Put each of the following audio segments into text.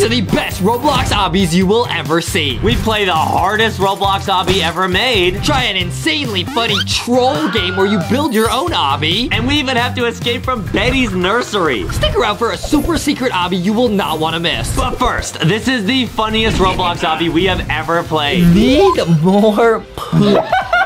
These are the best Roblox obbies you will ever see. We play the hardest Roblox obby ever made. Try an insanely funny troll game where you build your own obby. And we even have to escape from Betty's nursery. Stick around for a super secret obby you will not want to miss. But first, this is the funniest Roblox obby we have ever played. Need more poop.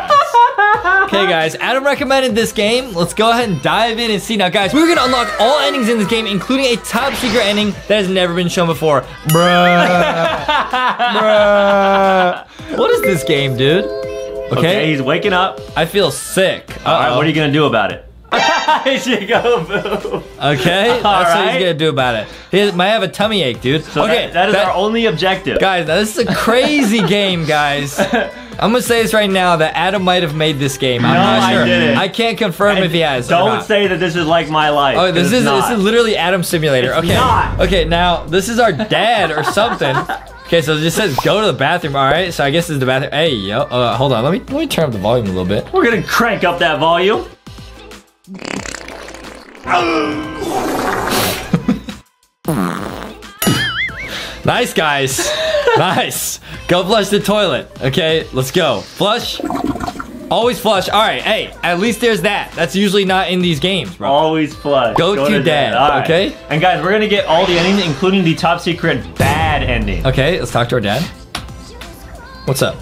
Okay, guys, Adam recommended this game. Let's go ahead and dive in and see. Now, guys, we're gonna unlock all endings in this game, including a top secret ending that has never been shown before. Bruh. Bruh. What is this game, dude? Okay. Okay, he's waking up. I feel sick. All right, Uh-oh. what are you gonna do about it? you go, boo. Okay, that's what he's gonna do about it. He might have a tummy ache, dude. So okay, that, that is our only objective. Guys, now this is a crazy game, guys. I'm gonna say this right now that Adam might have made this game. I'm No, not I didn't. I can't confirm if he has. Don't say that this is like my life. Oh, this is not. this is literally Adam Simulator. It's okay. not. Okay, now this is our dad or something. Okay, so it just says go to the bathroom. All right, so I guess this is the bathroom. Hey, yo, uh, hold on. Let me let me turn up the volume a little bit. We're gonna crank up that volume. Nice, guys. nice. Go flush the toilet. Okay, let's go. Flush. Always flush. All right. Hey, at least there's that. That's usually not in these games, bro. Always flush. Go to dad, All right. okay? And guys, we're gonna get all the endings, including the top secret bad ending. Okay, let's talk to our dad. What's up?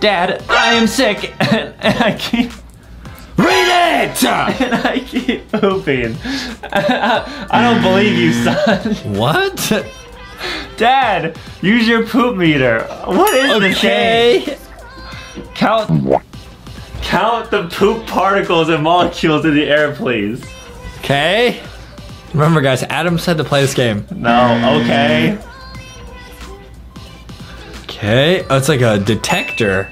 Dad, I am sick, and I keep And I keep pooping. I don't believe you, son. what? Dad, use your poop meter. What is this game? Okay. Count. Count the poop particles and molecules in the air, please. Okay. Remember, guys, Adam said to play this game. No, okay. Okay. Oh, it's like a detector.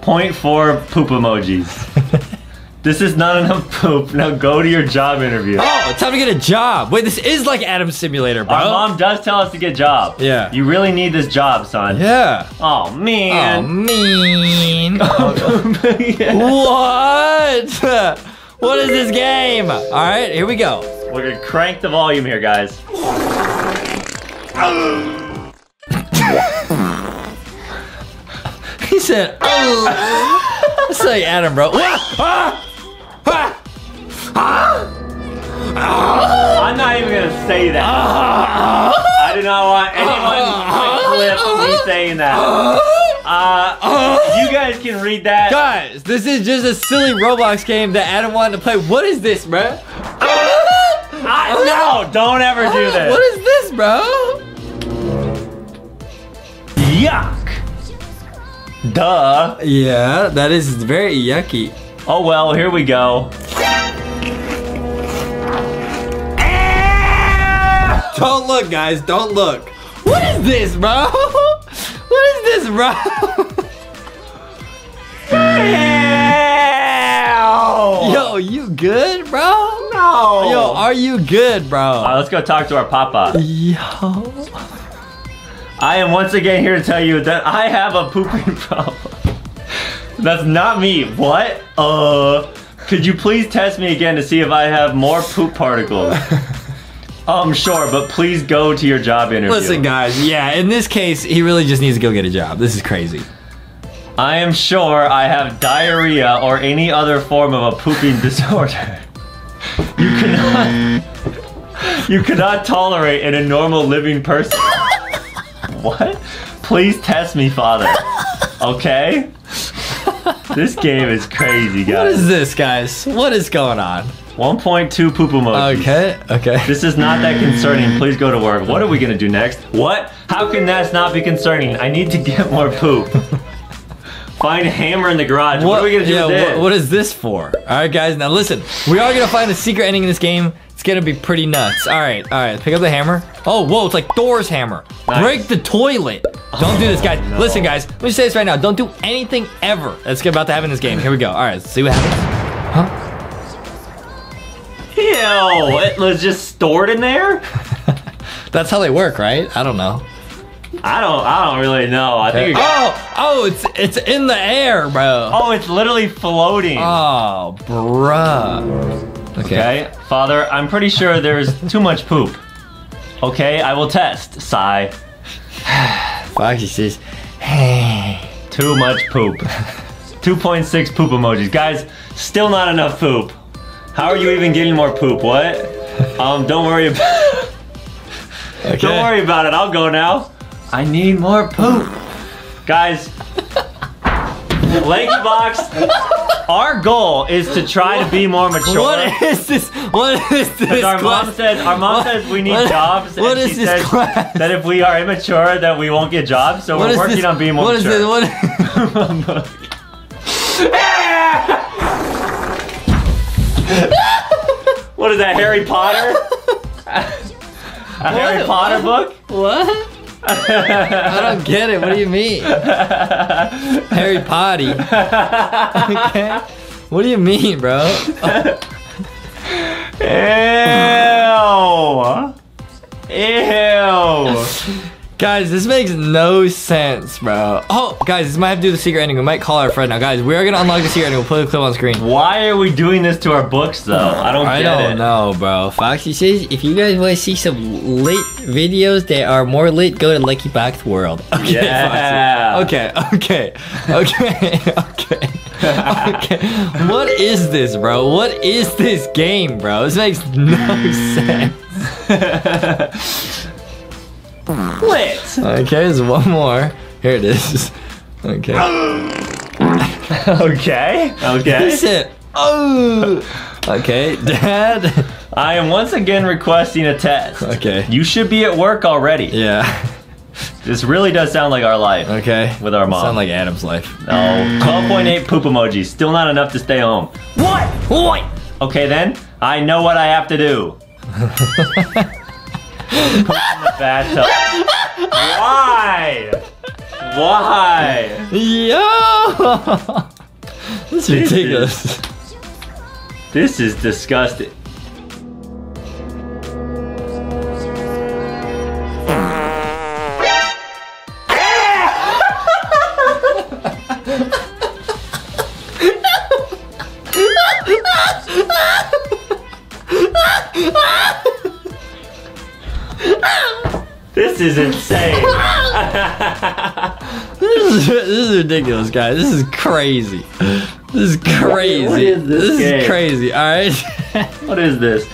Point four poop emojis. this is not enough poop. Now go to your job interview. Oh, it's time to get a job. Wait, this is like Adam Simulator, bro. Our mom does tell us to get a job. Yeah. You really need this job, son. Yeah. Oh man. Oh, man. Oh, mean. Yeah. what? What is this game? All right, here we go. We're gonna crank the volume here, guys. He said, "Oh." It's like Adam, bro. I'm not even gonna say that. I do not want anyone to clip me saying that. Uh, you guys can read that. Guys, this is just a silly Roblox game that Adam wanted to play. What is this, bro? I, no, don't ever do this. What is this, bro? Yuck. Duh. Yeah, that is very yucky. Oh well, here we go. Don't look, guys. Don't look. What is this, bro? What is this, bro? Yo, you good, bro? No. Yo, are you good, bro? Uh, let's go talk to our papa. Yo. I am once again here to tell you that I have a pooping problem. That's not me. What? Uh, could you please test me again to see if I have more poop particles? um, sure, but please go to your job interview. Listen, guys. Yeah, in this case, he really just needs to go get a job. This is crazy. I am sure I have diarrhea or any other form of a pooping disorder. You cannot. You cannot tolerate in a normal living person. What? Please test me, father. Okay? This game is crazy, What guys. is this, guys? What is going on? 1.2 poop emojis. Okay, okay. This is not that concerning. Please go to work. What are we gonna do next? What? How can that not be concerning? I need to get more poop. Find a hammer in the garage. What, are we gonna do yeah, what- what is this for? All right, guys. Now listen, we are gonna find the secret ending in this game. It's gonna be pretty nuts. All right, all right. Pick up the hammer. Oh, whoa! It's like Thor's hammer. Nice. Break the toilet. Don't do this, oh, guys. no. Listen, guys. Let me say this right now. Don't do anything ever that's about to happen in this game. Here we go. All right, let's see what happens. Huh? Ew! It was just stored in there? That's how they work, right? I don't know. I don't. I don't really know. I think. Oh, oh, it's it's in the air, bro. Oh, it's literally floating. Oh, bruh. Okay. Okay, Father. I'm pretty sure there's too much poop. Okay, I will test. Sigh. Foxy says, hey. Too much poop. 2.6 poop emojis. Guys, still not enough poop. How are you even getting more poop? What? Um, don't worry about Okay. Don't worry about it. I'll go now. I need more poop. Guys, Lanky Box, our goal is to try to be more mature. What is this? What is this? Because our mom class? said our mom What- says we need what- jobs. What and is she says class? That if we are immature, that we won't get jobs. So What we're working this? on being more What is mature. this? What? what is that, Harry Potter? A Harry What? Potter book? What? I don't get it. What do you mean? Harry Potty. Okay. What do you mean, bro? Ew. Ew. Guys, this makes no sense, bro. Oh, guys, this might have to do the secret ending. We might call our friend now. Guys, we are gonna unlock the secret ending. We'll put the clip on screen. Why are we doing this to our books, though? I don't I don't it. know, bro. Foxy says if you guys want to see some lit videos that are more lit, go to Lucky Box World. Okay, Yeah. Foxy. Okay, okay, okay, okay. Okay. What is this, bro? What is this game, bro? This makes no sense. Lit. Okay, there's one more. Here it is. Okay. Okay. Okay. That's it. Oh. Okay, Dad. I am once again requesting a test. Okay. You should be at work already. Yeah. This really does sound like our life. Okay. With our mom. Sound like Adam's life. No. 12.8 poop emojis. Still not enough to stay home. What? What? Okay then. I know what I have to do. In the bathtub. Why? Why? Yo! This is This is- ridiculous. This is disgusting. This is insane. This is, this is ridiculous, guys. This is crazy. This is crazy. what is this is game? crazy. All right. What is this?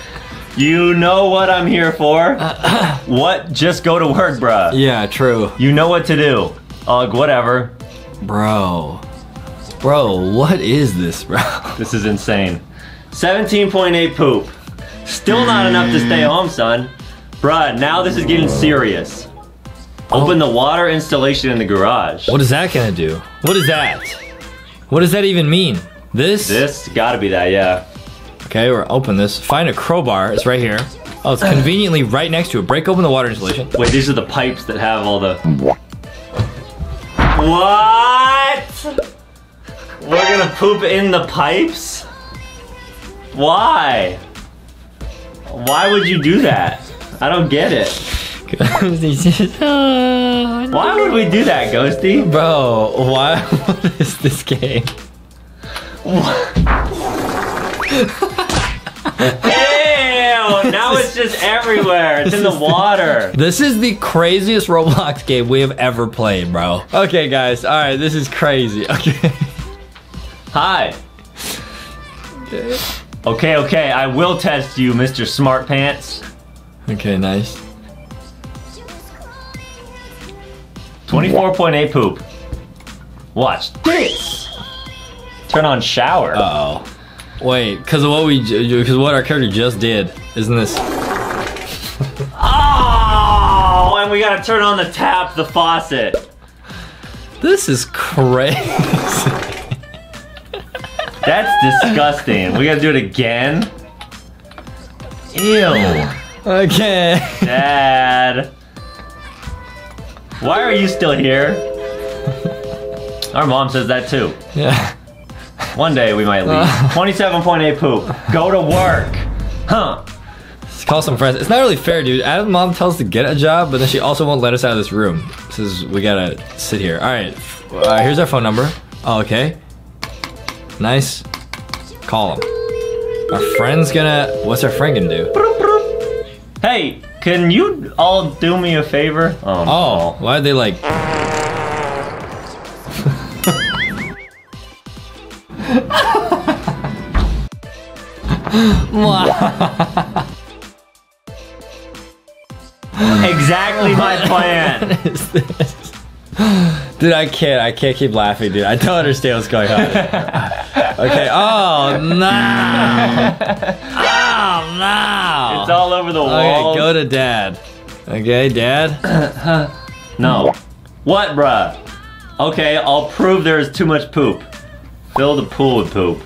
You know what I'm here for? what? Just go to work, bruh. yeah, true, You know what to do. Ugh, whatever. bro. Bro, what is this, bro? This is insane. 17.8 poop. Still not enough to stay mm. home, son. Bruh, now this is getting serious. Open the water installation in the garage. What is that gonna do? What is that? What does that even mean? This? This gotta be that, yeah. Okay, we're open this. Find a crowbar. It's right here. Oh, it's uh. conveniently right next to it. Break open the water installation. Wait, these are the pipes that have all the. What? We're gonna poop in the pipes? Why? Why would you do that? I don't get it. Why would we do that, Ghosty? Bro, why? What is this game? Ew! Now it's just everywhere. It's in the water. This is the craziest Roblox game we have ever played, bro. Okay, guys. All right, this is crazy. Okay. Hi. Okay, okay. I will test you, Mr. Smart Pants. Okay, nice. 24.8 poop. Watch this. Turn on shower. Uh oh. Wait, because of what we, because what our character just did, isn't this? oh, and we gotta turn on the tap, the faucet. This is crazy. That's disgusting. We gotta do it again. Ew. Okay. Dad. Why are you still here? Our mom says that too. Yeah. One day we might leave. 27.8 poop. Go to work. Huh. Let's call some friends. It's not really fair, dude. Adam's mom tells us to get a job, but then she also won't let us out of this room. Says we gotta sit here. All right. Uh, here's our phone number. Oh, okay. Nice. Call him. Our friend's gonna. What's our friend gonna do? Hey, Can you all do me a favor? Oh, Oh, why are they like? exactly my plan. What is this? Dude, I can't. I can't keep laughing, dude. I don't understand what's going on. okay. Oh no! Oh no! It's all over the okay, walls. go to dad. Okay, dad. no. What, bruh? Okay, I'll prove there's too much poop. Fill the pool with poop.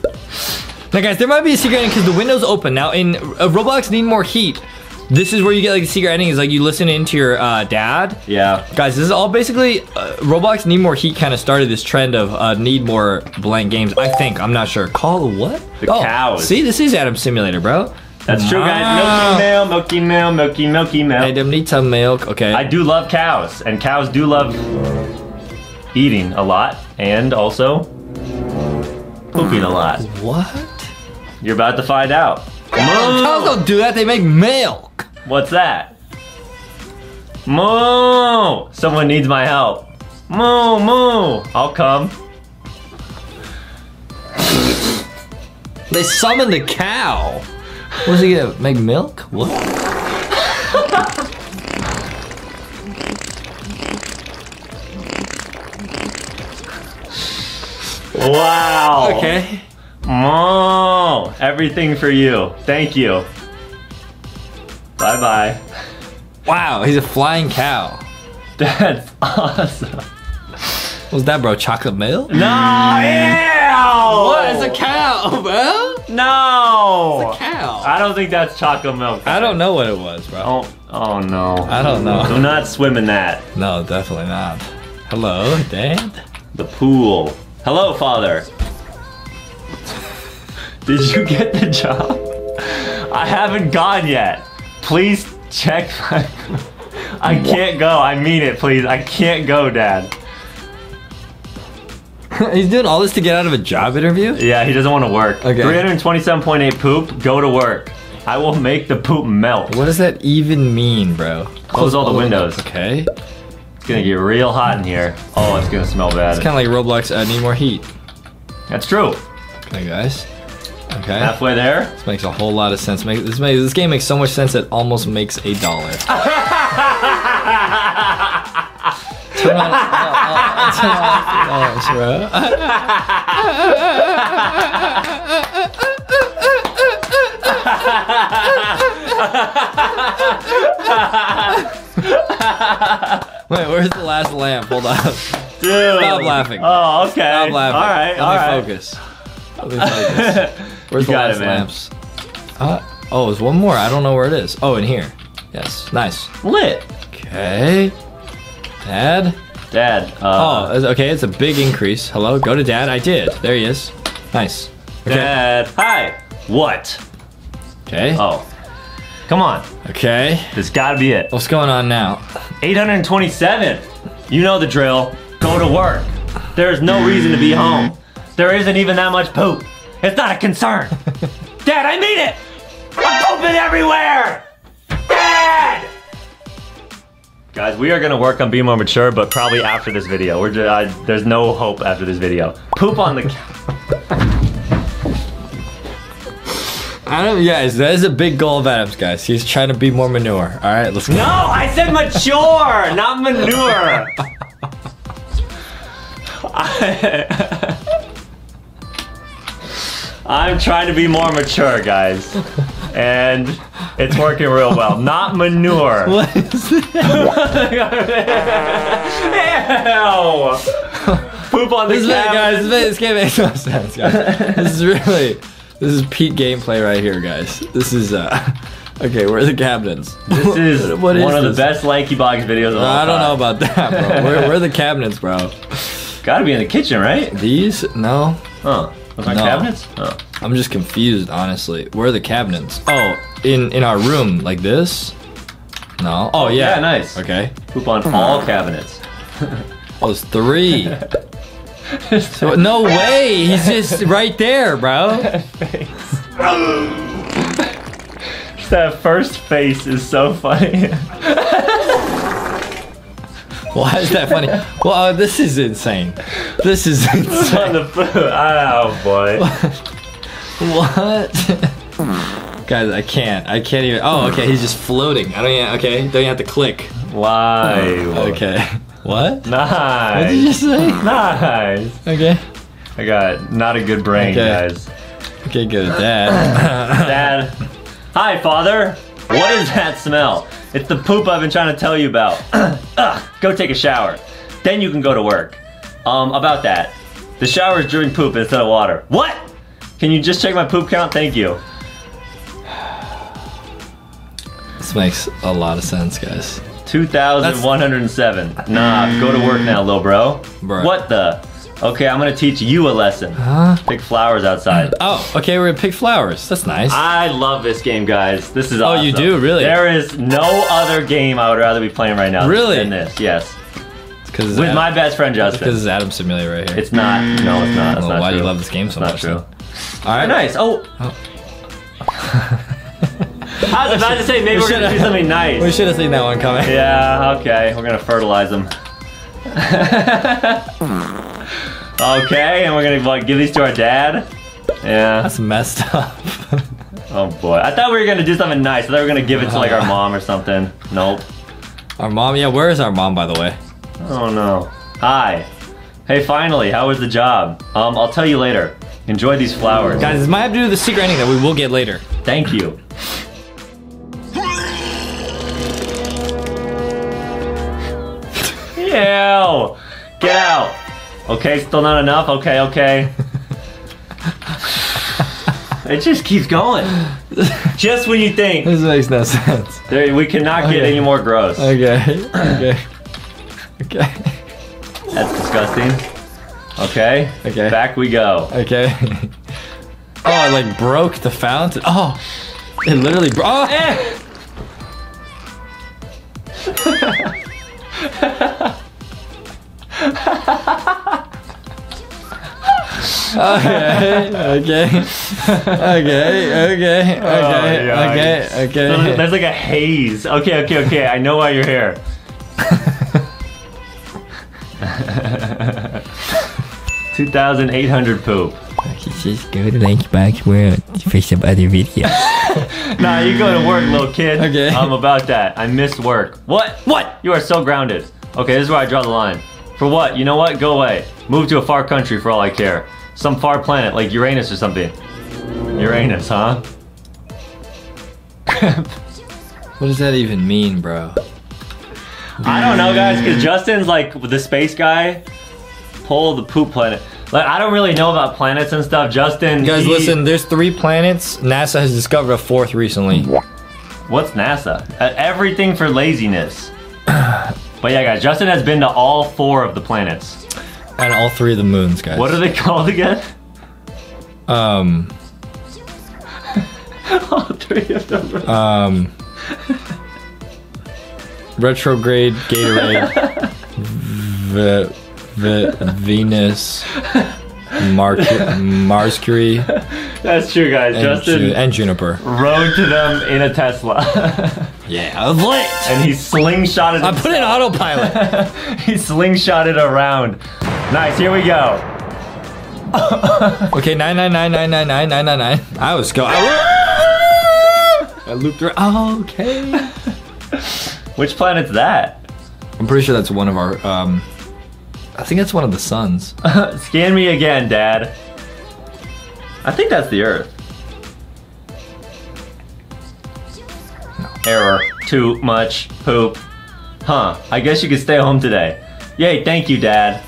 Now, guys, there might be a secret ending because the window's open. Now, in uh, Roblox, need more heat. This is where you get like the secret ending. Is like you listen into your uh, dad. Yeah. Guys, this is all basically uh, Roblox Need More Heat kind of started this trend of uh, need more blank games. I think I'm not sure. Call what? The cows. See, this is Adam Simulator, bro. That's true, guys. Milky ah. Mail, Milky Mail, Milky, Milky Mail. Adam need some milk. Okay. I do love cows, and cows do love eating a lot, and also pooping a lot. what? You're about to find out. Cows don't do that. They make milk. What's that? Moo! Someone needs my help. Moo, moo! I'll come. They summoned a cow. What's he gonna make milk? What? Wow! Okay. Moo! Everything for you. Thank you. Bye bye. Wow, he's a flying cow. That's awesome. What's that, bro? Chocolate milk? No! Ew! What is a cow, bro? No! Cow. I don't think that's chocolate milk. I don't know what it was, bro. Oh, oh no. I don't know. Do not swim in that. No, definitely not. Hello, Dad? The pool. Hello, father. Did you get the job? I haven't gone yet. Please check my. I can't go. I mean it, please. I can't go, Dad. He's doing all this to get out of a job interview? Yeah, he doesn't want to work. Okay. 327.8 poop. Go to work. I will make the poop melt. What does that even mean, bro? Close all the windows. Okay. It's gonna get real hot in here. Oh, it's gonna smell bad. It's kind of like Roblox, uh, need more heat. That's true. Okay, guys. Okay. Halfway there. This makes a whole lot of sense. Make, this, makes, this game makes so much sense it almost makes a dollar. Wait, where's the last lamp? Hold on. Dude. Stop laughing. Oh, okay. Stop laughing. All right, Let all me right. focus. Let me focus. Where's the last it, lamps? Uh, oh, there's one more. I don't know where it is. Oh, in here. Yes. Nice. Lit. Okay. Dad. Dad. Oh, Uh, is- okay. It's a big increase. Hello. Go to Dad. I did. There he is. Nice. Okay. Dad. Hi. What? Okay. Oh. Come on. Okay. This gotta be it. What's going on now? 827. You know the drill. Go to work. There's no reason to be home. There isn't even that much poop. It's not a concern. Dad, I mean it. I'm pooping everywhere. Guys, we are gonna work on being more mature, but probably after this video. We're just, uh, there's no hope after this video. Poop on the. I don't. Guys, that is a big goal of Adam's, guys. He's trying to be more manure. All right. Let's go. No, I said mature, not manure. I'm trying to be more mature, guys. And it's working real well. Not manure. What is? Ew. Poop on the This, man, guys, this game makes no sense, guys. This is really, this is peak gameplay right here, guys. This is, uh, okay, where are the cabinets? This is What is one of this? the best Lanky Box videos of all I don't know about that, bro. Where, where are the cabinets, bro? Gotta be in the kitchen, right? These? No. Huh. Those are No. cabinets? Oh. I'm just confused, honestly. Where are the cabinets? Oh, in in our room, like this? No. Oh yeah. yeah, nice. Okay. Poop on all cabinets. Oh, there's three. So, no way. He's just right there, bro. that first face is so funny. Why is that funny? Well, uh, this is insane. This is insane. the food. Oh boy. What? Guys, I can't. I can't even. Oh, okay. He's just floating. I don't even. Okay. Don't even have to click. Why? Okay. What? Nice. What did you say? Nice. Okay. I got not a good brain, Okay. guys. Okay, good that. Dad. Hi, father. What is that smell? It's the poop I've been trying to tell you about. Ugh, go take a shower. Then you can go to work. Um, about that. The shower is during poop instead of water. What? Can you just check my poop count? Thank you. this makes a lot of sense, guys. 2,107. Nah, go to work now, little bro. Bruh. What the? Okay, I'm gonna teach you a lesson. Huh? Pick flowers outside. Oh, okay. We're gonna pick flowers. That's nice. I love this game, guys. This is Oh, you do? Really? There is no other game I would rather be playing right now Really? than this. Yes. Because With my best friend Justin. because it's Adam Simulator right here. It's not. No, it's not. It's Well, not why do you love this game so Not much? true. then? All right. Nice. Oh. oh. I was about to say maybe We we're gonna do something nice. We should have seen that one coming. Yeah. Okay. We're gonna fertilize them. Okay, and we're gonna like give these to our dad. Yeah. That's messed up. Oh boy. I thought we were gonna do something nice. I thought we were gonna give it to like our mom or something. Nope. our mom. Yeah. Where is our mom, by the way? Oh no. Hi. Hey, finally, how was the job? Um, I'll tell you later. Enjoy these flowers. Guys, this might have to do with the secret ending that we will get later. Thank you. Ew! Get out! Okay, still not enough? Okay, okay. it just keeps going. Just when you think This makes no sense. there, we cannot get Okay. any more gross. Okay. Okay. Okay. That's disgusting. Okay. Okay. Back we go. Okay. Oh, I like broke the fountain. Oh, it literally broke. Oh, Eh. okay. Okay. Okay. Okay. Okay. yikes. Okay. Oh, there's, Okay. there's like a haze. Okay, okay, okay. I know why you're here. Two thousand eight hundred poop. Just go to Lunchbox World for some other videos. Nah, you go to work, little kid. Okay. I'm about that. I missed work. What? What? You are so grounded. Okay, this is where I draw the line. For what? You know what? Go away. Move to a far country for all I care. Some far planet like Uranus or something. Uranus, huh? What does that even mean, bro? I don't know, guys, because Justin's like the space guy. Pull the poop planet. Like I don't really know about planets and stuff. Justin, Guys, he- listen. There's three planets. NASA has discovered a fourth recently. What's NASA? Uh, everything for laziness. but yeah, guys, Justin has been to all four of the planets. And all three of the moons, guys. What are they called again? Um. all three of them. Um. Retrograde Gatorade. v- v- Venus. Mark- Marscury. That's true, guys. And, Justin Ju- and Juniper. rode to them in a Tesla, Yeah, I was lit. and he slingshotted. I put in autopilot. he slingshotted around. Nice. Here we go. Okay, nine nine nine nine nine nine nine nine nine. I was go. I, I looped around. Oh, okay. Which planet's that? I'm pretty sure that's one of our. Um, I think that's one of the suns. Scan me again, Dad. I think that's the Earth. Error. Too much poop. Huh. I guess you could stay home today. Yay, thank you, Dad.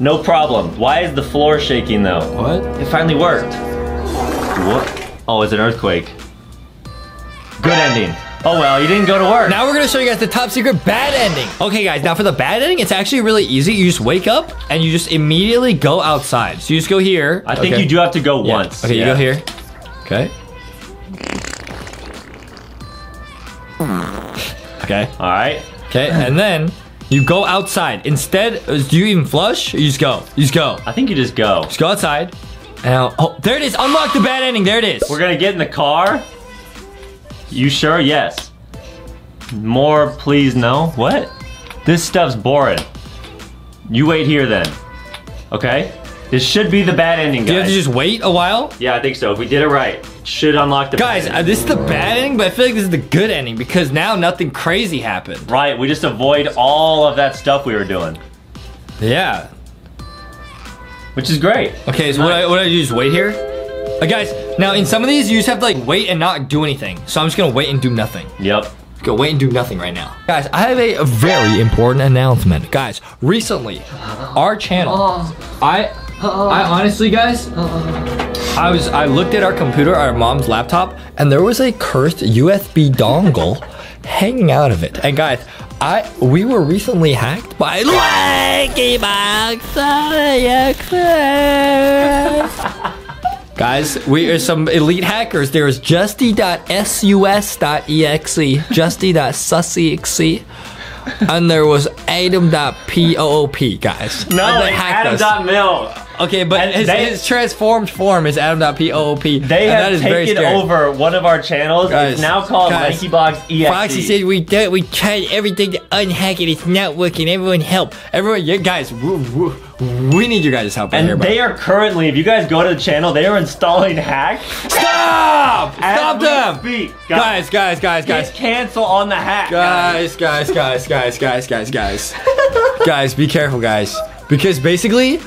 No problem. Why is the floor shaking though? What? It finally worked. What? Oh, it's an earthquake. Good ending. Oh well, you didn't go to work. Now we're gonna show you guys the top secret bad ending. Okay, guys. Now for the bad ending, it's actually really easy. You just wake up and you just immediately go outside. So you just go here. I think okay. you do have to go Yeah. once. Okay, you go here. Okay. Okay. All right. Okay, and then you go outside. Instead, uh, do you even flush? Or you just go. You just go. I think you just go. Just go outside. And I'll, oh, there it is. Unlock the bad ending. There it is. We're gonna get in the car. You sure? Yes. More, please, no. What? This stuff's boring. You wait here then. Okay? This should be the bad ending, Do you have to just wait a while? yeah, I think so. If we did it right, it should unlock the Guys, bad uh, this is the bad ending, but I feel like this is the good ending because now nothing crazy happened. Right, we just avoid all of that stuff we were doing, Yeah. which is great. Okay, so what I, what I do is wait here. Guys, now in some of these, you just have to like wait and not do anything. So I'm just gonna wait and do nothing. Yep. Go wait and do nothing right now. Guys, I have a very important announcement. Guys, recently, our channel, I, I honestly, guys, I was, I looked at our computer, our mom's laptop, and there was a cursed USB dongle hanging out of it. And guys, I, we were recently hacked by Lucky Box Guys, we are some elite hackers. There is justy.sus.exe, justy.susexe, and there was adam.poop, guys. No. Adam.mil. Okay, but his, they- his transformed form is adam.poop. They and have taken over one of our channels. Guys, it's now called guys, LankyBox EXE. Foxy said we did, we tried everything to unhack it. It's not working. Everyone help. Everyone, you guys, we, we, we need you guys' help and here, they are currently, if you guys go to the channel, they are installing hack. Stop! Stop them! Speak. Guys, guys, guys, guys, guys. cancel on the hack. Guys, guys, guys, guys, guys, guys, guys. guys, be careful, guys. Because basically,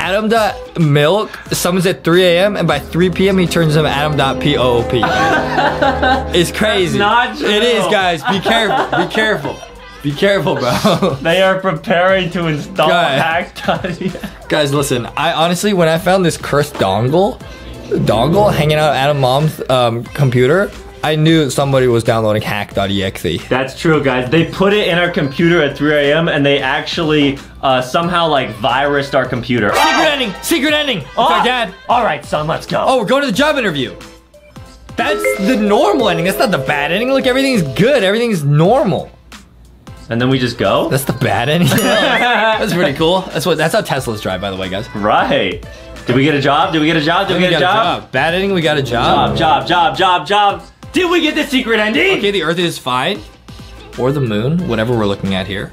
Adam.milk summons at 3 a.m. and by 3 p.m. he turns into Adam.poop. it's crazy. not true. It is, guys. Be careful. Be careful. Be careful, bro. They are preparing to install Guy. hack. guys, listen. I honestly, when I found this cursed dongle, dongle hanging out at Adam mom's um, computer, I knew somebody was downloading hack.exe. That's true, guys. They put it in our computer at 3 a.m. and they actually uh, somehow like virused our computer. Secret ending! Secret ending! It's our dad. All right, son, let's go. Oh, we're going to the job interview. That's the normal ending. That's not the bad ending. Look, everything's good. Everything's normal. And then we just go. That's the bad ending. that's pretty cool. That's what. That's how Teslas drive, by the way, guys. Right. Did we get a job? Did we get a job? Did we, We get a got job? Bad ending. We got a Job, job. job, job, job, job. Did we get the secret ending? Okay, the Earth is fine, or the Moon, whatever we're looking at here.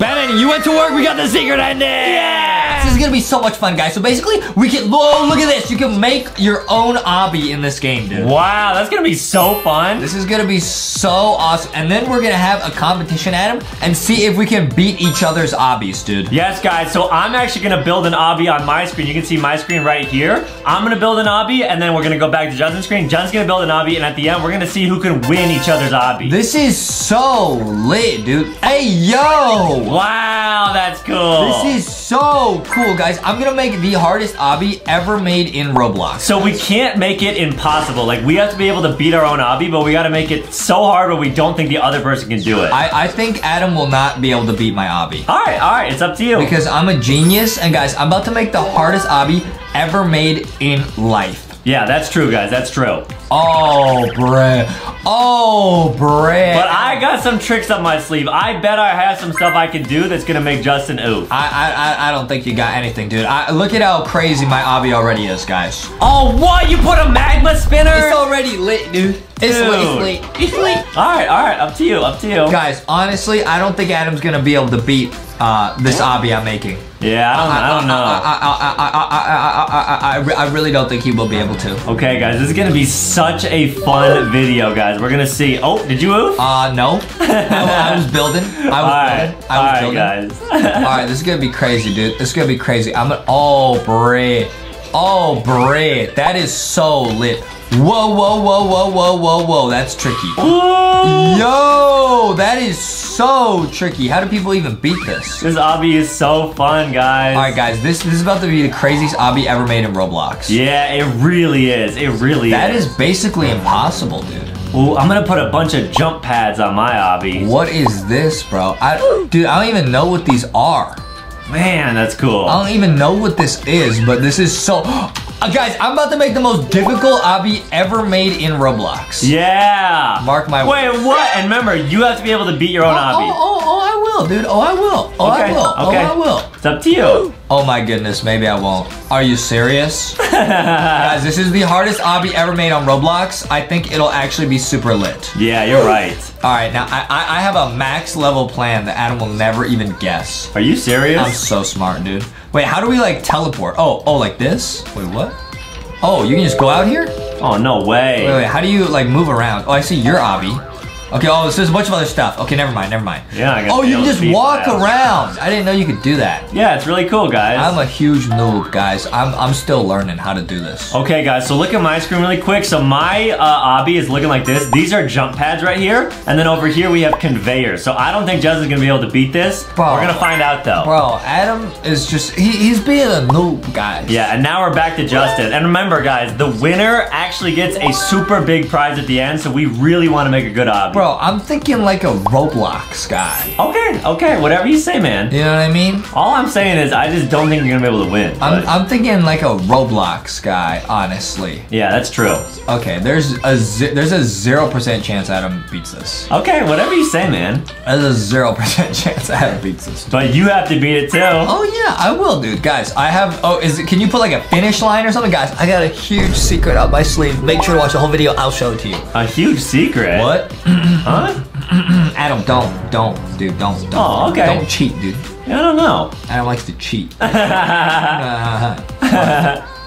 Bad ending. You went to work. We got the secret ending. Yeah. This is gonna be so much fun, guys. So basically, we can. Oh, look at this. You can make your own obby in this game, dude. Wow, that's gonna be so fun. This is gonna be so awesome. And then we're gonna have a competition, Adam, and see if we can beat each other's obbies, dude. Yes, guys, so I'm actually gonna build an obby on my screen. You can see my screen right here. I'm gonna build an obby, and then we're gonna go back to Justin's screen. Justin's gonna build an obby, and at the end, we're gonna see who can win each other's obby. This is so lit, dude. Hey, yo! Wow, that's cool. This is so cool, guys. I'm gonna make the hardest obby ever made in Roblox. So we can't make it impossible. Like, we have to be able to beat our own obby, but we gotta make it so hard where we don't think the other person can do it. I, I think Adam will not be able to beat my obby. all right, all right, it's up to you. Because I'm a genius, and guys, I'm about to make the hardest obby ever made in life. Yeah, that's true, guys, that's true. Oh, bruh. Oh, bruh. But I got some tricks up my sleeve. I bet I have some stuff I can do that's gonna make Justin oof. I, I, I- don't think you got anything, dude. I, look at how crazy my obby already is, guys. Oh, what? You put a magma spinner? It's already lit, dude. It's Dude. lit, it's lit, it's lit. All right, all right, up to you, up to you. Guys, honestly, I don't think Adam's gonna be able to beat uh, this obby I'm making. Yeah, I don't, know. I, I, I, I, I, I, I really don't think he will be able to. Okay, guys, this is gonna be such a fun video, guys. We're gonna see. Oh, did you move? Uh, no. I, I was building. I was All right. building. I was All right, building. guys. All right, this is gonna be crazy, dude. This is gonna be crazy. I'm an all bread. All bread. That is so lit. Whoa, whoa, whoa, whoa, whoa, whoa, whoa. That's tricky. Yo, that is so tricky. How do people even beat this? this obby is so fun, guys. All right, guys. This this is about to be the craziest obby ever made in Roblox. Yeah, it really is. It really is. That is. is basically impossible, dude. Ooh, I'm gonna put a bunch of jump pads on my obby. What is this, bro? I, dude, I don't even know what these are. Man, that's cool. I don't even know what this is, but this is so. Uh, guys, I'm about to make the most difficult obby ever made in Roblox. yeah. Mark my Wait, what? And remember, you have to be able to beat your own Oh, obby. oh, oh, oh, I will, dude. Oh, I will. Oh, Okay, I will. okay. Oh, I will. It's up to you. Oh my goodness, maybe I won't. Are you serious? Guys, this is the hardest obby ever made on Roblox. I think it'll actually be super lit. Yeah, you're right. All right, now I, I, I have a max level plan that Adam will never even guess. Are you serious? I'm so smart, dude. Wait, how do we like teleport? Oh, oh, like this? Wait, what? Oh, you can just go out here? oh, no way. Wait, wait, how do you like move around? Oh, I see your obby. Okay, oh, so there's a bunch of other stuff. Okay, never mind, never mind. Yeah, I guess Oh, you can just walk around. I didn't know you could do that. Yeah, it's really cool, guys. I'm a huge noob, guys. I'm, I'm still learning how to do this. Okay, guys, so look at my screen really quick. So my uh, obby is looking like this. These are jump pads right here. And then over here we have conveyors. So I don't think Justin's gonna be able to beat this. Bro. We're gonna find out though. Bro, Adam is just, he, he's being a noob, guys. Yeah, and now we're back to Justin. And remember, guys, the winner actually gets a super big prize at the end, so we really want to make a good obby. Bro, I'm thinking like a Roblox guy. Okay, okay, whatever you say, man. You know what I mean? All I'm saying is I just don't think you're gonna be able to win. I'm, I'm thinking like a Roblox guy, honestly. yeah, that's true. Okay, there's a there's a zero percent chance Adam beats this. Okay, whatever you say, man. There's a zero percent chance Adam beats this. But you have to beat it too. Oh yeah, I will, dude. Guys, I have. Oh, is it? Can you put like a finish line or something, guys? I got a huge secret up my sleeve. Make sure to watch the whole video. I'll show it to you. A huge secret. What? Huh? Adam, don't, don't, dude, don't, don't. Oh, okay. Don't cheat, dude. I don't know. Adam likes to cheat.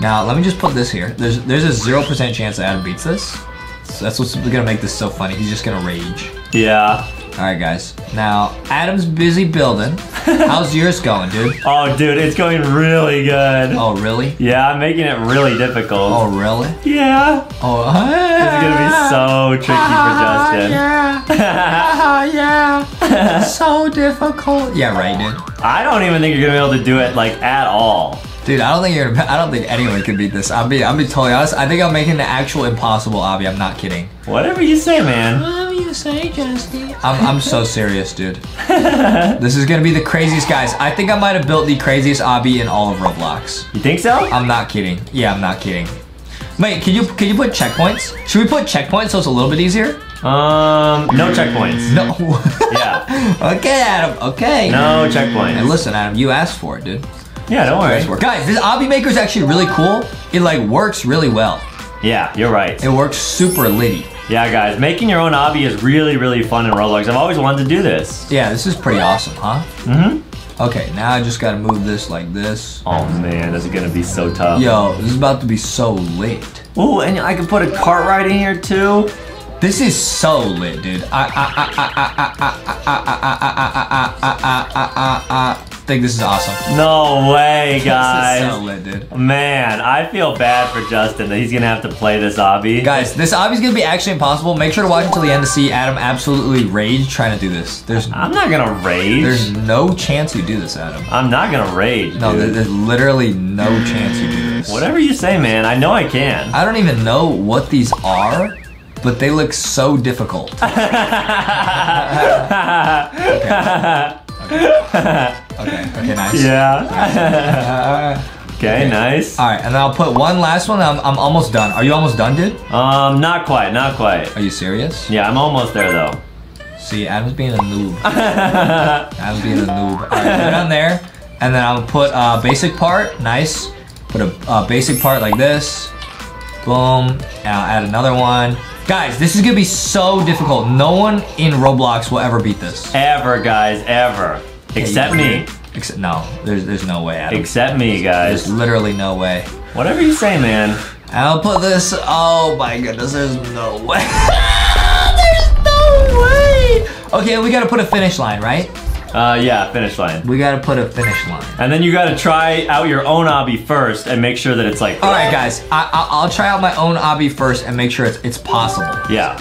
now let me just put this here. There's there's a zero percent chance that Adam beats this. So that's what's gonna make this so funny. He's just gonna rage. yeah. All right, guys. Now Adam's busy building. How's yours going, dude? Oh, dude, it's going really good. Oh, really? Yeah, I'm making it really difficult. Oh, really? Yeah. Oh, It's gonna be so tricky for ah, Justin. yeah. Ah, yeah. so difficult. Yeah, right, dude. I don't even think you're gonna be able to do it like at all. Dude, I don't think you're. I don't think anyone can beat this. I'll be. I'll be totally honest. I think I'm making the actual impossible obby. I'm not kidding. Whatever you say, man. Whatever you say, Justin. I'm. I'm so serious, dude. this is gonna be the craziest, guys. I think I might have built the craziest obby in all of Roblox. You think so? I'm not kidding. Yeah, I'm not kidding. Wait, can you can you put checkpoints? Should we put checkpoints so it's a little bit easier? Um, no checkpoints. No. Yeah. okay, Adam. Okay. No Hey, checkpoints. listen, Adam. You asked for it, dude. Yeah, don't worry. Guys, this obby maker is actually really cool. It like works really well. Yeah, you're right. It works super litty. Yeah, guys, making your own obby is really, really fun in Roblox. I've always wanted to do this. Yeah, this is pretty awesome, huh? Mm-hmm. Okay, now I just gotta move this like this. Oh man, this is gonna be so tough. Yo, this is about to be so lit. Ooh, and I can put a cart right in here too. This is so lit, dude. I I I I I I I I I I I I I think this is awesome. No way, guys. This is so lit, dude. Man, I feel bad for Justin that he's gonna have to play this obby. Guys, this obby's gonna be actually impossible. Make sure to watch until the end to see Adam absolutely rage trying to do this. There's I'm not gonna rage. there's no chance you do this, Adam. I'm not gonna rage. No, dude. there's literally no chance you do this. Whatever you say, man. I know I can. I don't even know what these are, but they look so difficult. Okay, okay, nice. yeah. okay, nice. All right, and then I'll put one last one. I'm, I'm almost done. Are you almost done, dude? Um, not quite, not quite. Are you serious? Yeah, I'm almost there though. See, Adam's being a noob. Adam's being a noob. All right, put it on there, and then I'll put a basic part. Nice. Put a, a basic part like this. Boom. And I'll add another one. Guys, this is gonna be so difficult. No one in Roblox will ever beat this. Ever, guys, ever. Except me. Except no, there's there's no way, Adam. Except me, guys. There's guys. literally no way. Whatever you say, man. I'll put this. Oh my goodness, there's no way. there's no way. Okay, we gotta put a finish line, right? Uh, yeah, finish line. We gotta put a finish line. And then you gotta try out your own obby first and make sure that it's like, All right, guys. I, I, I'll try out my own obby first and make sure it's it's possible. yeah.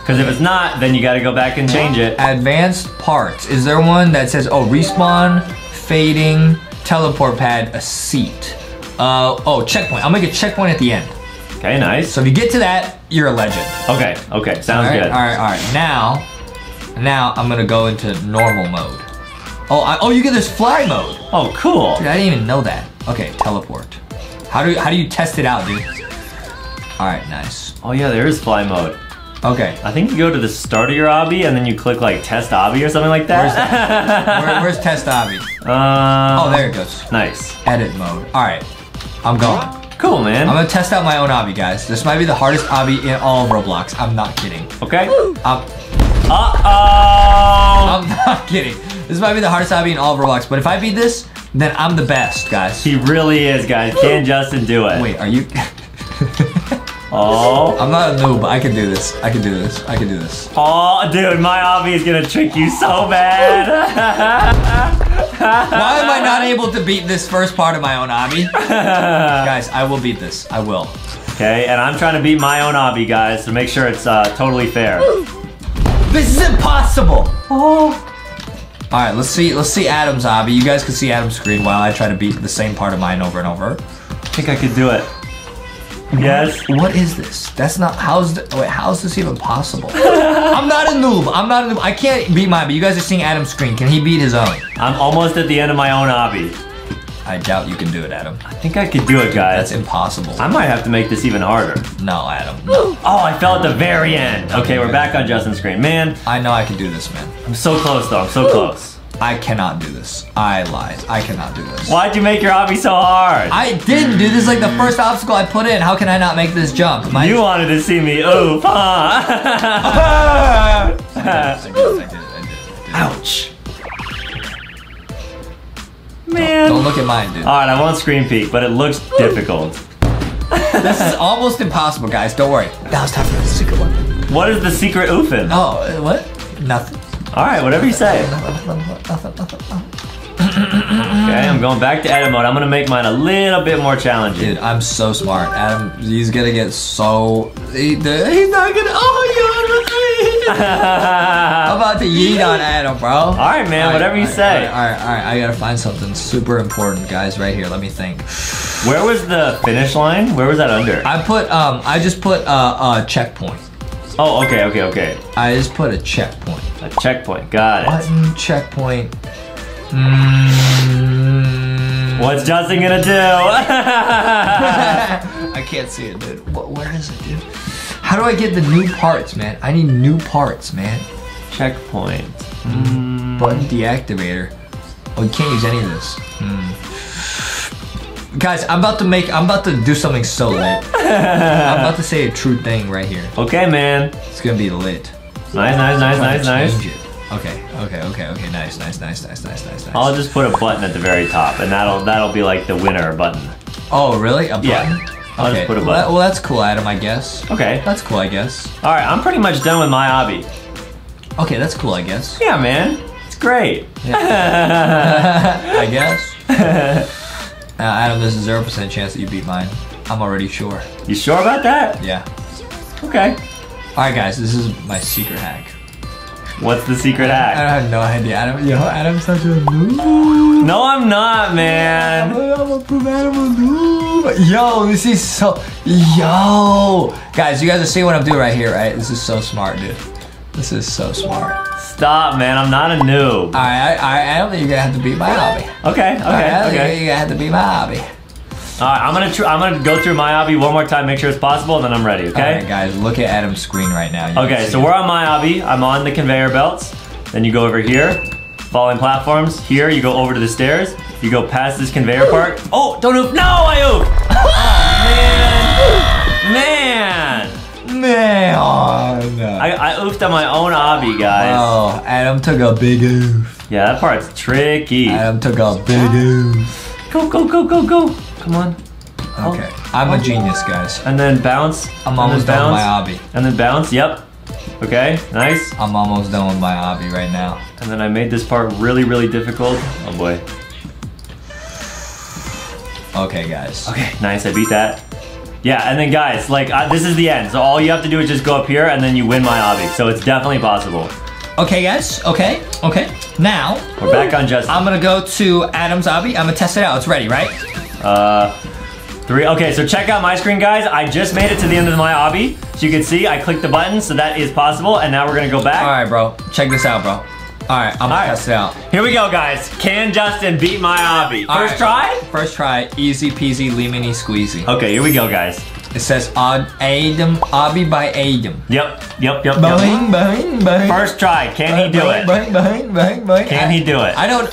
Because if it's not, then you gotta go back and change it. Advanced parts. Is there one that says, oh, respawn, fading, teleport pad, a seat? Uh, oh, checkpoint. I'll make a checkpoint at the end. Okay, nice. So if you get to that, you're a legend. Okay, okay, sounds right, good. all right, all right. Now, now I'm gonna go into normal mode. Oh, I, oh, you get this fly mode. Oh, cool. Dude, I didn't even know that. Okay, teleport. How do how do you test it out, dude? All right, nice. Oh yeah, there is fly mode. Okay. I think you go to the start of your obby and then you click like test obby or something like that. Where's that. Where, where's test obby? uh, Oh, there it goes. Nice. Edit mode. All right. I'm going. Cool, man. I'm gonna test out my own obby, guys. This might be the hardest obby in all of Roblox. I'm not kidding. okay. Uh-oh. I'm not kidding. This might be the hardest obby in all of Roblox, but if I beat this, then I'm the best, guys. He really is, guys. Can Justin do it? Wait, are you? Oh. I'm not a noob. I can do this. I can do this. I can do this. Oh, dude, my obby is gonna trick you so bad. Why am I not able to beat this first part of my own obby? Guys, I will beat this. I will. okay, and I'm trying to beat my own obby, guys, to make sure it's uh, totally fair. This is impossible. Oh. All right, let's see. Let's see Adam's obby. You guys can see Adam's screen while I try to beat the same part of mine over and over. I think I could do it. Yes. What is this? That's not. How's the, wait? How's this even possible? I'm not a noob. I'm not a noob. I can't beat mine. But you guys are seeing Adam's screen. Can he beat his own? I'm almost at the end of my own obby. I doubt you can do it, Adam. I think I could do it, guys. That's impossible. I might have to make this even harder. no, Adam. No. Oh, I fell at the very end. Okay, we're back on Justin's screen. Man, I know I can do this, man. I'm so close though. I'm so close. I cannot do this. I lied. I cannot do this. Why'd you make your obby so hard? I didn't, dude. This is like the first obstacle I put in. How can I not make this jump? My You wanted to see me oof, huh? Ouch. Man. Don't look at mine, dude. Alright, I won't screen peek, but it looks difficult. This is almost impossible, guys. Don't worry. Now it's time for the secret one. What is the secret oofing? Oh, uh, what? Nothing. Alright, whatever you say. Okay, I'm going back to edit mode. I'm gonna make mine a little bit more challenging. Dude, I'm so smart. Adam, he's gonna get so. He, he's not gonna. Oh, my God. I'm about to yeet on Adam, bro. Alright, man, whatever you say. All right, all right, I gotta find something super important, guys. Right here. Let me think. Where was the finish line? Where was that under? I put um, I just put uh, a checkpoint. Oh, okay, okay, okay. I just put a checkpoint. A checkpoint. Got it. Button checkpoint. Mm. What's Justin gonna do? I can't see it, dude. What, where is it, dude? How do I get the new parts, man? I need new parts, man. checkpoint. Button deactivator. Oh, you can't use any of this. Hmm. Guys, I'm about to make. I'm about to do something so lit. I'm about to say a true thing right here. Okay, man. It's gonna be lit. Nice, nice, nice, nice, nice. it. Okay, okay, okay, okay. Nice, nice, nice, nice, nice, nice, nice. I'll just put a button at the very top, and that'll that'll be like the winner button. oh, really? A button? Yeah. I'll okay. just put a Well, that- button. well, that's cool, Adam. I guess. Okay. That's cool, I guess. All right, I'm pretty much done with my obby. Okay, that's cool, I guess. Yeah, man. It's great. I guess. Uh, Adam, there's a zero percent chance that you beat mine. I'm already sure. you sure about that? Yeah. Okay. All right, guys. This is my secret hack. What's the secret hack? I have no idea. Adam, yo, Adam's such a noob. No, I'm not, man. I'm gonna prove Adam a noob. Yo, this is so. Yo, guys, you guys are seeing what I'm doing right here, right? This is so smart, dude. This is so smart. Stop, man. I'm not a noob. All right, I, I, I don't think you're gonna have to beat my obby. Okay, right, I okay, don't think okay. you're gonna have to beat my obby. All right, I'm gonna I'm gonna go through my obby one more time, make sure it's possible, and then I'm ready. All right, Okay. guys, look at Adam's screen right now. You Okay, so it. we're on my obby. I'm on the conveyor belts. Then you go over here, falling platforms. Here, you go over to the stairs. You go past this conveyor part. Oh, don't oof! No, I oof! Oh man, man! Man, oh. I, I oofed on my own obby, guys. Oh, Adam took a big oof. Yeah, that part's tricky. Adam took a big oof. Go, go, go, go, go! Come on. Oh. Okay, I'm a oh. genius, guys. And then bounce. I'm almost done with my bounce, obby. And then bounce. Yep. Okay, nice. I'm almost done with my obby right now. And then I made this part really, really difficult. Oh boy. Okay, guys. Okay, nice. I beat that. Yeah, and then guys, like uh, this is the end. So all you have to do is just go up here, and then you win my obby. So it's definitely possible. Okay, guys. Okay, okay. Now, We're back on Justin. I'm gonna go to Adam's obby. I'm gonna test it out. It's ready, right? Uh, three. Okay, so check out my screen, guys. I just made it to the end of my obby. So you can see I clicked the button, so that is possible. And now we're gonna go back. All right, bro. Check this out, bro. All right, I'm gonna right. test it out. Here we go, guys. Can Justin beat my obby? First right. try? First try, easy peasy, lemony squeezy. Okay, here we go, guys. It says Ad Adam Obby by Adam. Yep, yep, yep. yep. Boing, boing, boing. First try. Can he do Boing, it? boing, boing, boing, boing. Can I- he do it? I don't.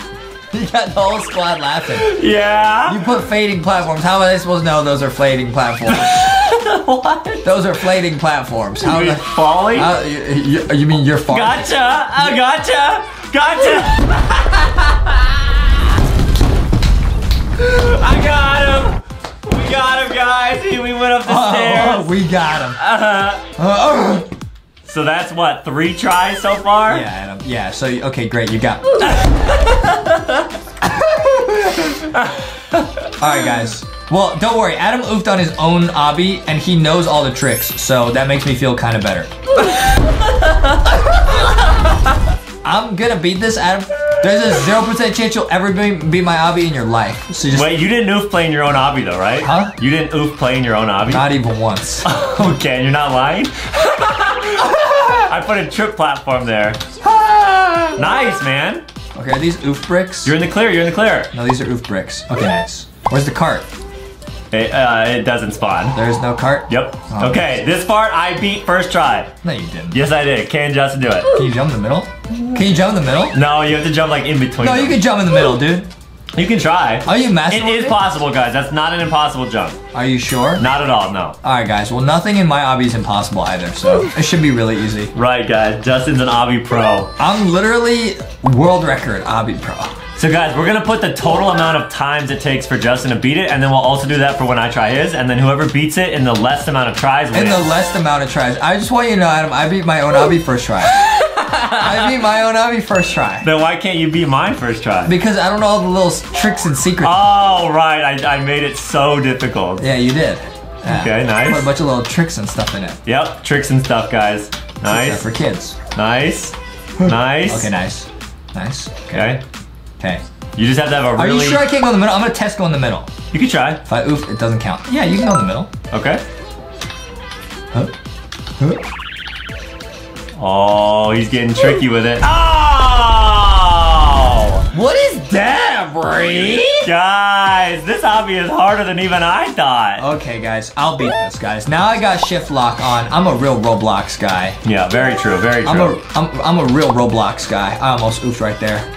you got the whole squad laughing. Yeah. You put fading platforms. How am I supposed to know those are fading platforms? what? those are fading platforms. How? You mean the- falling? how you, you, you mean you're falling? Gotcha! I gotcha! Gotcha! I got him! We got him, guys! We went up the Oh, stairs. we got him. Uh-huh. Uh, oh. So that's what, three tries so far? Yeah, Adam. Yeah. So okay, great. You got. All right, guys. Well, don't worry. Adam oofed on his own obby, and he knows all the tricks, so that makes me feel kind of better. I'm gonna beat this, Adam. There's a zero percent chance you'll ever be, beat my obby in your life. So just Wait, you didn't oof play in your own obby though, right? Huh? You didn't oof play in your own obby? not even once. okay, and you're not lying? I put a trip platform there. nice, man. Okay, are these oof bricks? You're in the clear, you're in the clear. no, these are oof bricks. Okay, nice. Where's the cart? It, uh, it doesn't spawn. There's no cart. Yep. Oh. Okay, this part I beat first try. No, you didn't. Yes, I did. Can Justin do it? Can you jump in the middle? Can you jump in the middle? No, you have to jump like in between. No, them. you can jump in the middle, dude. You can try. Are you master? It is possible, guys. That's not an impossible jump. Are you sure? Not at all, no. All right, guys. Well, nothing in my obby is impossible either, so it should be really easy. Right, guys. Justin's an Obby pro. I'm literally world record obby pro. So, guys, we're gonna put the total amount of times it takes for Justin to beat it, and then we'll also do that for when I try his, and then whoever beats it in the less amount of tries In the least amount of tries. I just want you to know, Adam, I beat my own obby first try. I beat my own obby first try. then why can't you beat mine first try? Because I don't know all the little tricks and secrets. Oh, right. I, I made it so difficult. yeah, you did. Yeah. Okay, nice. Put a bunch of little tricks and stuff in it. Yep, tricks and stuff, guys. Except Nice, for kids. nice, nice. Okay, nice. Nice. Okay. Okay. You just have to have a really... Are you sure I can't go in the middle? I'm gonna test go in the middle. You can try. If I oof, it doesn't count. Yeah, you can go in the middle. Okay. Huh? Huh? Oh, he's getting tricky with it. Oh! What is that, Bree? Guys, this obby is harder than even I thought. Okay, guys, I'll beat this, guys. Now I got shift lock on. I'm a real Roblox guy. Yeah, very true, very true. I'm a I'm, I'm a real Roblox guy. I almost oofed right there.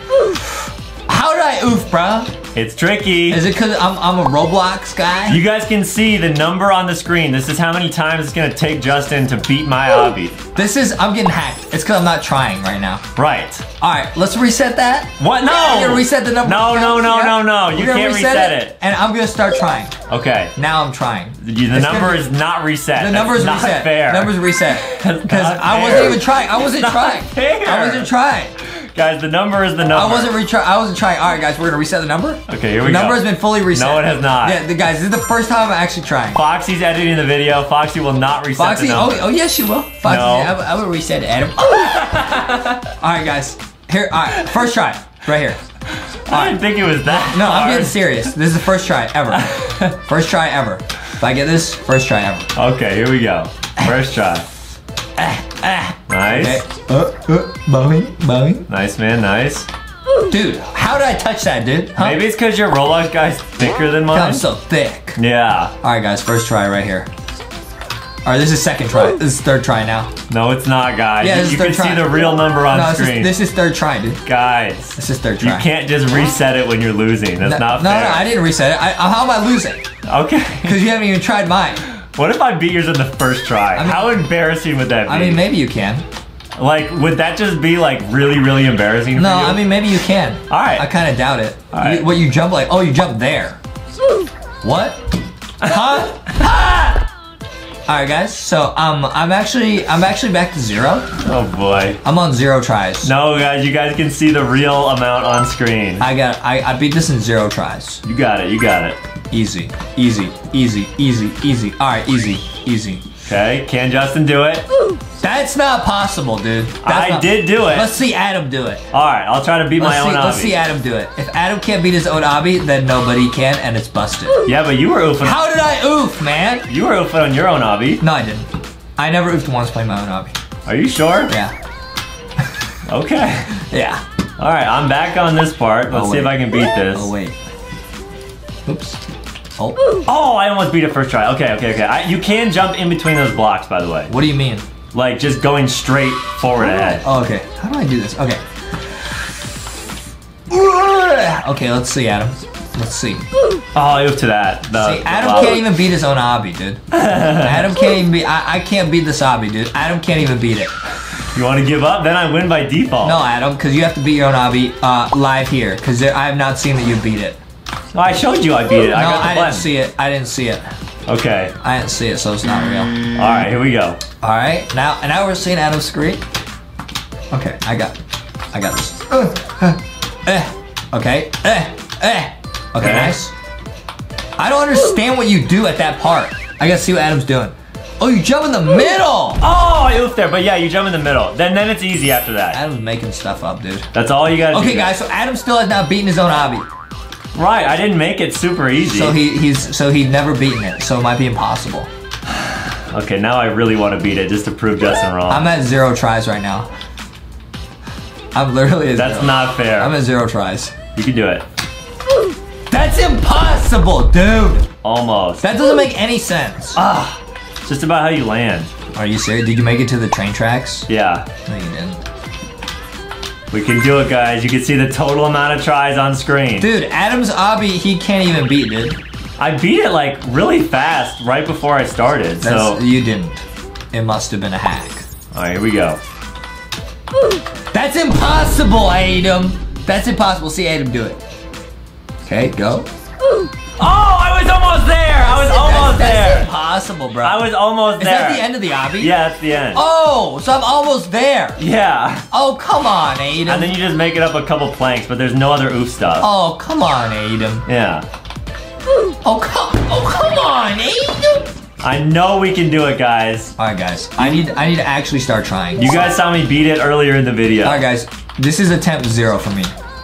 How did I oof, bro? it's tricky. Is it because I'm I'm a Roblox guy? You guys can see the number on the screen. This is how many times it's gonna take Justin to beat my obby. This is I'm getting hacked. It's because I'm not trying right now. Right. All right, let's reset that. What? No! We're gonna reset the number. No, no, no, Yeah? no, no. You can't reset it. And I'm gonna start trying. Okay. Now I'm trying. The It's number is not reset. The number's not reset. fair. Numbers reset. Because I wasn't even trying. I wasn't trying. fair. I wasn't trying. Guys, the number is the number. I wasn't retry. I wasn't trying. All right, guys, we're gonna reset the number. Okay, here The we go. number has been fully reset. No, it has not. Yeah, the guys, this is the first time I'm actually trying. Foxy's editing the video. Foxy will not reset Foxy, the oh, number. oh oh yes, she will. Foxy, No. I, will- I will reset it, Adam. all right, guys. Here, all right, first try, right here. I didn't think it was that No, I'm hard. getting serious. This is the first try ever. first try ever. If I get this, first try ever. Okay, here we go. First try. Nice. Uh, uh, boing, boing. Nice, man. Nice. Dude, how did I touch that, dude? Huh? Maybe it's because your Roblox guy's thicker than mine. I'm so thick. Yeah. All right, guys, first try right here. All right, this is second try. This is third try now. No, it's not, guys. Yeah, you this you is can third see try. the real number on no, this screen. is, this is third try, dude. Guys, This is third try. you can't just reset it when you're losing. That's no, not no, fair. no, I didn't reset it. I, how am I losing? Okay. Because you haven't even tried mine. What if I beat yours in the first try? mean- How embarrassing would that be? I mean, maybe you can. like, would that just be like really, really embarrassing No, for you? I mean, maybe you can. All right. I kind of doubt it. All right. You, what, you jump like, oh, you jump there. what? Huh? Ah! Ah! All right, guys. So, um, I'm actually, I'm actually back to zero. oh boy. I'm on zero tries. No, guys, you guys can see the real amount on screen. I got, I, I beat this in zero tries. You got it. You got it. Easy, easy, easy, easy, easy. All right, easy, easy. Okay. Can Justin do it? That's not possible, dude. That's I not- did do it. Let's see Adam do it. All right. I'll try to beat my Let's own see, obby. let's see Adam do it. If Adam can't beat his own obby, then nobody can, and it's busted. Yeah, but you were oofing. How did I oof, man? You were oofing on your own obby. No, I didn't. I never oofed once playing my own obby. Are you sure? Yeah. Okay. Yeah. All right, I'm back on this part. Let's Oh, see if. I can beat oh, this. Oh wait. Oops. Oh. Oh, I almost beat it first try. Okay, okay, okay. I, you can jump in between those blocks, by the way. What do you mean? Like just going straight forward ahead. Oh, okay. How do I do this? Okay. Okay, let's see, Adam. Let's see. Oh, oof to that. The, See, Adam lava. can't even beat his own obby, dude. Adam can't even beat. I, I can't beat this obby, dude. Adam can't even beat it. You want to give up? Then I win by default. No, Adam, because you have to beat your own obby uh, live here, because I have not seen that you beat it. Oh, I showed you I beat it. I no, got the I didn't see it. I didn't see it. Okay. I didn't see it, so it's not real. All right, here we go. All right, now and now we're seeing Adam's screen. Okay, I got, I got this. Uh, uh, eh. Okay, eh, eh. Okay, Okay. nice. I don't understand what you do at that part. I gotta see what Adam's doing. Oh, you jump in the middle. Oh, I oofed there, but yeah, you jump in the middle. Then then it's easy after that. Adam's making stuff up, dude. That's all you gotta do. Okay, guys, so Adam still has not beaten his own obby. Right, I didn't make it super easy. So he he's so he's never beaten it. So it might be impossible. okay, now I really want to beat it just to prove Justin wrong. I'm at zero tries right now. I'm literally at That's zero. not fair. I'm at zero tries. you can do it. That's impossible, dude. Almost. That doesn't make any sense. ah, it's just about how you land. Are you serious? Did you make it to the train tracks? Yeah, No, you didn't. We can do it, guys. You can see the total amount of tries on screen. Dude, Adam's obby, he can't even beat, dude. I beat it like really fast right before I started. That's, so, you didn't. It must have been a hack. all right, here we go. That's impossible, Adam. That's impossible. See Adam do it. Okay, go. Oh, I was almost there. I was almost that's, that's there. impossible, bro. I was almost Is there. that the end of the obby? Yeah, that's the end. Oh, so I'm almost there. Yeah. Oh, come on, Adam. And then you just make it up a couple planks, but there's no other oof stuff. oh, come on, Adam. Yeah. Oh, come, oh, come on, Adam. I know we can do it, guys. All right, guys. I need, I need to actually start trying. You guys saw me beat it earlier in the video. All right, guys. This is attempt zero for me.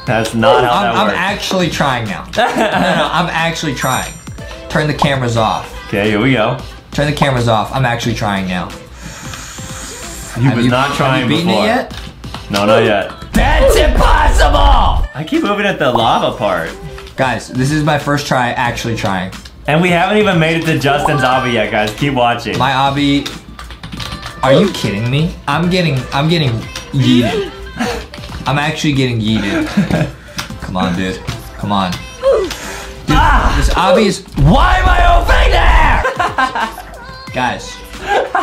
That's not how I'm, that I'm actually trying now. No, no, I'm actually trying. Turn the cameras off. okay, here we go. Turn the cameras off. I'm actually trying now. You Have was you, not trying have you beaten before. it yet? No, not yet. That's impossible! I keep moving at the lava part. Guys, this is my first try actually trying. And we haven't even made it to Justin's obby yet, guys. Keep watching. My obby. Are you kidding me? I'm getting, I'm getting yeeted. I'm actually getting yeeted. Come on, dude. Come on. Dude, ah. this obby is. Why am I opening there? Guys,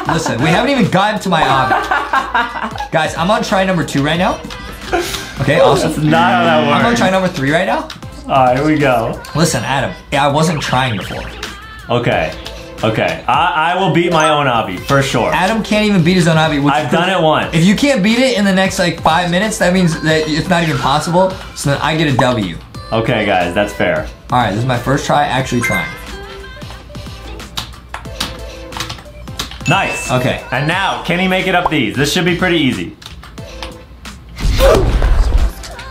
listen. We haven't even gotten to my obby. Guys, I'm on try number two right now. Okay, awesome. That's not how that I'm on try number three right now. Alright, here we go. Listen, Adam. I wasn't trying before. Okay. Okay. I, I will beat my own obby, for sure. Adam can't even beat his own obby. I've done it once. If you can't beat it in the next like five minutes, that means that it's not even possible. So then I get a W. Okay, guys, that's fair. All right, this is my first try actually trying. Nice. Okay. And now, can he make it up these? This should be pretty easy.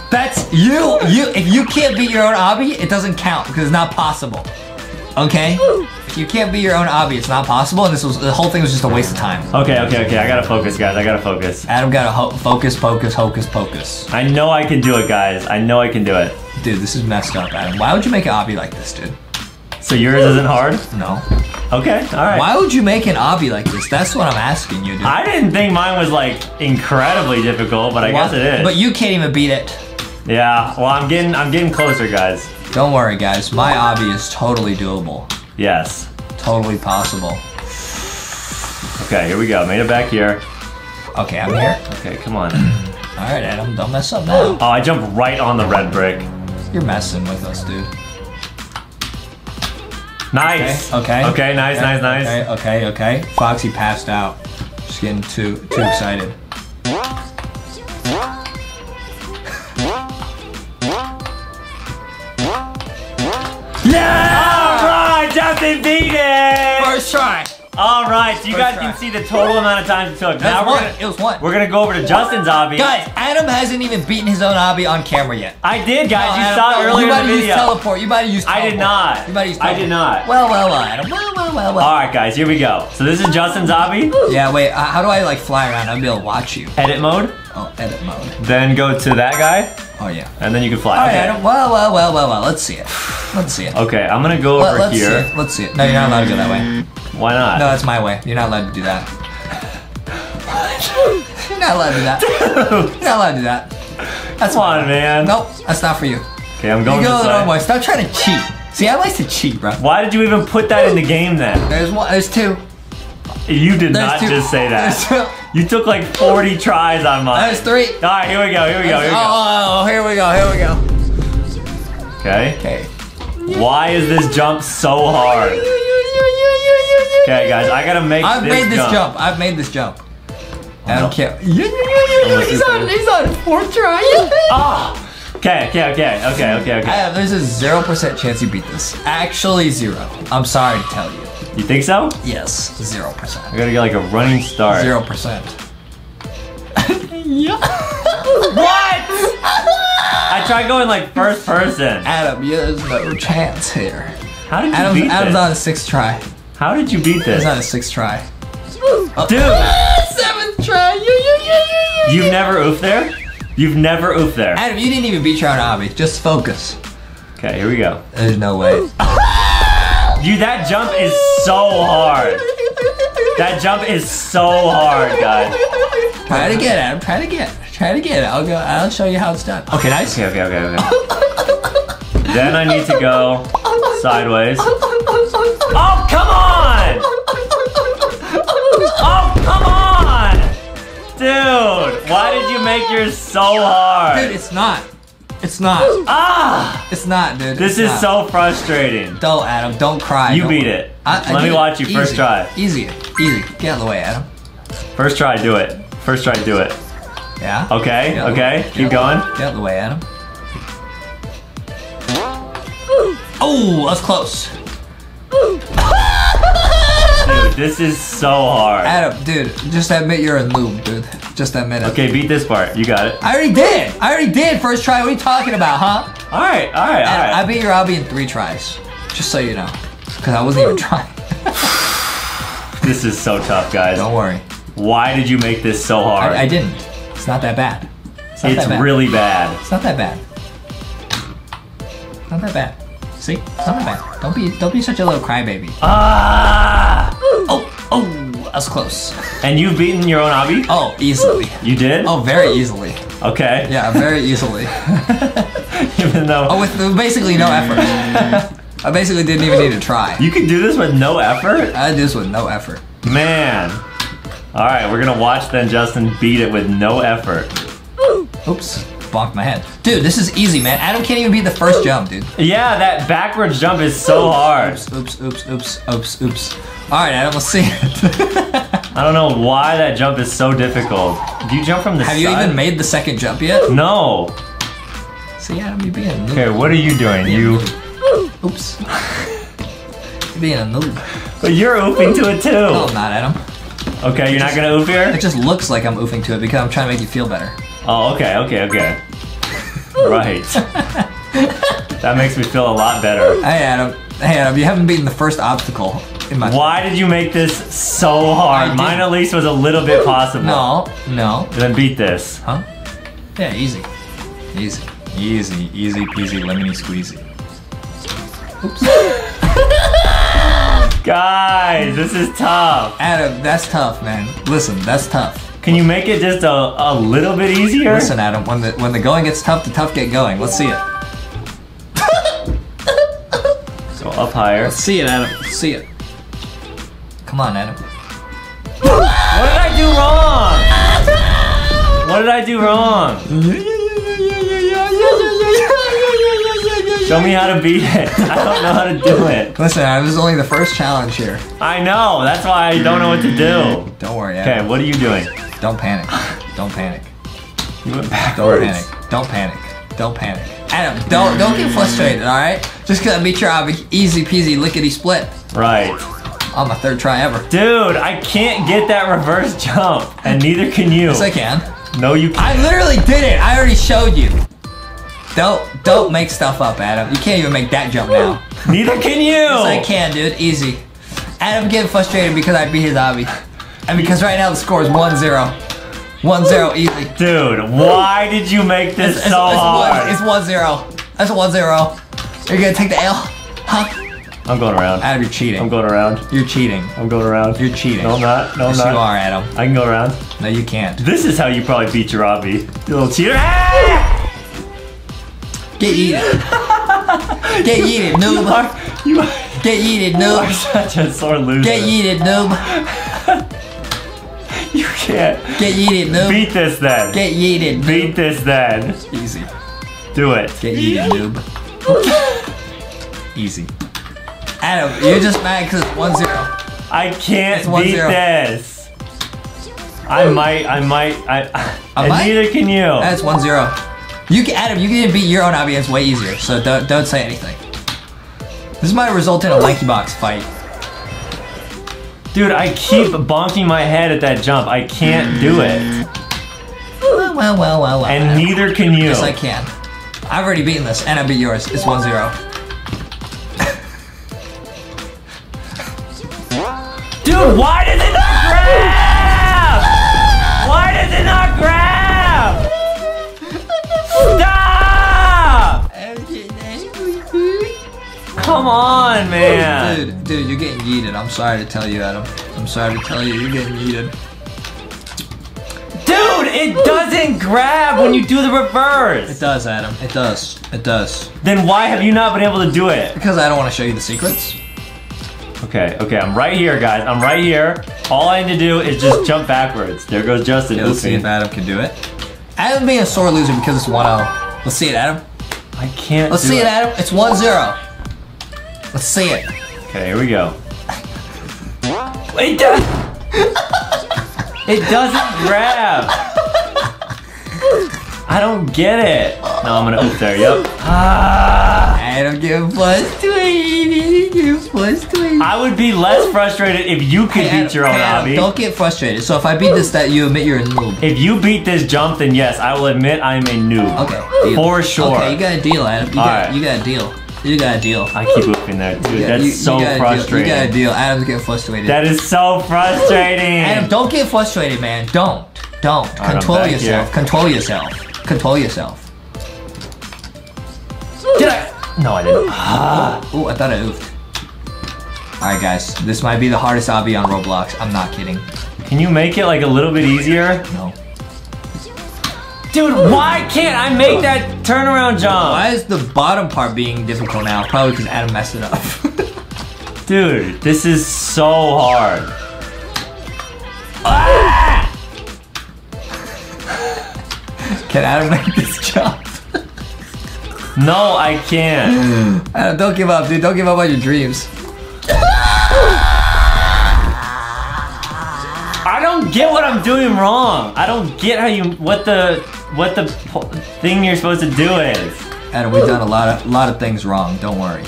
That's you. You. If you can't beat your own obby, it doesn't count because it's not possible. Okay. You can't be your own obby, it's not possible, and this was the whole thing was just a waste of time. Okay, okay, okay. I gotta focus, guys. I gotta focus. Adam got to ho- focus, focus, hocus pocus. I know I can do it, guys. I know I can do it. Dude, this is messed up, Adam. Why would you make an obby like this, dude? So yours isn't hard? No. Okay, alright. Why would you make an obby like this? That's what I'm asking you, dude. I didn't think mine was like incredibly difficult, but I guess it is. But you can't even beat it. yeah, well I'm getting I'm getting closer, guys. Don't worry, guys. My obby is totally doable. Yes. Totally possible. Okay, here we go. Made it back here. Okay, I'm here. Okay, come on. All right, Adam. Don't mess up now. Oh, I jumped right on the red brick. You're messing with us, dude. Nice. Okay. Okay, nice, okay, nice, nice. Okay, okay, okay. Foxy passed out. Just getting too too excited. Beat it! First try. All right, so you guys try. can see the total amount of time it took. That's now we're gonna, It was one. we're gonna go over to Justin's obby. Guys, Adam hasn't even beaten his own obby on camera yet. I did, guys. No, you Adam, saw no, earlier you in might the have used teleport. You might have used I did not. You might have used I did not. Well, well, well, Adam. Well, well, well, well. All right, guys, here we go. So this is Justin's obby. Yeah, wait. Uh, how do I like fly around? I'll be able to watch you. Edit mode. Oh, edit mode. Then go to that guy, Oh yeah. and then you can fly. All right, okay. Adam. Well, well, well, well, well. Let's see it. Let's see it. Okay, I'm gonna go Let, over see here. it. Let's see it. No, you're not allowed to go that way. Why not? No, that's my way. You're not allowed to do that. you're not allowed to do that. You're not allowed to do that. That's Come on, way. man. Nope, that's not for you. Okay, I'm going. You go the wrong way. Stop trying to cheat. See, I like to cheat, bro. Why did you even put that in the game then? There's one. There's two. You did There's not two. just say There's that. two. You took like 40 tries on mine. There's three. All right, here we go. Here we go. Here we oh, oh, oh, here we go. Here we go. Okay. Okay. Why is this jump so hard? Okay, guys, I gotta make I've this made this jump. jump. I've made this jump. I no. don't care. He's on. He's on fourth try. Ah! Okay, okay, okay, okay, okay, I okay. have, there's a zero percent chance you beat this. Actually, zero. I'm sorry to tell you. You think so? Yes, 0%. I gotta get like a running start. Zero percent. yeah. What? I tried going like first person. Adam, yeah, there's no chance here. How did you Adam's, beat Adam's this? on a sixth try. How did you beat this? He's on a sixth try. Dude, Seventh try. Yeah, yeah, yeah, yeah, yeah. you've never oofed there? You've never oofed there. Adam, you didn't even beat your own obby. Just focus. Okay, here we go. There's no way. You, that jump is so hard. That jump is so hard, guys. Try it again, Adam. Try it again. Try it again. I'll go. I'll show you how it's done. Okay, nice. Okay, okay, okay, okay. then I need to go sideways. Oh, come on! Oh, come on! Dude, why did you make yours so hard? Dude, it's not. It's not. Ah! It's not, dude. This It's is not. so frustrating. Don't, Adam. Don't cry. You Don't beat it. I- I Let me watch you first try. Easy. Easy. Get out of the way, Adam. First try, do it. First try, do it. Yeah. Okay, Get out of the okay, keep going. Get out of the way, Adam. Oh, that's close. Dude, this is so hard. Adam, dude, just admit you're a noob, dude. Just admit it. Okay, beat this part. You got it. I already did. I already did. First try. What are you talking about, huh? All right, all right, all Adam, I right. beat your obby in three tries. Just so you know. Because I wasn't even trying. This is so tough, guys. Don't worry. Why did you make this so hard? I, I didn't. It's not that bad. It's it's bad. really bad. It's not that bad. Not that bad. See? It's not that bad. Don't be don't be such a little crybaby. Ah! Oh, oh, that's close. And you've beaten your own obby? Oh, easily. You did? Oh, very easily. Okay. Yeah, very easily. Even though Oh, with basically no effort. I basically didn't even need to try. you could do this with no effort? I did this with no effort. Man. All right, we're gonna watch then Justin beat it with no effort. Oops, bonked my head. Dude, this is easy, man. Adam can't even beat the first jump, dude. Yeah, that backwards jump is so hard. Oops, oops, oops, oops, oops. oops. All right, Adam, let's see it. I don't know why that jump is so difficult. Do you jump from the Have side? you even made the second jump yet? No. See, Adam, you're being a noob. Okay, what are you doing? You. Oops. you're being a noob. But you're oofing to it No, too. I'm not, Adam. Okay, you're not gonna oof here? It just looks like I'm oofing to it because I'm trying to make you feel better. Oh, okay, okay, okay. Right. that makes me feel a lot better. Hey, Adam. Hey, Adam, you haven't beaten the first obstacle in my. Why did you make this so hard? Mine at least was a little bit possible. No, no. Then beat this. Huh? Yeah, easy. Easy. Easy, easy peasy, lemony squeezy. Oops. Guys, this is tough. Adam, that's tough, man. Listen, that's tough. Can you make it just a, a little bit easier? Listen, Adam, when the when the going gets tough, the tough get going. Let's see it. so up higher. Let's see it, Adam. Let's see it. Come on, Adam. What did I do wrong? What did I do wrong? Show me how to beat it. I don't know how to do it. Listen, Adam, this is only the first challenge here. I know. That's why I don't know what to do. Don't worry, Okay, what are you doing? Don't panic. Don't panic. You went Don't backwards. panic. Don't panic. Don't panic. Adam, don't don't get frustrated, all right? Just because I beat your obby, easy peasy, lickety split. Right. on my third try ever. Dude, I can't get that reverse jump, and neither can you. Yes, I can. No, you can't. I literally did it. I already showed you. Don't don't make stuff up, Adam. You can't even make that jump now. Neither can you. Yes, I can, dude. Easy. Adam getting frustrated because I beat his obby. And because right now the score is 1-0. 1-0 easy. Dude, why did you make this It's, so it's, hard? it's 1-0. That's 1-0. Are you gonna take the L? Huh? I'm going around. Adam, you're cheating. I'm going around. You're cheating. I'm going around. You're cheating. No, I'm not. No, I'm yes, not. you are, Adam. I can go around. No, you can't. This is how you probably beat your obby. You little cheater. Ah! Get yeeted. Get yeeted, You are, you are Get yeeted, noob. such a sore loser. Get yeeted, noob. Can't. Get yeeted, noob. Beat this then. Get yeeted, noob. Beat this then. Easy. Do it. Get yeeted, noob. Easy. Adam, you're just mad because it's 1-0. I can't It's one beat zero. this. I might. I might. I. I and might? neither can you. That's 1-0. You can, Adam, you can beat your own. It's way easier. So don't don't say anything. This might result in a LankyBox fight. Dude, I keep bonking my head at that jump. I can't do it. Well, well, well, well. And neither can you. Yes, I can. I've already beaten this, and I beat yours. It's 1-0. Dude, why does it not grab? Why does it not grab? Come on, man. Dude, dude, you're getting yeeted. I'm sorry to tell you, Adam. I'm sorry to tell you, you're getting yeeted. Dude, it doesn't grab when you do the reverse. It does, Adam. It does. It does. Then why have you not been able to do it? Because I don't want to show you the secrets. Okay, okay, I'm right here, guys. I'm right here. All I need to do is just jump backwards. There goes Justin. Yeah, let's see if Adam can do it. Adam being a sore loser because it's 1-0. Let's see it, Adam. I can't. Let's see it, Adam. It's 1-0. Let's see it. Okay, here we go. It does. it doesn't grab. I don't get it. No, I'm gonna oop there. Yep. Ah. Adam getting plus 20. Getting plus 20. I would be less frustrated if you could Hey, beat your own hey, Adam, obby. Don't get frustrated. So if I beat this, that you admit you're a noob. If you beat this jump, then yes, I will admit I'm a noob. Okay. Deal. For sure. Okay, you got a deal, Adam. You, got, Alright. you got a deal. You got a deal. I keep ooping that, dude. Yeah, That's you- you so deal. frustrating. You got a deal. Adam's getting frustrated. That is so frustrating. Adam, don't get frustrated, man. Don't. Don't. I'm Control yourself. here. Control yourself. Control yourself. Did I? No, I didn't. Ooh, I thought I oofed. Alright, guys. This might be the hardest obby on Roblox. I'm not kidding. Can you make it like a little bit easier? No. Dude, why can't I make that turnaround jump? Why is the bottom part being difficult now? Probably because Adam messed it up. Dude, this is so hard. Ah! Can Adam make this jump? No, I can't. Adam, don't give up, dude. Don't give up on your dreams. I don't get what I'm doing wrong. I don't get how you what the what the thing you're supposed to do is. Adam, we've done a lot of lot of things wrong. Don't worry.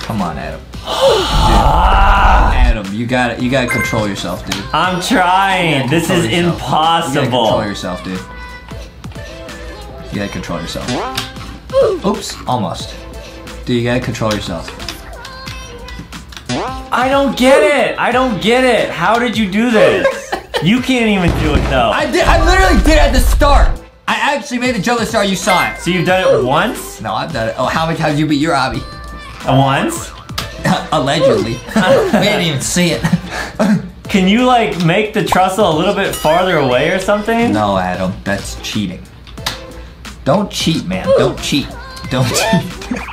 Come on, Adam. Adam, you got You got to control yourself, dude. I'm trying. This is yourself. You gotta control impossible. yourself, dude. You gotta control yourself. Oops, almost. Dude, you gotta control yourself. I don't get it. I don't get it. How did you do this? You can't even do it though. I did. I literally did at the start. I actually made the at the start. You saw it. So you've done it once? No, I've done it. Oh, how many times you beat your obby? Uh, once? Allegedly. we didn't even see it. Can you like make the trestle a little bit farther away or something? no, Adam, that's cheating. Don't cheat, man. Don't cheat. Don't cheat.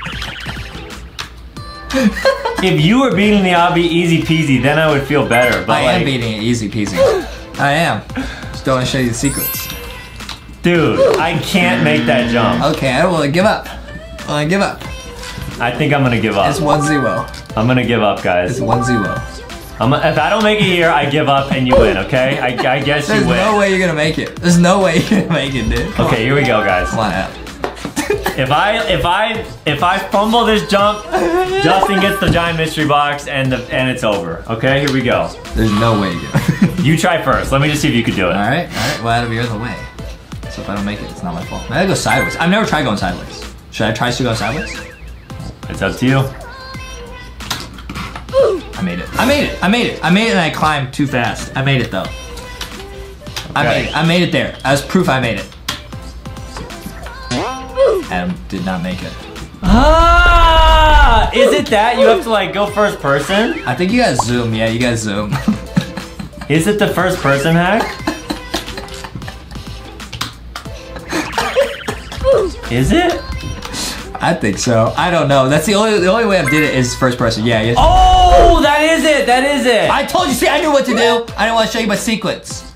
If you were beating the obby easy peasy, then I would feel better. But I like, am beating it easy peasy. I am. Just don't want to show you the secrets. dude, I can't make that jump. Okay, I will give up. I give up. I think I'm gonna give up. It's one zero. I'm gonna give up, guys. It's one zero. I'm, if I don't make it here, I give up and you win. Okay? I, I guess There's you win. There's no way you're gonna make it. There's no way you're gonna make it, dude. Come Okay, here we go, guys. Come on out. If I if I if I fumble this jump, Justin gets the giant mystery box and the and it's over. Okay, here we go. There's no way you do. You try first. Let me just see if you can do it. all right, all right. Well, out of your the way. So if I don't make it, it's not my fault. I gotta go sideways. I've never tried going sideways. Should I try to go sideways? It's up to you. I made it. I made it. I made it. I made it and I climbed too fast. I made it though. I made it. I made it there. As proof I made it. Adam did not make it. Ah! Is it that you have to like go first person? I think you guys zoom. Yeah, you guys zoom. Is it the first person hack? Is it? I think so. I don't know. That's the only the only way I did it is first person. Yeah. yeah. Oh, that is it. That is it. I told you. See, I knew what to do. I didn't want to show you my sequence.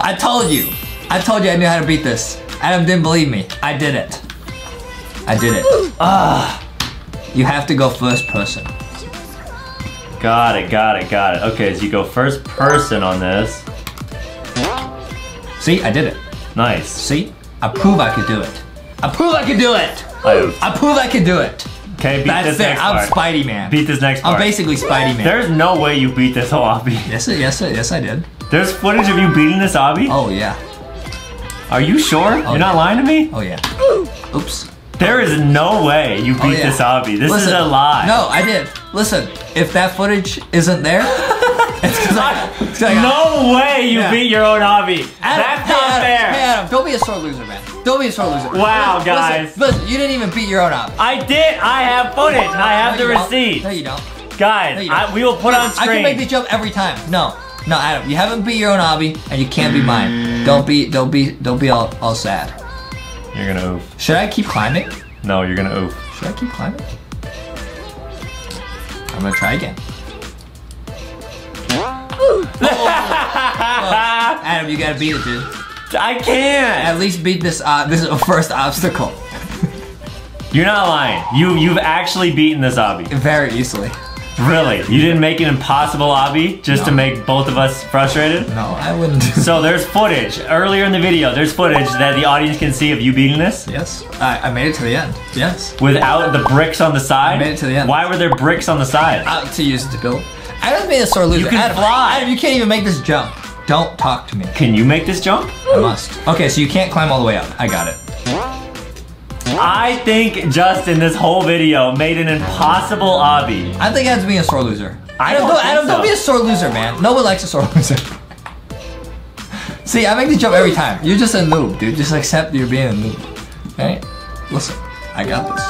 I told you. I told you I knew how to beat this. Adam didn't believe me. I did it. I did it. Ah. You have to go first person. Got it. Got it. Got it. Okay, so you go first person on this. See, I did it. Nice. See, I prove I could do it. I prove I could do it. I- I prove I could do it. Okay, beat That's this it. next I'm part. Spidey Man. Beat this next part. I'm basically Spidey Man. There's no way you beat this whole obby. yes, it- yes, yes, I did. There's footage of you beating this obby? Oh yeah. Are you sure? Oh, You're not yeah. lying to me? Oh yeah. Oops. There is no way you oh, beat Oh, yeah. this obby. This Listen, is a lie. No, I did. Listen, if that footage isn't there, it's because I, I No way you Yeah. beat your own obby. Adam, That's hey, not Adam, fair. Hey Adam, don't be a sore loser, man. Don't be a sore loser. Wow, Listen, guys. Listen, listen, you didn't even beat your own op. I did. I have footage. I have No, the you don't. receipt. No, you don't. Guys, No, you I, don't. we will put on screen. I can make the jump every time. No, no, Adam, you haven't beat your own obby, and you can't be mine. Don't be, don't be, don't be all, all sad. You're gonna oof. Should I keep climbing? No, you're gonna oof. Should I keep climbing? I'm gonna try again. Adam, you gotta beat it, dude. I can't. At least beat this. Uh, this first obstacle You're not lying. You you've actually beaten this obby. very easily. Really? You didn't make an impossible obby just to make both of us frustrated? No, I wouldn't. So there's footage earlier in the video. There's footage that the audience can see of you beating this yes, I, I made it to the end. Yes, without the bricks on the side. I made it to the end. Why were there bricks on the side? out to use it to build. Adam's being a sore loser. You can Adam, fly. Adam, you can't even make this jump. Don't talk to me. Can you make this jump? I must. Okay, so you can't climb all the way up. I got it. I think Justin this whole video made an impossible obby. I think Adam's being a sore loser. I Adam, don't Adam, so. don't be a sore loser, man. No one likes a sore loser. See, I make the jump every time. You're just a noob, dude. Just accept you're being a noob. Okay? Listen, I got this.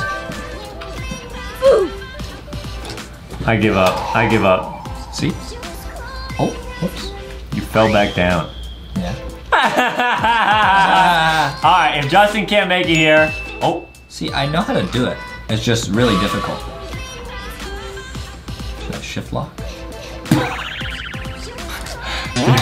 I give up. I give up. See? Oh, whoops. You fell back down. Yeah. All right, if Justin can't make it here, oh, See, I know how to do it. It's just really difficult. Should I shift lock?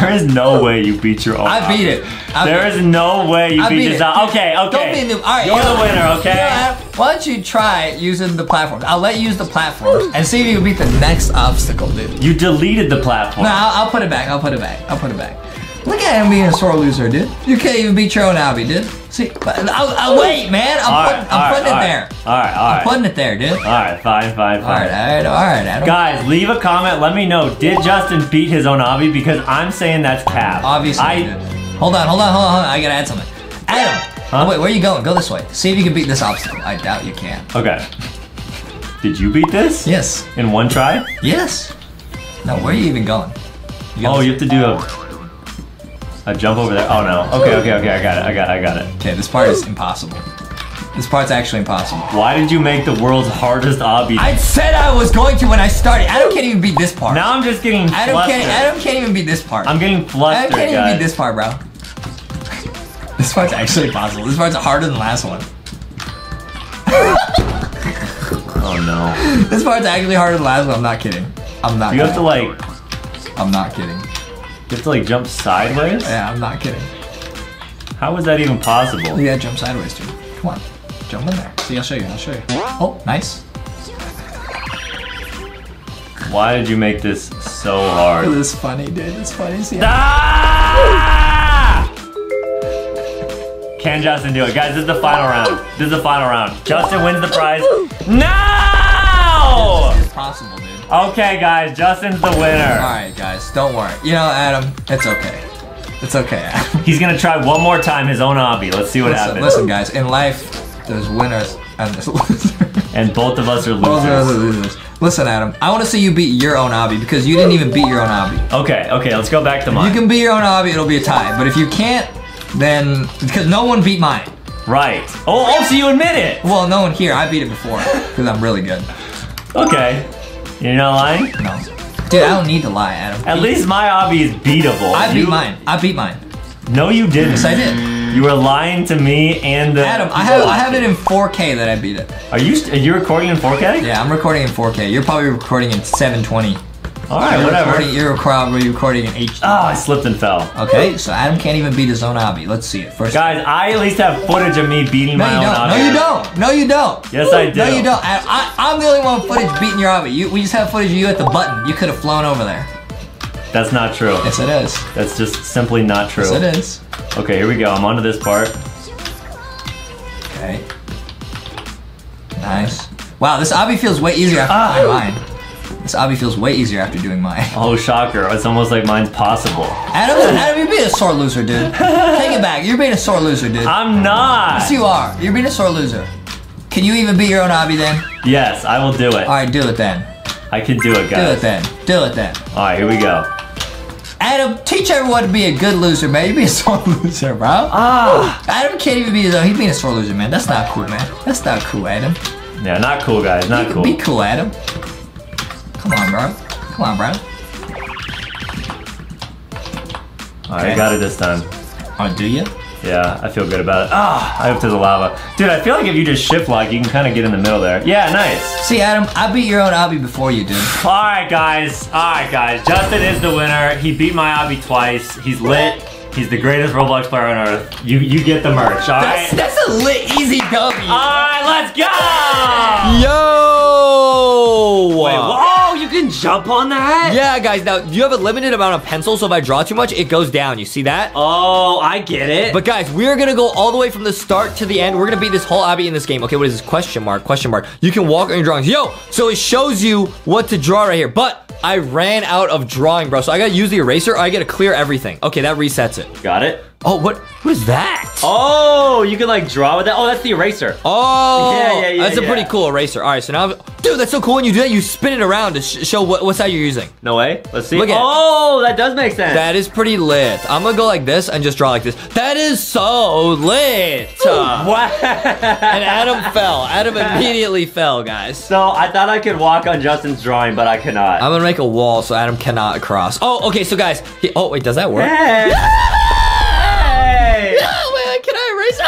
there is no way you beat your own. I beat it. I There beat is no way you I beat, beat this out. Okay, okay. Don't be noob. All right, You're you the winner, okay? Why don't you try using the platforms? I'll let you use the platforms and see if you can beat the next obstacle, dude. You deleted the platform. No, I'll, I'll put it back. I'll put it back. I'll put it back. Look at him being a sore loser, dude. You can't even beat your own obby, dude. See, but uh, uh, I'll, I'll wait, man. I'm, All putting, right, I'm all right, putting all it right. there. All right, all I'm right. putting it there, dude. All right, fine, fine, All right, fine. all right, all right. Adam. Guys, leave a comment. Let me know. Did Justin beat his own obby? Because I'm saying that's cap. Obviously, I, I. Hold on, hold on, hold on, hold on. I gotta add something. Adam. Huh? Oh, wait, where are you going? Go this way. See if you can beat this obstacle. I doubt you can. Okay. Did you beat this? Yes. In one try? Yes. No, where are you even going? You Oh, you have to do a a jump over there. Oh no. Okay, okay, okay. I got it. I got. I got it. Okay, this part is impossible. This part's actually impossible. Why did you make the world's hardest obby? I said I was going to when I started. Adam can't even beat this part. now I'm just getting Adam flustered. can't. Adam can't even beat this part. I'm getting Adam flustered, can't even beat this part, bro. this part's actually impossible. This part's harder than the last one. Oh no. This part's actually harder than the last one. I'm not kidding. I'm not. You have to like. I'm not kidding. You have to like jump sideways. Yeah, I'm not kidding. How is that even possible? Yeah, jump sideways, dude. Come on, jump in there. See, I'll show you. I'll show you. Oh, nice. Why did you make this so hard? This is funny, dude. It's funny. See, Ah! Can Justin do it? Guys, this is the final round. This is the final round. Justin wins the prize. No! It's possible, dude. Okay, guys, Justin's the winner. All right, guys, don't worry. You know, Adam, it's okay. It's okay, Adam. He's gonna try one more time his own obby. Let's see what Listen, happens. listen, guys. In life, there's winners and there's losers. And both of us are losers. Both of us are losers. Listen, Adam. I want to see you beat your own obby because you didn't even beat your own obby. Okay, okay, let's go back to If you can beat your own obby, it'll be a tie. But if you can't, then because no one beat mine. Right. Oh, oh, so you admit it. Well, no one here. I beat it before because I'm really good. Okay. You're not lying? No, dude, I don't need to lie, Adam. At least my obby is beatable. I beat You- mine. I beat mine. No, you didn't. Yes, I did. You were lying to me and the. Adam, I have I have it in 4K that I beat it. Are you are you recording in 4K? Yeah, I'm recording in 4K. You're probably recording in 720. All right, You're whatever. Recording, you're probably recording in HD. Oh, I slipped and fell. Okay, so Adam can't even beat his own obby. Let's see it first. Guys, I at least have footage of me beating no, my you own don't. obby. No, you don't. No, you don't. Yes, I do. No, you don't. I, I, I'm the only one with footage beating your obby. You, we just have footage of you at the button. You could have flown over there. That's not true. Yes, it is. That's just simply not true. Yes, it is. Okay, here we go. I'm onto this part. Okay. Nice. Wow, this obby feels way easier after Ah. mine. This obby feels way easier after doing mine. Oh, shocker. It's almost like mine's possible. Adam, Adam, you're being a sore loser, dude. Take it back. You're being a sore loser, dude. I'm not. Yes, you are. You're being a sore loser. Can you even beat your own obby then? Yes, I will do it. All right, do it then. I can do it, guys. Do it then. Do it then. All right, here we go. Adam, teach everyone to be a good loser, man. You're being a sore loser, bro. Ah. Adam can't even be his own. He's being a sore loser, man. That's not cool, man. That's not cool, Adam. Yeah, not cool, guys. Not cool. Be cool, Adam. Come on, bro. Come on, bro. All right, I got it this time. Oh, do you? Yeah, I feel good about it. Ah, I hope there's a lava. Dude, I feel like if you just shift lock, you can kind of get in the middle there. Yeah, nice. See, Adam, I beat your own obby before you dude. All right, guys. All right, guys. Justin is the winner. He beat my obby twice. He's lit. He's the greatest Roblox player on earth. You you get the merch. All right. That's, that's a lit, easy W. All right, let's go. Yo! Wait, whoa! You can jump on that? Yeah, guys, now you have a limited amount of pencils, so if I draw too much, it goes down. You see that? Oh, I get it. But guys, we're gonna go all the way from the start to the end. We're gonna beat this whole obby in this game. Okay, what is this? Question mark, question mark. You can walk on your drawings. Yo, so it shows you what to draw right here. But I ran out of drawing, bro. So I gotta use the eraser or I gotta clear everything. Okay, that resets it. got it. Oh, what what is that? Oh, you can like draw with that. Oh, that's the eraser. Oh, Yeah, yeah, yeah, That's a pretty cool eraser. All right, so now, dude, that's so cool. When you do that, you spin it around to sh- show what, what side you're using. No way. Let's see. Look at- oh, that does make sense. That is pretty lit. I'm gonna go like this and just draw like this. That is so lit. Uh, wow. and Adam fell. Adam immediately fell, guys. So I thought I could walk on Justin's drawing, but I cannot. I'm gonna make a wall so Adam cannot cross. Oh, okay, so guys. he- oh, wait, does that work? Hey! hey! Oh, wait, can I erase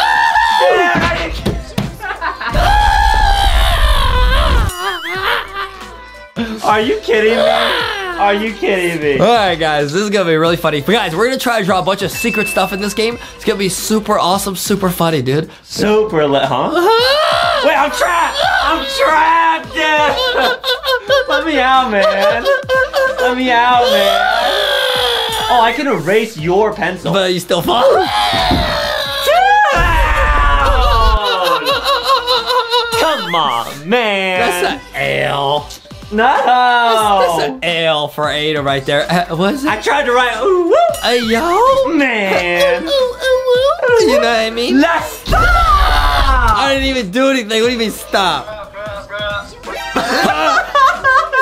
Are you kidding me? Are you kidding me? All right, guys, this is gonna be really funny. But guys, we're gonna try to draw a bunch of secret stuff in this game. It's gonna be super awesome, super funny, dude. Super lit, huh? Wait, I'm trapped! I'm trapped, dude! Let me out, man. Let me out, man. Oh, I can erase your pencil. But you still fall. Come on, man. That's an L. no. That's an L for Ada right there. Uh, what is it? I tried to write ooh woo. A yo? Man. You know what I mean? Let's stop. I didn't even do anything. What do you mean stop?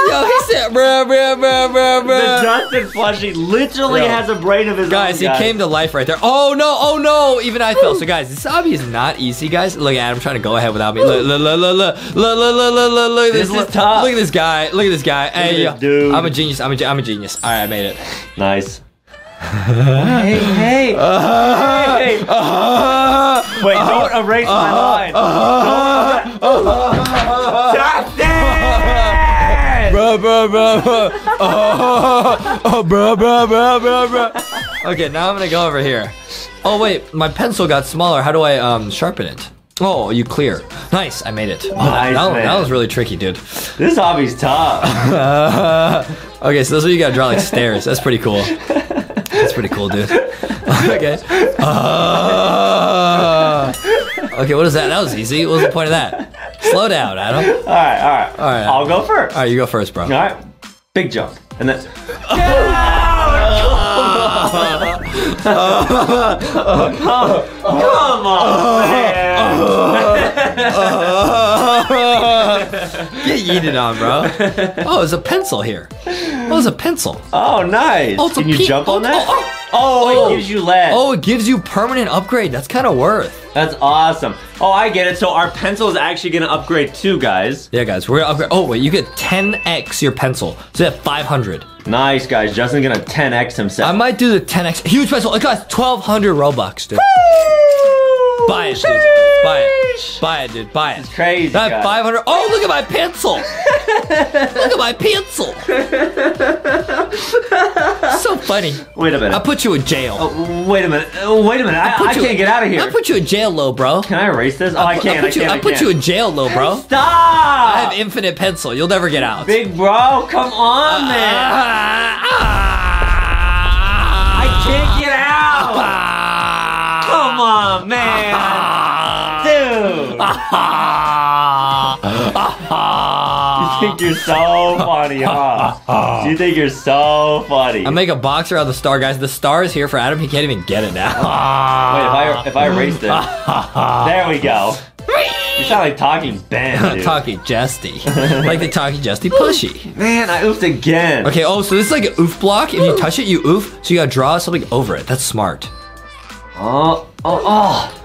Yo, he said, bruh, bruh, bruh, bruh, The. Justin plushie literally Yo. has a brain of his Guys, own. Guys, he came to life right there. Oh no, oh no, even I fell. So guys, this obby is not easy, guys. Look at Adam trying to go ahead without me. Look, look, look, look, look, look, look, look, look, look, look This this. is tough. look at this guy. Look at this guy. Hey, this dude. I'm a genius. I'm a, ge- I'm a genius. All right, I made it. Nice. hey, hey, hey. Wait, don't erase my uh-huh. line. Uh-huh. Justin! Bruh, bruh, bruh, bruh. Oh, oh, bruh, bruh, bruh, bruh, bruh. Okay, now I'm gonna go over here. Oh wait, my pencil got smaller. How do I um sharpen it? Oh, you clear. Nice, I made it. Oh, Nice, that, man. that was really tricky, dude. This obby's tough. okay, so this is what you gotta draw like stairs. That's pretty cool. That's pretty cool, dude. okay. Uh, okay, what is that? That was easy. What was the point of that? Slow down, Adam. All right, all right. All right. I'll go first. All right, you go first, bro. All right. Big jump. And then. Come on. Get yeeted on, bro. Oh, there's a pencil here. Oh, there's a pencil. Oh, nice. Oh, it's a Can you pe- jump on oh, that? oh, Oh, Oh. it oh. gives you lead. Oh, it gives you permanent upgrade. That's kind of worth. That's awesome. Oh, I get it. So our pencil is actually going to upgrade too, guys. Yeah, guys, we're gonna upgrade. Oh, wait, you get 10x your pencil. So you have 500. Nice, guys. Justin's going to 10x himself. I might do the 10x. Huge pencil. It costs 1,200 Robux, dude. Buy it, dude. Buy it. Buy it, dude. Buy it. Crazy, That guys. 500. Oh, look at my pencil. look at my pencil. so funny. Wait a minute. I'll put you in jail. Oh, wait a minute. Oh, wait a minute. I, put I you- can't get out of here. I'll put you in jail, low bro. Can I erase this? Oh, I can't. I'll put I. I'll I put you in jail, low bro. Stop! I have infinite pencil. You'll never get out. Big bro, come on, uh, man. I on, man. Dude. You think you're so funny, huh? You think you're so funny. I make a box around the star, guys. The star is here for Adam. He can't even get it now. Wait, if I if I erased it, there we go. You sound like talking Ben, dude. talking jesty. like the talking jesty pushy. Man, I oofed again. Okay, oh, so this is like an oof block. If you touch it, you oof. So you gotta draw something over it. That's smart. Oh, oh, oh.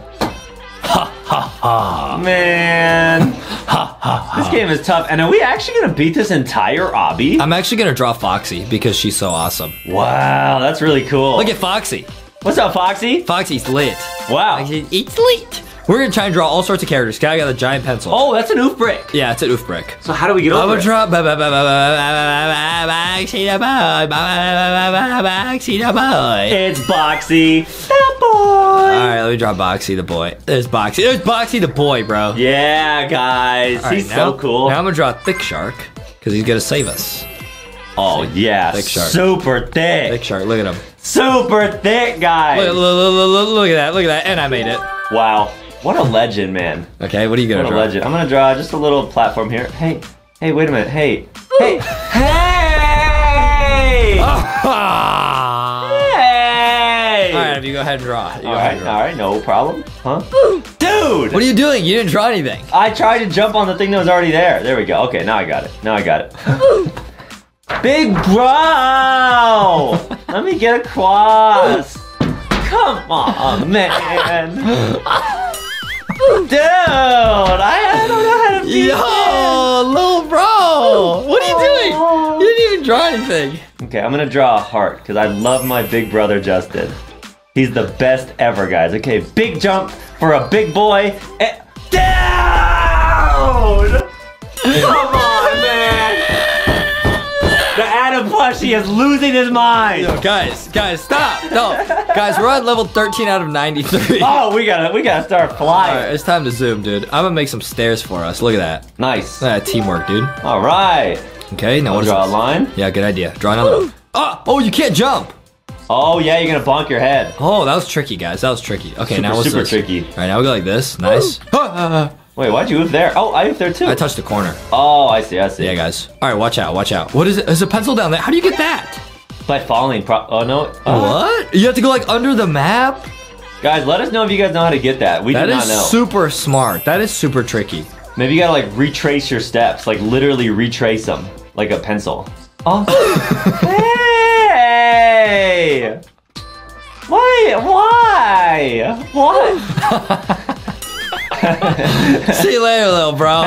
Ha, ha, ha. Man. Ha, ha, ha. This game is tough. And are we actually going to beat this entire obby? I'm actually gonna draw Foxy because she's so awesome. Wow, that's really cool. Look at Foxy. What's up, Foxy? Foxy's lit. Wow. It's lit. We're gonna try and draw all sorts of characters. Guy got a giant pencil. Oh, that's an oof brick. Yeah, it's an oof brick. So how do we get over I'm gonna draw. It's Boxy the boy. All right, let me draw Boxy the boy. There's Boxy. There's Boxy the boy, bro. Yeah, guys, All right, he's now- so cool. Now I'm gonna draw Thick Shark because he's gonna save us. oh yeah, Thick shark. super thick, Thick Shark, look at him. super thick, guys. Look, look, look, look, look at that. Look at that. And I made it. Wow. What a legend, man. Okay, what are you gonna What a legend. I'm gonna draw just a little platform here. Hey, hey, wait a minute. Hey, hey, hey, hey. All right, you go ahead and draw. You go all ahead right, and draw. all right, no problem. Huh? Dude, What are you doing? You didn't draw anything. I tried to jump on the thing that was already there. There we go. Okay, now I got it. Now I got it. Big bro, let me get across. Come on, man. Dude, I, I don't know how to do Yo, little bro. What are you doing? You didn't even draw anything. Okay, I'm gonna draw a heart because I love my big brother Justin. He's the best ever, guys. Okay, big jump for a big boy. Eh, down! Come on, Plushie is losing his mind. Yo, guys, guys, stop. No, guys, we're on level 13 out of 93. Oh, we gotta, we gotta start flying. right, it's time to zoom, dude. I'm gonna make some stairs for us. Look at that. Nice. Look at that teamwork, dude. All right. Okay, now I'll what draw a line. Yeah, good idea. Draw another one. Oh, oh, you can't jump. Oh yeah, you're gonna bonk your head. Oh, that was tricky, guys. That was tricky. Okay, Super, now what's super this? tricky. All right, now we go like this. Nice. Wait, why'd you move there? Oh, I moved there too. I touched the corner. oh, I see, I see. Yeah, guys. All right, watch out, watch out. What is it? There's a pencil down there. How do you get that? By falling. Pro- oh no. Oh. What? You have to go like under the map? Guys, let us know if you guys know how to get that. We That do not know. That is super smart. That is super tricky. Maybe you gotta like retrace your steps, like literally retrace them, like a pencil. Oh. hey! Why? Why? What? See you later, little bro.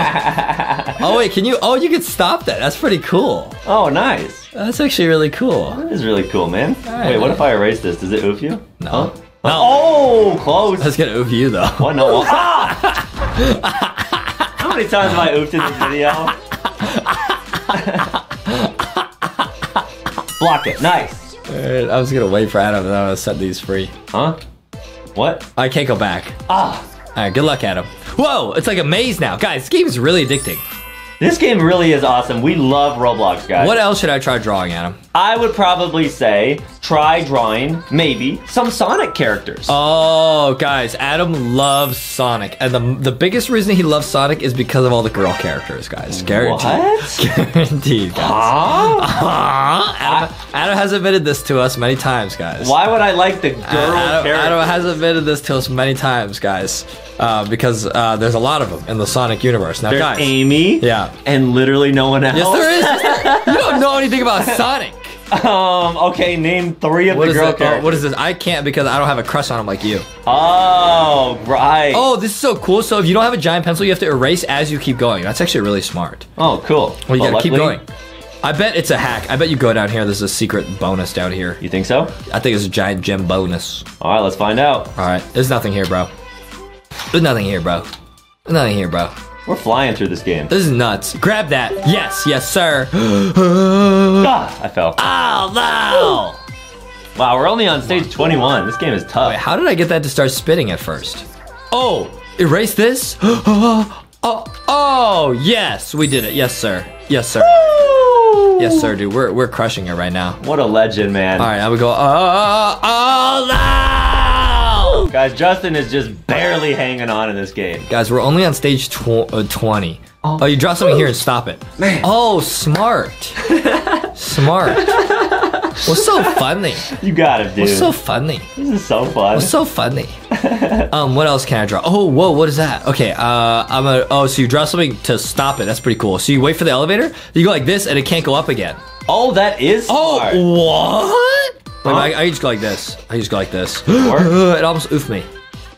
oh wait, can you? Oh, you can stop that. That's pretty cool. Oh, nice. That's actually really cool. That is really cool, man. right, Wait, what if I erase this? Does it oof you? No. Huh? No. Oh, close. That's gonna oof you though. What? No. Ah! How many times have I oofed in this video? Block it. Nice. Alright, I was gonna wait for Adam, and I'm gonna set these free. Huh? What? I can't go back. Ah. All right, good luck, Adam. Whoa, it's like a maze now, guys. This game is really addicting. This game really is awesome. We love Roblox, guys. What else should I try drawing, Adam? I would probably say try drawing maybe some Sonic characters. Oh, guys, Adam loves Sonic, and the the biggest reason he loves Sonic is because of all the girl characters, guys. Guaranteed. What? Guaranteed, guys. Huh? Huh? Adam, Adam has admitted this to us many times, guys. Why would I like the girl Adam, characters? Adam has admitted this to us many times, guys, uh, because uh, there's a lot of them in the Sonic universe. Now, There's guys, Amy. Yeah. And literally no one else. yes, there is. you don't know anything about Sonic. Um. Okay. Name three of What the is girl it? Oh, characters. what is this? I can't because I don't have a crush on him like you. Oh, right. Oh, this is so cool. So if you don't have a giant pencil, you have to erase as you keep going. That's actually really smart. Oh, cool. Well, you Well, gotta keep going. I bet it's a hack. I bet you go down here. There's a secret bonus down here. You think so? I think it's a giant gem bonus. All right. Let's find out. All right, there's nothing here, bro. There's nothing here, bro. There's nothing here, bro. We're flying through this game. This is nuts. Grab that. Yes, yes, sir. Ah, I fell. oh no! Wow, we're only on stage 21. This game is tough. Wait, how did I get that to start spitting at first? Oh, erase this? oh, oh, yes, we did it. Yes, sir. Yes, sir. Yes, sir, dude. We're we're crushing it right now. What a legend, man. All right, now we go. Oh, oh no! Guys, Justin is just barely hanging on in this game. Guys, we're only on stage tw- uh, 20. Oh. you draw something here and stop it. Man. Oh, smart. smart. What's so funny? You got it, dude. What's so funny? this is so fun. What's so funny? um, what else can I draw? Oh, whoa, what is that? Okay, uh, I'm a. Oh, so you draw something to stop it. That's pretty cool. So you wait for the elevator. You go like this, and it can't go up again. oh, that is Oh, smart. what? Wait, Huh? I, I just go like this. I just go like this. It almost oofed me.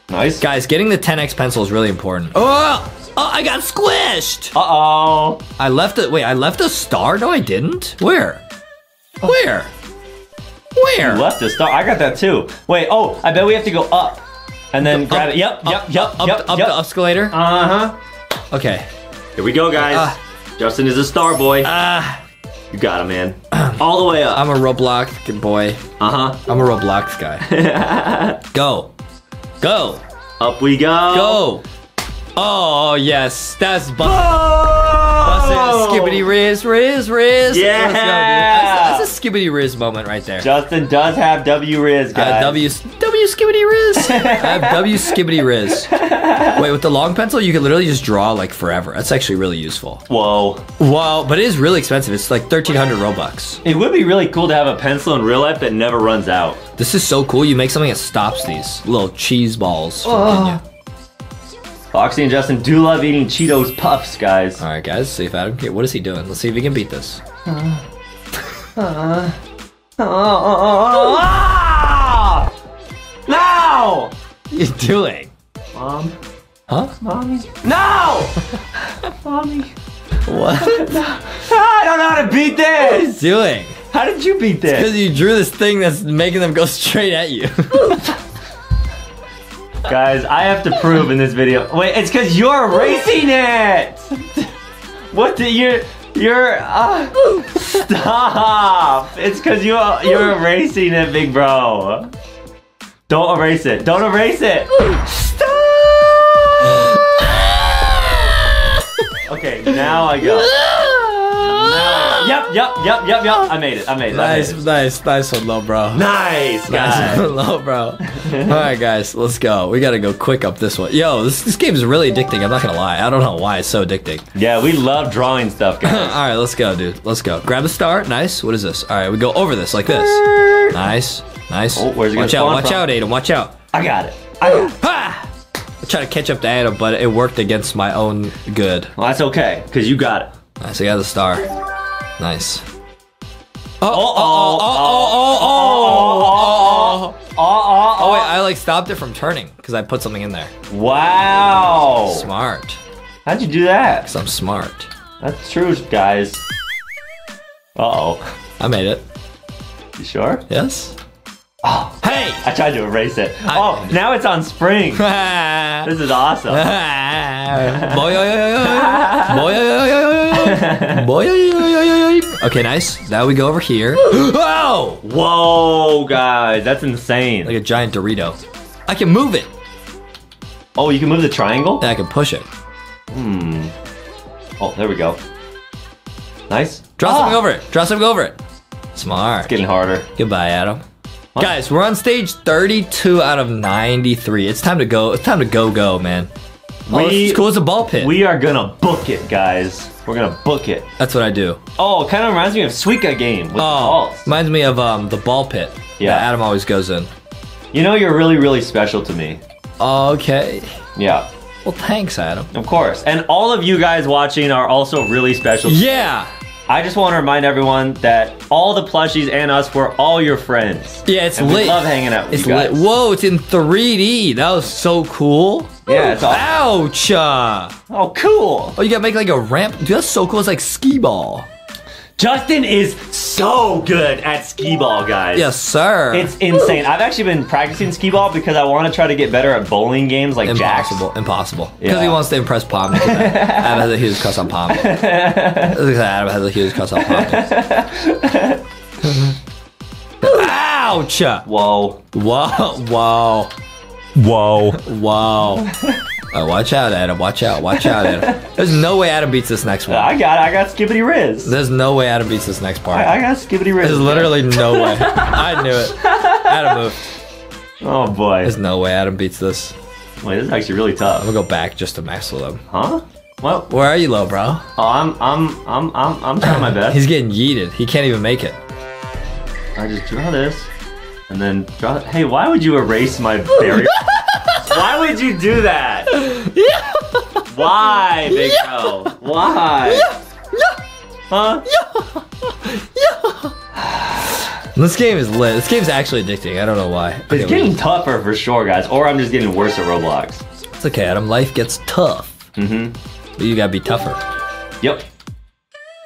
nice. Guys, getting the 10x pencil is really important. Oh, oh, I got squished. Uh-oh. I left it. Wait, I left a star? No, I didn't. Where? Where? Where? You left a star. I got that too. Wait, oh, I bet we have to go up. And then grab it. Yep, yep, yep, Up, yep, up yep. the escalator. Uh-huh. Okay. Here we go, guys. Ah. Justin is a star boy. Ah, you got him, man. All the way up. I'm a Roblox boy. Uh-huh. I'm a Roblox guy. Go. Go. Up we go. Go. Oh yes, that's bu- Oh! It. Skibbity Riz, Riz, Riz. Yeah. Go. That's, that's a Skibbity Riz moment right there. Justin does have W Riz, Uh, guys. w W Skibbity Riz. I have W Skibbity Riz. Wait, with the long pencil, you can literally just draw like forever. That's actually really useful. Whoa. Wow, but it is really expensive. It's like 1300 Robux. It would be really cool to have a pencil in real life that never runs out. This is so cool. You make something that stops these little cheese balls from getting you. Foxy and Justin do love eating Cheetos Puffs, guys. All right, guys, see if Adam. Okay, what is he doing? Let's see if he can beat this. Ah! No! What are you doing? Mom. Huh? Mommy. No! Mommy. What? I don't know how to beat this! doing? How did you beat this? Because you drew this thing that's making them go straight at you. Guys, I have to prove in this video. Wait, it's because you're erasing it! What the, you're, you're, uh, stop! It's because you, you're erasing it, big bro. Don't erase it. Don't erase it! Stop! Okay, now I go. Yep, yep, yep, yep, yep. I made it. I made it. I made nice, it. nice, nice one, low bro. Nice, Nice guys. one, low bro. All right, guys, let's go. We gotta go quick up this one. Yo, this this game is really addicting. I'm not gonna lie. I don't know why it's so addicting. Yeah, we love drawing stuff, All guys. right, let's go, dude. Let's go. Grab the star. Nice. What is this? All right, we go over this like this. Nice, nice. Oh, where's it watch out! Watch from? out, Adam. Watch out! I got it. I got it. Ha! I tried to catch up to Adam, but it worked against my own good. Well, that's okay, because you got it. Nice. I got the star. Nice. Oh, Uh-oh. oh, oh, oh, oh, oh, oh, Oh, oh, wait, I like stopped it from turning because I put something in there. Wow. Smart. How'd you do that? Because I'm smart. That's true, guys. Uh-oh. I made it. You sure? Yes? Oh, Hey! I tried to erase it. I- Oh, now it's on spring. This is awesome. Okay, nice. Now we go over here. Wow! Whoa, guys, that's insane. Like a giant Dorito. I can move it. Oh, you can move the triangle? And I can push it. Hmm. Oh, there we go. Nice. Draw Ah, something over it. Draw something over it. Smart. It's getting harder. Goodbye, Adam. Guys, we're on stage 32 out of 93. It's time to go. It's time to go, go, man. Oh, We- it's cool as a ball pit. We are gonna book it, guys. We're gonna book it. That's what I do. Oh, kind of reminds me of Suika game with the Oh, balls. reminds me of um the ball pit. Yeah. that Adam always goes in. You know, you're really, really special to me. Okay. Yeah, Well, thanks, Adam. of course. And all of you guys watching are also really special. Yeah. I just want to remind everyone that all the plushies and us were all your friends. Yeah, it's and lit. We love hanging out with It's you guys. lit. Whoa, it's in 3D. That was so cool. Yeah, it's awesome. Ouch. Oh, cool. Oh, you gotta make like a ramp. Dude, that's so cool. It's like skee ball. Justin is so good at skee ball, guys. Yes, sir. It's insane. I've actually been practicing skee ball because I want to try to get better at bowling games like Jack's. impossible. Impossible. Because Yeah. he wants to impress Palm. Look at that. Adam has a huge cuss on Palm. Look at that. Adam has a huge cuss on Palm. Ouch. Whoa. Whoa. Whoa. Whoa. Whoa. Uh, watch out, Adam. Watch out. Watch out, Adam. There's no way Adam beats this next one. I got I got skibbity riz. There's no way Adam beats this next part. I, I got skibbity riz. There's literally no way. I knew it. Adam moved. Oh boy. There's no way Adam beats this. Wait, this is actually really tough. I'm gonna go back just to mess with him. Huh? Well, Where are you, low bro? oh, I'm I'm I'm I'm I'm trying my best. He's getting yeeted. He can't even make it. I just draw this, and then draw. Hey, why would you erase my barrier? Why would you do that? Why, Big Bro? Why? Huh? This game is lit. This game's actually addicting. I don't know why. Okay, It's getting tougher for sure, guys. Or I'm just getting worse at Roblox. it's okay, Adam. Life gets tough. Mm-hmm. But you gotta be tougher. Yep.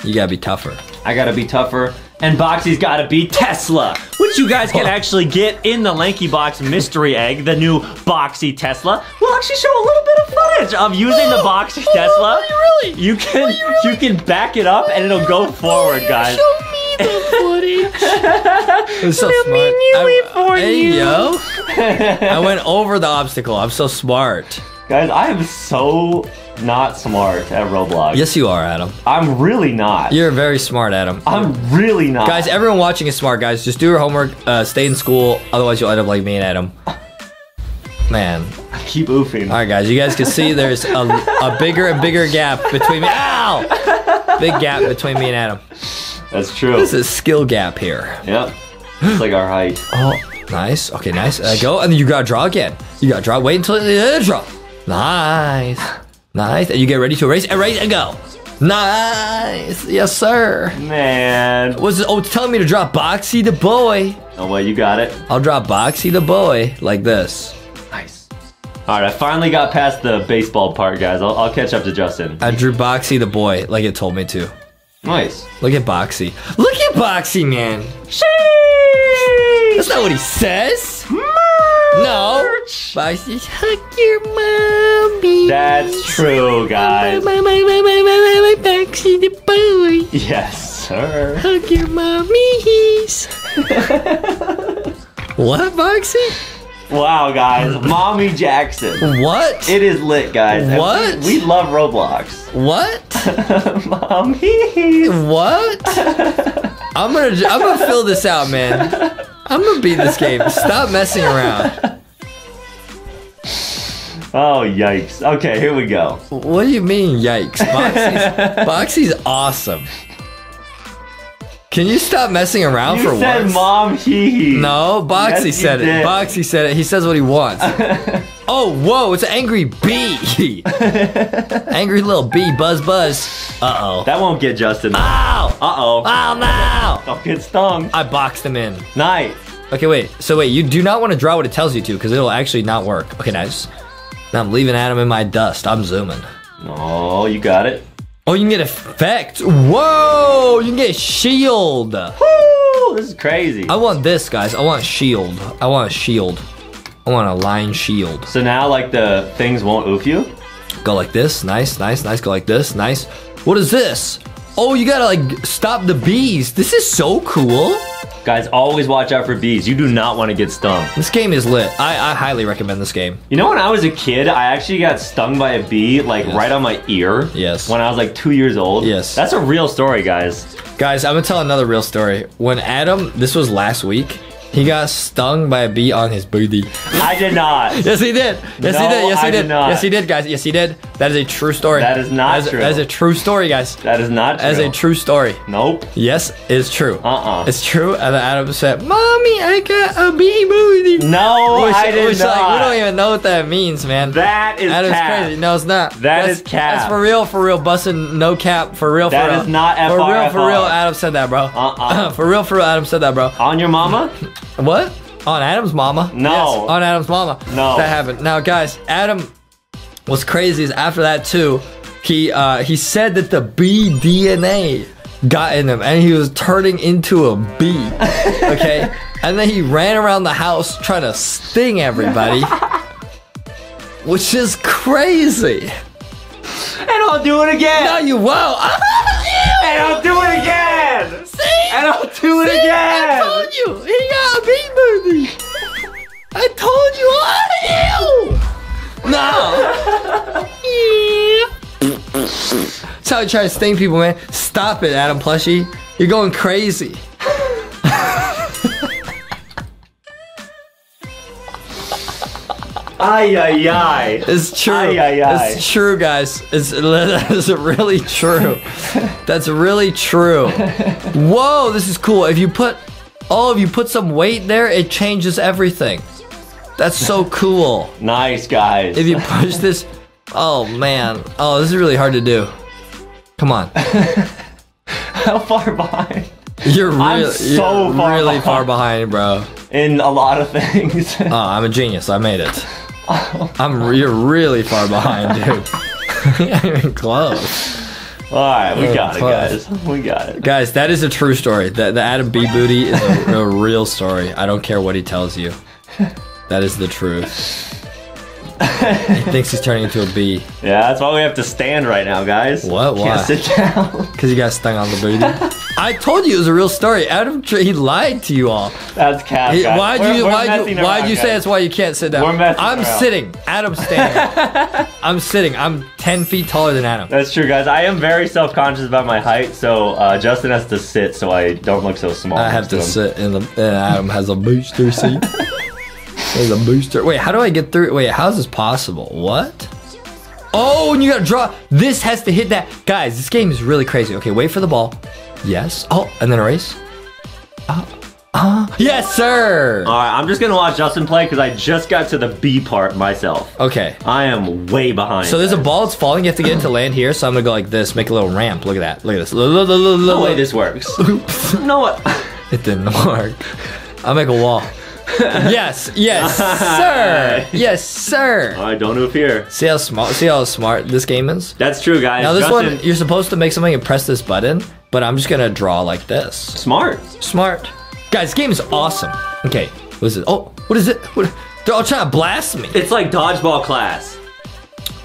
You gotta be tougher. I gotta be tougher. And Boxy's gotta be Tesla, which you guys can actually get in the LankyBox Mystery Egg, the new Boxy Tesla. We'll actually show a little bit of footage of using the oh, Boxy oh, Tesla. Oh, really? You can you can back it up and it'll go forward, guys. Show me the footage. It's so Let smart. knew I- it for hey, you. yo. I went over the obstacle. I'm so smart. Guys, I am so not smart at Roblox. Yes, you are, Adam. I'm really not. You're very smart, Adam. I'm really not. Guys, everyone watching is smart, guys. Just do your homework, uh, stay in school, otherwise you'll end up like me and Adam. Man. I keep oofing. All right, guys, you guys can see there's a, a bigger and bigger gap between me. Ow! Big gap between me and Adam. That's true. This is skill gap here. Yep. It's like our height. Oh, nice. Okay, nice. Uh, go, and then you gotta draw again. You gotta draw. Wait until the uh, draw. Nice, nice. And you get ready to erase, and erase, and go. Nice. Yes, sir. Man. Was it? Oh, it's telling me to draw Boxy the boy. Oh, well, you got it. I'll draw Boxy the boy like this. Nice. All right, I finally got past the baseball part, guys. I'll, I'll catch up to Justin. I drew Boxy the boy like it told me to. Nice. Look at Boxy. Look at Boxy, man. That's not what he says. Hmm. No. Boxy's hug your mommy. That's true, guys. My, my, my, my, my, my, my, the boy. Yes, sir. Hug your mommies. What, Boxy? Wow, guys. Mommy Jackson. What? It is lit, guys. And What? We, we love Roblox. what? Mommy. What? I'm gonna I'm gonna fill this out, man. I'm gonna beat this game. Stop messing around. Oh, yikes. Okay, here we go. What do you mean, yikes? Boxy's, Boxy's awesome. Can you stop messing around You for said once? mom hee hee. No, Boxy Yes, you said it. did. Boxy said it. He says what he wants. oh, whoa, it's an angry bee. angry little bee, buzz buzz. Uh oh. That won't get Justin. Ow! Uh-oh. Oh no! Don't get stung. I boxed him in. Nice. Okay, wait. So wait, you do not want to draw what it tells you to, because it'll actually not work. Okay, nice. Now I'm leaving Adam in my dust. I'm zooming. Oh, you got it. Oh, you can get effect. Whoa! You can get shield. Woo! This is crazy. I want this, guys. I want shield. I want a shield. I want a line shield. So now, like, the things won't oof you? Go like this. Nice, nice, nice. Go like this. Nice. What is this? Oh, you gotta like stop the bees. This is so cool. Guys, always watch out for bees. You do not want to get stung. This game is lit. I, I highly recommend this game. You know, when I was a kid, I actually got stung by a bee, like, Yes. right on my ear. Yes. When I was, like, two years old. Yes. That's a real story, guys. Guys, I'm gonna tell another real story. When Adam, this was last week, He got stung by a bee on his booty. I did not. Yes, he did. Yes, he No, did. Yes, he I did. did not. Yes, he did, guys. Yes, he did. That is a true story. That is not that is, true. That is a true story, guys. That is not true. That is a true story. Nope. Yes, it's true. Uh-uh. It's true. And then Adam said, "Mommy, I got a bee booty." No, Which- I did which, not. Like, we don't even know what that means, man. That is That is cap. crazy. No, it's not. That that's, is cap. That's for real, for real. Busting no cap. For real, for That real. is not For real, for real. Adam said that, bro. Uh-uh. for real, for real. Adam said that, bro. On your mama? What? On Adam's mama? No. Yes, on Adam's mama. No. That happened. Now, guys, Adam. was crazy is after that too, he uh, he said that the bee DNA got in him, and he was turning into a bee. Okay, and then he ran around the house trying to sting everybody, which is crazy. And I'll do it again. Now you won't. And I'll do it again. See? And I'll do it I again. told you, he got a bee booty. I told you, I No. That's how you try to sting people, man. Stop it, Adam Plushie. You're going crazy. Ay, ay, ay. It's true. Aye, aye, aye. It's true, guys. It's that is really true. That's really true. Whoa, this is cool. If you put, oh, if you put some weight there, it changes everything. That's so cool. Nice, guys. If you push this, oh man, oh, this is really hard to do. Come on, How far behind? you're I'm really, so you're far really behind. far behind, bro. In a lot of things. Oh, I'm a genius. I made it. I'm re- you're really far behind, dude. Close. All right, we got it, guys. We got it. Guys, that is a true story. The, the Adam B. Booty is a, a real story. I don't care what he tells you. That is the truth. he thinks he's turning into a bee Yeah, that's why we have to stand right now, guys. What? Why? Can't sit down. because he got stung on the booty. I told you it was a real story. Adam, he lied to you all. That's. He, guys. why'd We're- you? we're Why'd you? Why'd around, you say that's why you can't sit down? We're messing I'm around. sitting. Adam's standing. I'm sitting. I'm ten feet taller than Adam. That's true, guys. I am very self-conscious about my height, so uh, Justin has to sit so I don't look so small. I have to him. sit in the. And Adam has a booster seat. There's a booster. Wait, how do I get through? Wait, how's this possible? What? Oh, and you gotta draw. This has to hit that. Guys, this game is really crazy. Okay, wait for the ball. Yes. Oh, and then erase. Uh, uh, yes, sir. All right, I'm just gonna watch Justin play because I just got to the B part myself. Okay. I am way behind. So there's a ball that's falling. You have to get it to land here. So I'm gonna go like this, make a little ramp. Look at that. Look at this. Look, look, look, look, no way this works. know what? It didn't work. I'll make a wall. yes, yes, sir. Yes, sir. All right, don't do it here. See how smart? See how smart this game is. That's true, guys. Now this Justin, one, you're supposed to make something and press this button, but I'm just gonna draw like this. smart. Smart, guys. This game is awesome. Okay, what is it? Oh, what is it? What? They're all trying to blast me. It's like dodgeball class.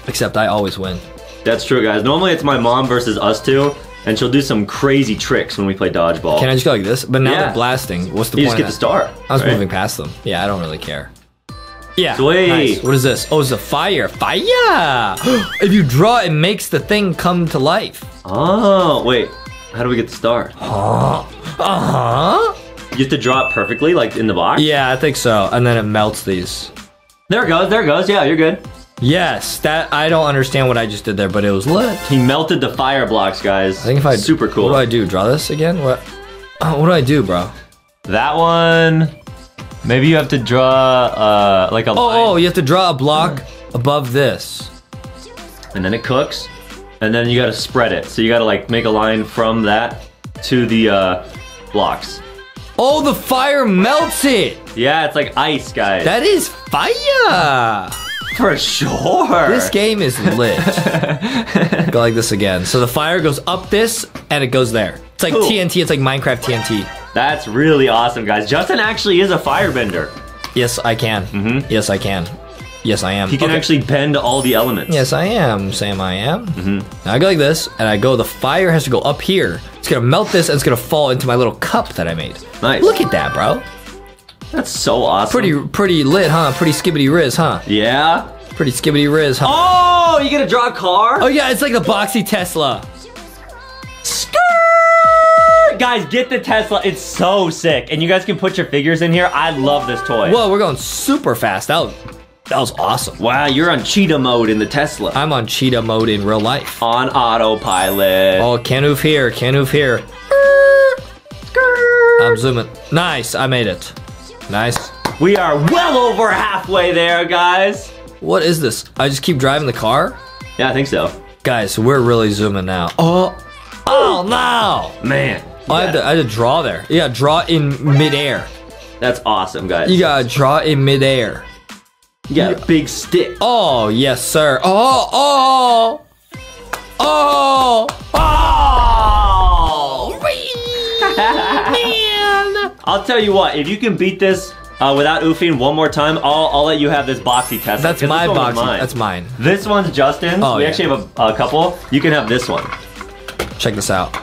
Except I always win. That's true, guys. Normally it's my mom versus us two, and she'll do some crazy tricks when we play dodgeball. Can I just go like this? But now Yeah. they're blasting. What's the you point? just get the star. I was right? moving past them. Yeah, I don't really care. Yeah. Sweet. Nice. What is this? Oh, it's a fire. Fire! if you draw, it makes the thing come to life. Oh, wait. How do we get the star? Uh huh. You have to draw it perfectly, like in the box? Yeah, I think so. And then it melts these. There it goes, there it goes. Yeah, you're good. Yes, that I don't understand what I just did there, but it was lit. He melted the fire blocks, guys. I think if I super cool. What do I do? Draw this again? What? Oh, what do I do, bro? That one. Maybe you have to draw uh like a Oh, line, oh, you have to draw a block above this. and then it cooks, and then you gotta spread it. So you gotta like make a line from that to the uh blocks. Oh, the fire melts it. Yeah, it's like ice, guys. That is fire. For sure. This game is lit. Go like this again. So the fire goes up this and it goes there. It's like Cool. TNT. It's like Minecraft TNT. That's really awesome, guys. Justin actually is a firebender. Yes, I can. Yes, I can. Yes, I am. He can Okay. actually bend all the elements. Yes, I am. Sam, I am. Mm-hmm. Now I go like this, and I go. The fire has to go up here. It's gonna melt this, and it's gonna fall into my little cup that I made. Nice. Look at that, bro. That's so awesome. Pretty, pretty lit, huh? Pretty skibbity riz, huh? Yeah. Pretty skibbity riz, huh? Oh, you gonna draw a car? Oh yeah, it's like the boxy Tesla. Skirt! guys, get the Tesla. It's so sick. And you guys can put your figures in here. I love this toy. Whoa, we're going super fast. That was, that was awesome. Wow, you're on cheetah mode in the Tesla. I'm on cheetah mode in real life. on autopilot. Oh, can't move here, can't move here. I'm zooming. Nice, I made it. Nice. We are well over halfway there, guys. What is this? I just keep driving the car? Yeah, I think so. Guys, we're really zooming now. Oh, oh no! Man, you I had, to, I had to draw there. Yeah, draw in midair. that's awesome, guys. You gotta draw in midair. You got a big stick. Oh, yes, sir. Oh, oh, oh, oh! I'll tell you what, if you can beat this uh, without oofing one more time, I'll, I'll let you have this boxy test. That's my box. That's mine. This one's Justin's. Oh, we yeah. actually have a, a couple. You can have this one. Check this out.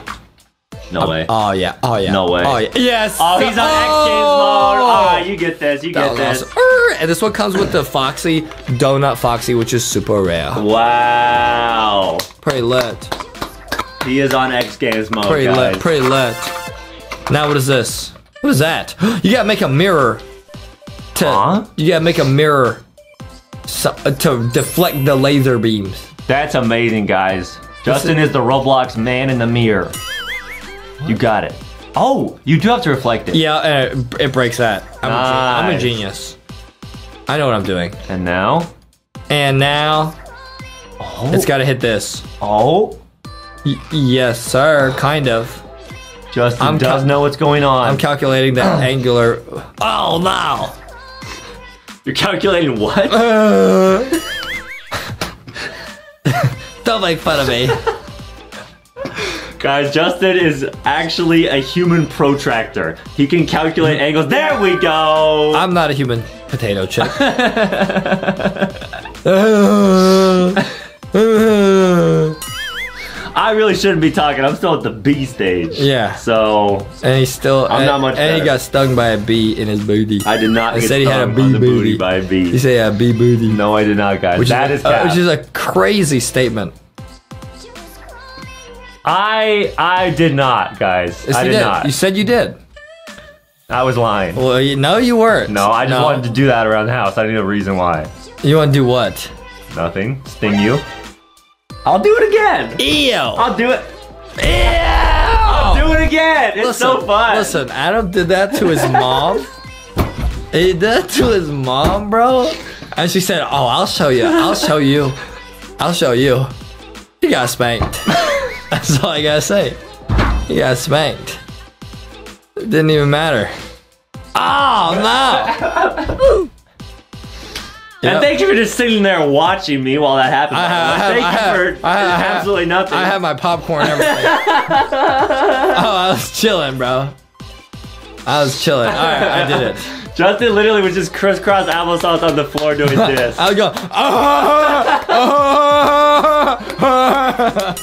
No way. Oh yeah. Oh yeah. No way. Oh yeah. Yes. Oh, he's on X Games mode. Ah, you get this. You get this. awesome. And this one comes with the Foxy Donut Foxy, which is super rare. Wow. Pretty lit. He is on X Games mode, Pretty guys. lit. Pretty lit. Now what is this? What is that? You gotta make a mirror. To Huh? you gotta make a mirror so, uh, to deflect the laser beams. That's amazing, guys. Justin is the Roblox man in the mirror. You got it. Oh, you do have to reflect it. Yeah, uh, it breaks that. I'm, a, gen- I'm a genius. I know what I'm doing. And now, And now oh, it's gotta hit this. oh, Y- yes, sir. Kind of. Justin I'm does know what's going on. I'm calculating that angular. Oh no! You're calculating what? Don't make fun of me. Guys, Justin is actually a human protractor. He can calculate mm. angles. There we go. I'm not a human potato chip. I really shouldn't be talking. I'm still at the B stage. Yeah. So and he still. I'm and, not much And he got stung by a bee in his booty. I did not He said he had a bee booty booty. by a bee. He said a bee booty. No, I did not, guys. Which that is, is, uh, which is a crazy statement. I I did not, guys. Yes, I you did, not. You said you did. I was lying. Well, you, no, you weren't. No, I just No. wanted to do that around the house. I need a reason why. You want to do what? Nothing. Sting you. I'll do it again. Ew. I'll do it. Ew. I'll do it again. It's so fun. Listen, Adam did that to his mom. he did that to his mom, bro. And she said, "Oh, I'll show you. I'll show you. I'll show you." He got spanked. That's all I gotta say. He got spanked. It didn't even matter. Oh no! And thank you for just sitting there watching me while that happened. I have, I have, thank I you for I have, I have- absolutely nothing. I have my popcorn everything. oh, I was chilling, bro. I was chilling. All right, I did it. Justin literally was just crisscross applesauce on the floor doing this. I was going. "Ah, ah, ah."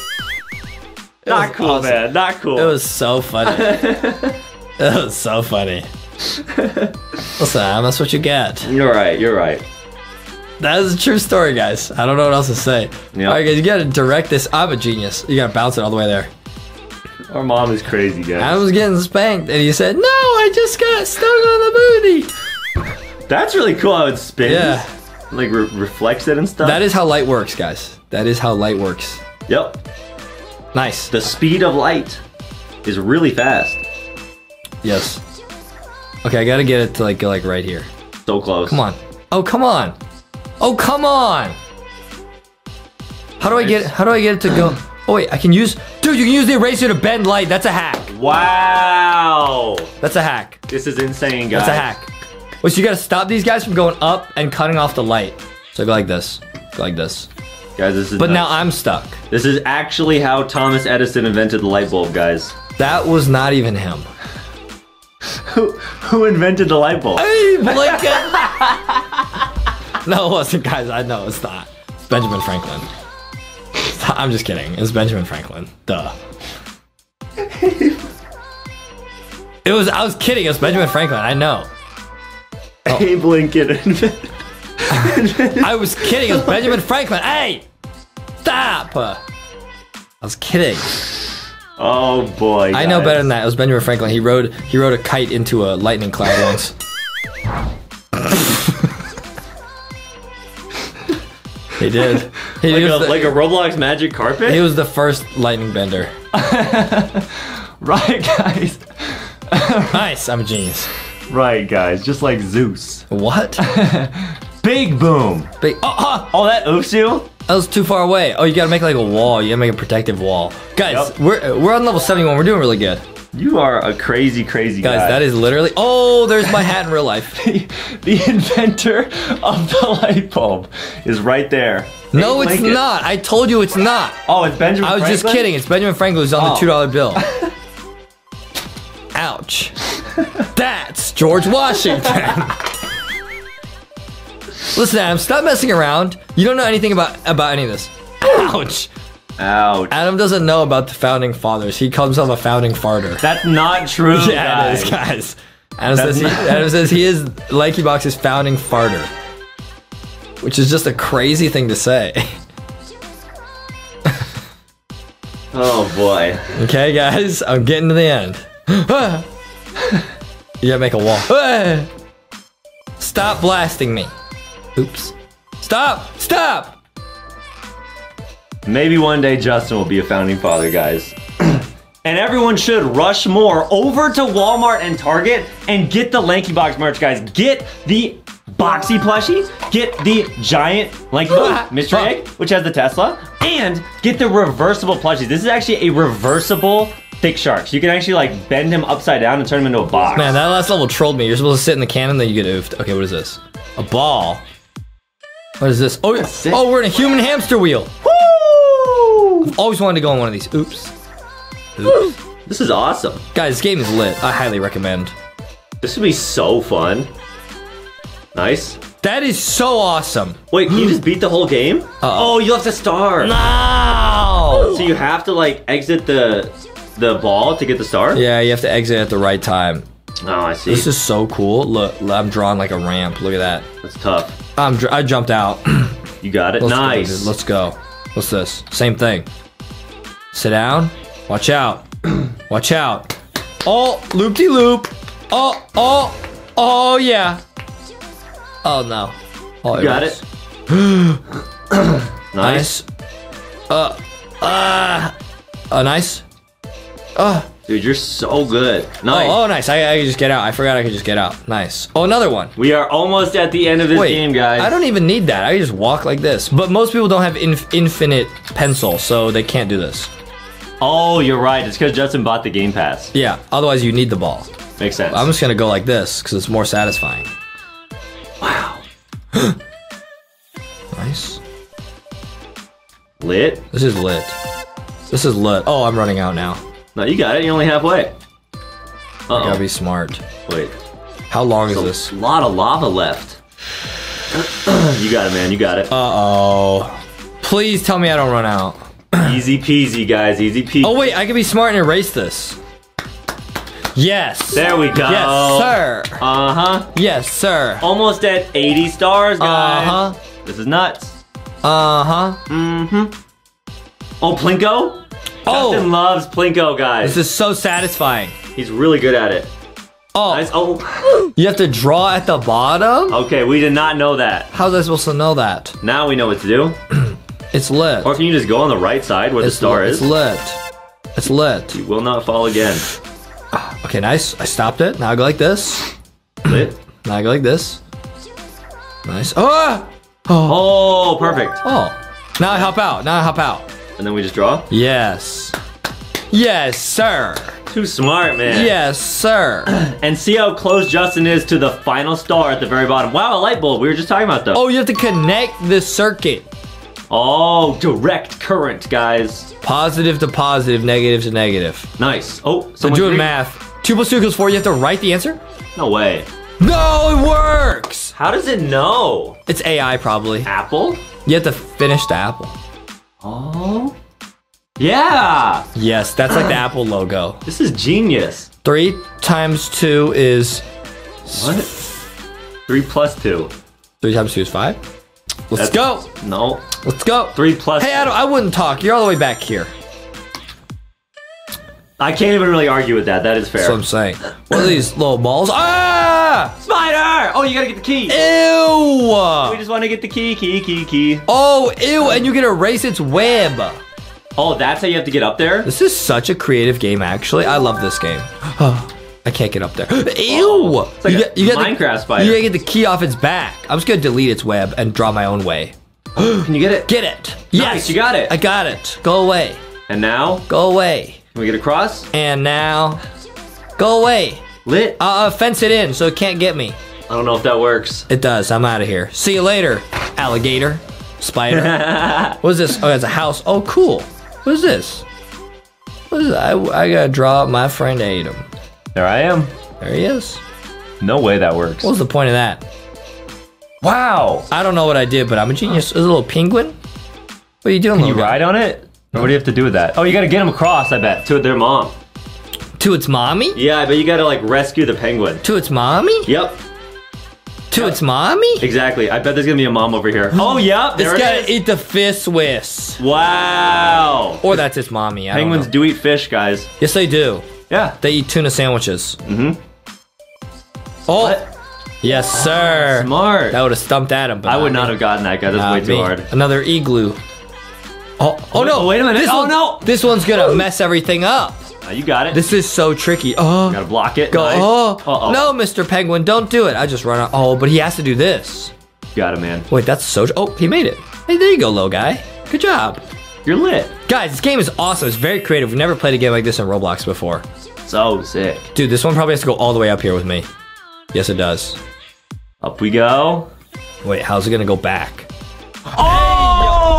Not cool, awesome. man. Not cool. It was so funny. it was so funny. Listen, Adam, that's what you get. You're right. You're right. That is a true story, guys. I don't know what else to say. Yep. All right, guys, you gotta direct this. I'm a genius. You gotta bounce it all the way there. Our mom is crazy, guys. I was getting spanked, and he said, "No, I just got stung on the booty." That's really cool how it spins. Yeah. Like re- reflects it and stuff. That is how light works, guys. That is how light works. Yep. Nice. The speed of light is really fast. Yes. Okay, I gotta get it to like go like right here. So close. Come on. Oh, come on. Oh, come on. How do I get? How do I get it to go? Oh wait, I can use. Dude, you can use the eraser to bend light. That's a hack. Wow. That's a hack. This is insane, guys. That's a hack. Wait, so you gotta stop these guys from going up and cutting off the light. So go like this. Go like this. Guys, this is But now. I'm stuck. This is actually how Thomas Edison invented the light bulb, guys. That was not even him. Who who invented the light bulb? Abe Lincoln! no, it wasn't, guys. I know it's not. It's Benjamin Franklin. I'm just kidding. It's Benjamin Franklin. Duh. It was. I was kidding. It was Benjamin Franklin. I know. Abe Lincoln. I was kidding. It was Benjamin Franklin. Hey, stop. I was kidding. Oh boy. I know better than that. It was Benjamin Franklin. He rode he rode a kite into a lightning cloud once. he did. He, Like a, the, like a Roblox magic carpet? he was the first lightning bender. right, guys. Nice. I'm a genius. Right, guys. Just like Zeus. What? Big boom. Big, oh, oh, Oh, that you? that was too far away. Oh, you gotta make like a wall. You gotta make a protective wall. Guys, Yep. we're we're on level 71. We're doing really good. You are a crazy, crazy guy. Guys, guy. that is literally. Oh, there's my hat in real life. the, the inventor of the light bulb is right there. No, Abe it's Lincoln. not. I told you it's not. Oh, it's Benjamin. I was just kidding. It's Benjamin Franklin who's on Oh. the two dollar bill. Ouch. That's George Washington. Listen, Adam, stop messing around. You don't know anything about about any of this. Ouch. Ouch. Adam doesn't know about the founding fathers. He calls himself a founding farter. That's not true, yeah, guys. is, guys. Adam That's says, he, not- Adam says he is LankyBox's founding farter, which is just a crazy thing to say. Oh boy. Okay, guys, I'm getting to the end. you gotta make a wall. Stop blasting me. Oops. Stop! Stop! Maybe one day Justin will be a founding father, guys. and everyone should rush more over to Walmart and Target and get the LankyBox merch, guys. Get the Boxy plushie, get the giant LankyBox Mystery Ah. Egg, which has the Tesla, and get the reversible plushies. This is actually a reversible thick shark. So you can actually like bend him upside down and turn him into a box. Man, that last level trolled me. You're supposed to sit in the cannon, then you get oofed. Okay, what is this? A ball. What is this? Oh, yeah. oh, we're in a human hamster wheel. Woo! Always wanted to go on one of these. Oops. Oops. This is awesome. Guys, this game is lit. I highly recommend. This would be so fun. Nice. That is so awesome. Wait, can you just beat the whole game? Uh-oh. Oh, you left a star. No! So you have to like exit the the ball to get the star? Yeah, you have to exit at the right time. Oh, I see. This is so cool. Look, I'm drawing like a ramp. Look at that. That's tough. I'm I jumped out. You got it. Let's nice. dude. Let's go. What's this? Same thing. Sit down. Watch out. Watch out. Oh, loop de loop. Oh, oh, oh yeah. Oh no. Oh, You got was- it. nice. Nice. Uh, uh, uh, nice. Uh, Dude, you're so good. Nice. oh, oh, nice. I, I could just get out. I forgot I could just get out. Nice. Oh, another one. We are almost at the end of this Wait, game, guys. I don't even need that. I just walk like this. But most people don't have inf- infinite pencil, so they can't do this. Oh, you're right. It's because Justin bought the Game Pass. Yeah, otherwise you need the ball. Makes sense. I'm just gonna go like this because it's more satisfying. wow. Nice. Lit. This is lit. This is lit. Oh, I'm running out now. No, you got it. You're only halfway. Uh I gotta oh. be smart. Wait. How long is this? A lot of lava left. you got it, man. You got it. Uh oh. Please tell me I don't run out. Easy peasy, guys. Easy peasy. Oh wait, I can be smart and erase this. Yes. There we go. Yes, sir. Uh huh. Yes, sir. Almost at 80 stars, guys. Uh huh. This is nuts. Uh huh. Mm-hmm. Oh, Plinko? Oh. Justin loves Plinko, guys. This is so satisfying. He's really good at it. Oh, Nice. Oh, you have to draw at the bottom? okay. We did not know that. How was I supposed to know that? Now we know what to do. It's lit. Or can you just go on the right side where it's the star is? It's lit. It's lit. You will not fall again. Okay, nice. I stopped it. Now I go like this. Lit. Now I go like this. Nice. Ah! Oh! Oh, perfect. Oh. Now I hop out. Now I hop out. And then we just draw. Yes. Yes, sir. Too smart, man. Yes, sir. And see how close Justin is to the final star at the very bottom. Wow, a light bulb. We were just talking about those. Oh, you have to connect the circuit. Oh, direct current, guys. Positive to positive, negative to negative. Nice. Oh, So doing math. Two plus two equals four. You have to write the answer? No way. No, it works. How does it know? It's AI probably. Apple? You have to finish the apple. Oh. Yeah. Yes, that's like the Apple logo. This is genius. Three times two is What? Three plus two. three times two is five. Let's That's- go. No. Let's go. Three plus. Hey, Adam, I wouldn't talk. You're all the way back here. I can't even really argue with that. That is fair. That's what I'm saying. What are these little balls? Ah! Spider! Oh, you gotta get the key. Ew! We just want to get the key, key, key, key. Oh, ew! And you can erase its web. Oh, that's how you have to get up there? This is such a creative game, actually. I love this game. I can't get up there. Ew! It's like you a get, you get Minecraft the, spider. You gotta get the key off its back. I'm just gonna delete its web and draw my own way. Can you get it? Get it? Yes, you got it. I got it. Go away. And now, Go away. Can we get across? And now, go away. Lit. Uh, uh, fence it in so it can't get me. I don't know if that works. It does. I'm out of here. See you later, alligator, spider. what is this? Oh, it's a house. Oh, cool. What is this? What is this? I, I gotta draw my friend Adam. There I am. There he is. No way that works. What was the point of that? Wow. I don't know what I did, but I'm a genius. There's a little penguin. What are you doing, Can you guy? ride on it? Or what do you have to do with that? Oh, you gotta get them across, I bet, to their mom. To its mommy? Yeah, I bet you gotta like rescue the penguin. To its mommy? Yep, To its mommy? exactly. I bet there's gonna be a mom over here. Oh, yep, there It's it gotta is. eat the fish Swiss. Wow. Or that's its mommy. I Penguins Don't know. do eat fish, guys. Yes, they do. Yeah. They eat tuna sandwiches. Mm-hmm. Oh, What? yes, sir. Smart. That would have stumped Adam. But I would not me. have gotten that guy. That's Not way too me. hard. Another igloo. Oh, oh no! wait a minute. This Oh, one- no. This one's gonna mess everything up. Uh, you got it. This is so tricky. Oh, gotta block it. go. Nice. Oh, Uh-oh. no, Mr. Penguin, don't do it. I just run out. Oh, but he has to do this. Got it, man. Wait, that's so. Oh, he made it. Hey, there you go, little guy. Good job, You're lit. guys. This game is awesome. It's very creative. We've never played a game like this in Roblox before. So sick. Dude, this one probably has to go all the way up here with me. Yes, it does. Up we go. Wait, how's it gonna go back? Oh!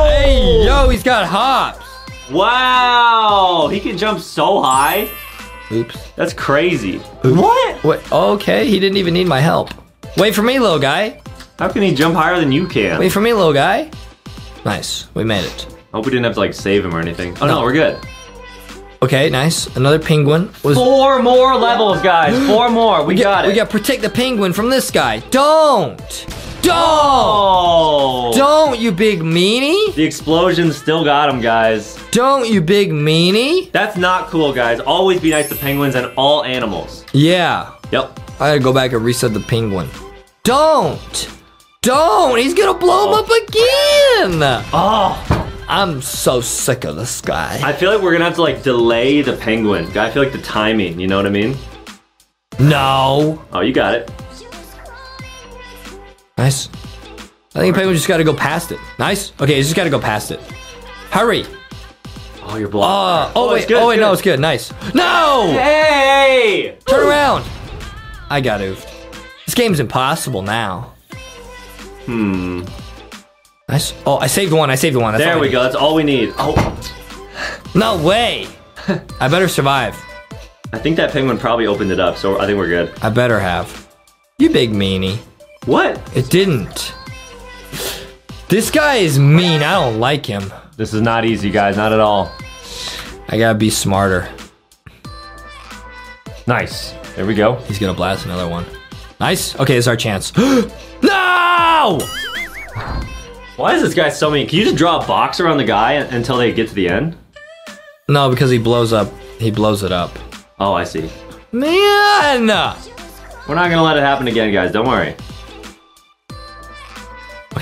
Hey, yo, he's got hops. Wow! He can jump so high. Oops. That's crazy. What? Wait, okay, he didn't even need my help. Wait for me, little guy. How can he jump higher than you can? Wait for me, little guy. Nice, we made it. I hope we didn't have to like save him or anything. Oh no, No. we're good. Okay, nice. Another penguin was. Four more levels, guys. Four more. We, get- got it. We got to protect the penguin from this guy. Don't, don't, Oh! don't, you big meanie. The explosion still got him, guys. Don't, you big meanie. That's not cool, guys. Always be nice to penguins and all animals. Yeah, Yep. I gotta go back and reset the penguin. Don't, don't. He's gonna blow him up oh. again. Oh, I'm so sick of this guy. I feel like we're gonna have to like delay the penguin. I feel like the timing. You know what I mean? No. Oh, you got it. Nice. I think Penguin just got to go past it. Nice. Okay, he's just got to go past it. Hurry. Oh, you're blocked. Uh, oh, wait. it's good, oh wait, it's no, it's good. Nice. No. Hey! Turn around. I got oofed. This game's impossible now. Hmm. Nice. Oh, I saved one. I saved one. That's There we need. go. That's all we need. Oh, No way. I better survive. I think that penguin probably opened it up, so I think we're good. I better have. You big meanie. What? It didn't. This guy is mean. I don't like him. This is not easy, guys. Not at all. I gotta be smarter. Nice. There we go. He's gonna blast another one. Nice. Okay, this is our chance. no! Why is this guy so mean? Can you just draw a box around the guy until they get to the end? No, because he blows up. He blows it up. Oh, I see. Man! We're not gonna let it happen again, guys. Don't worry.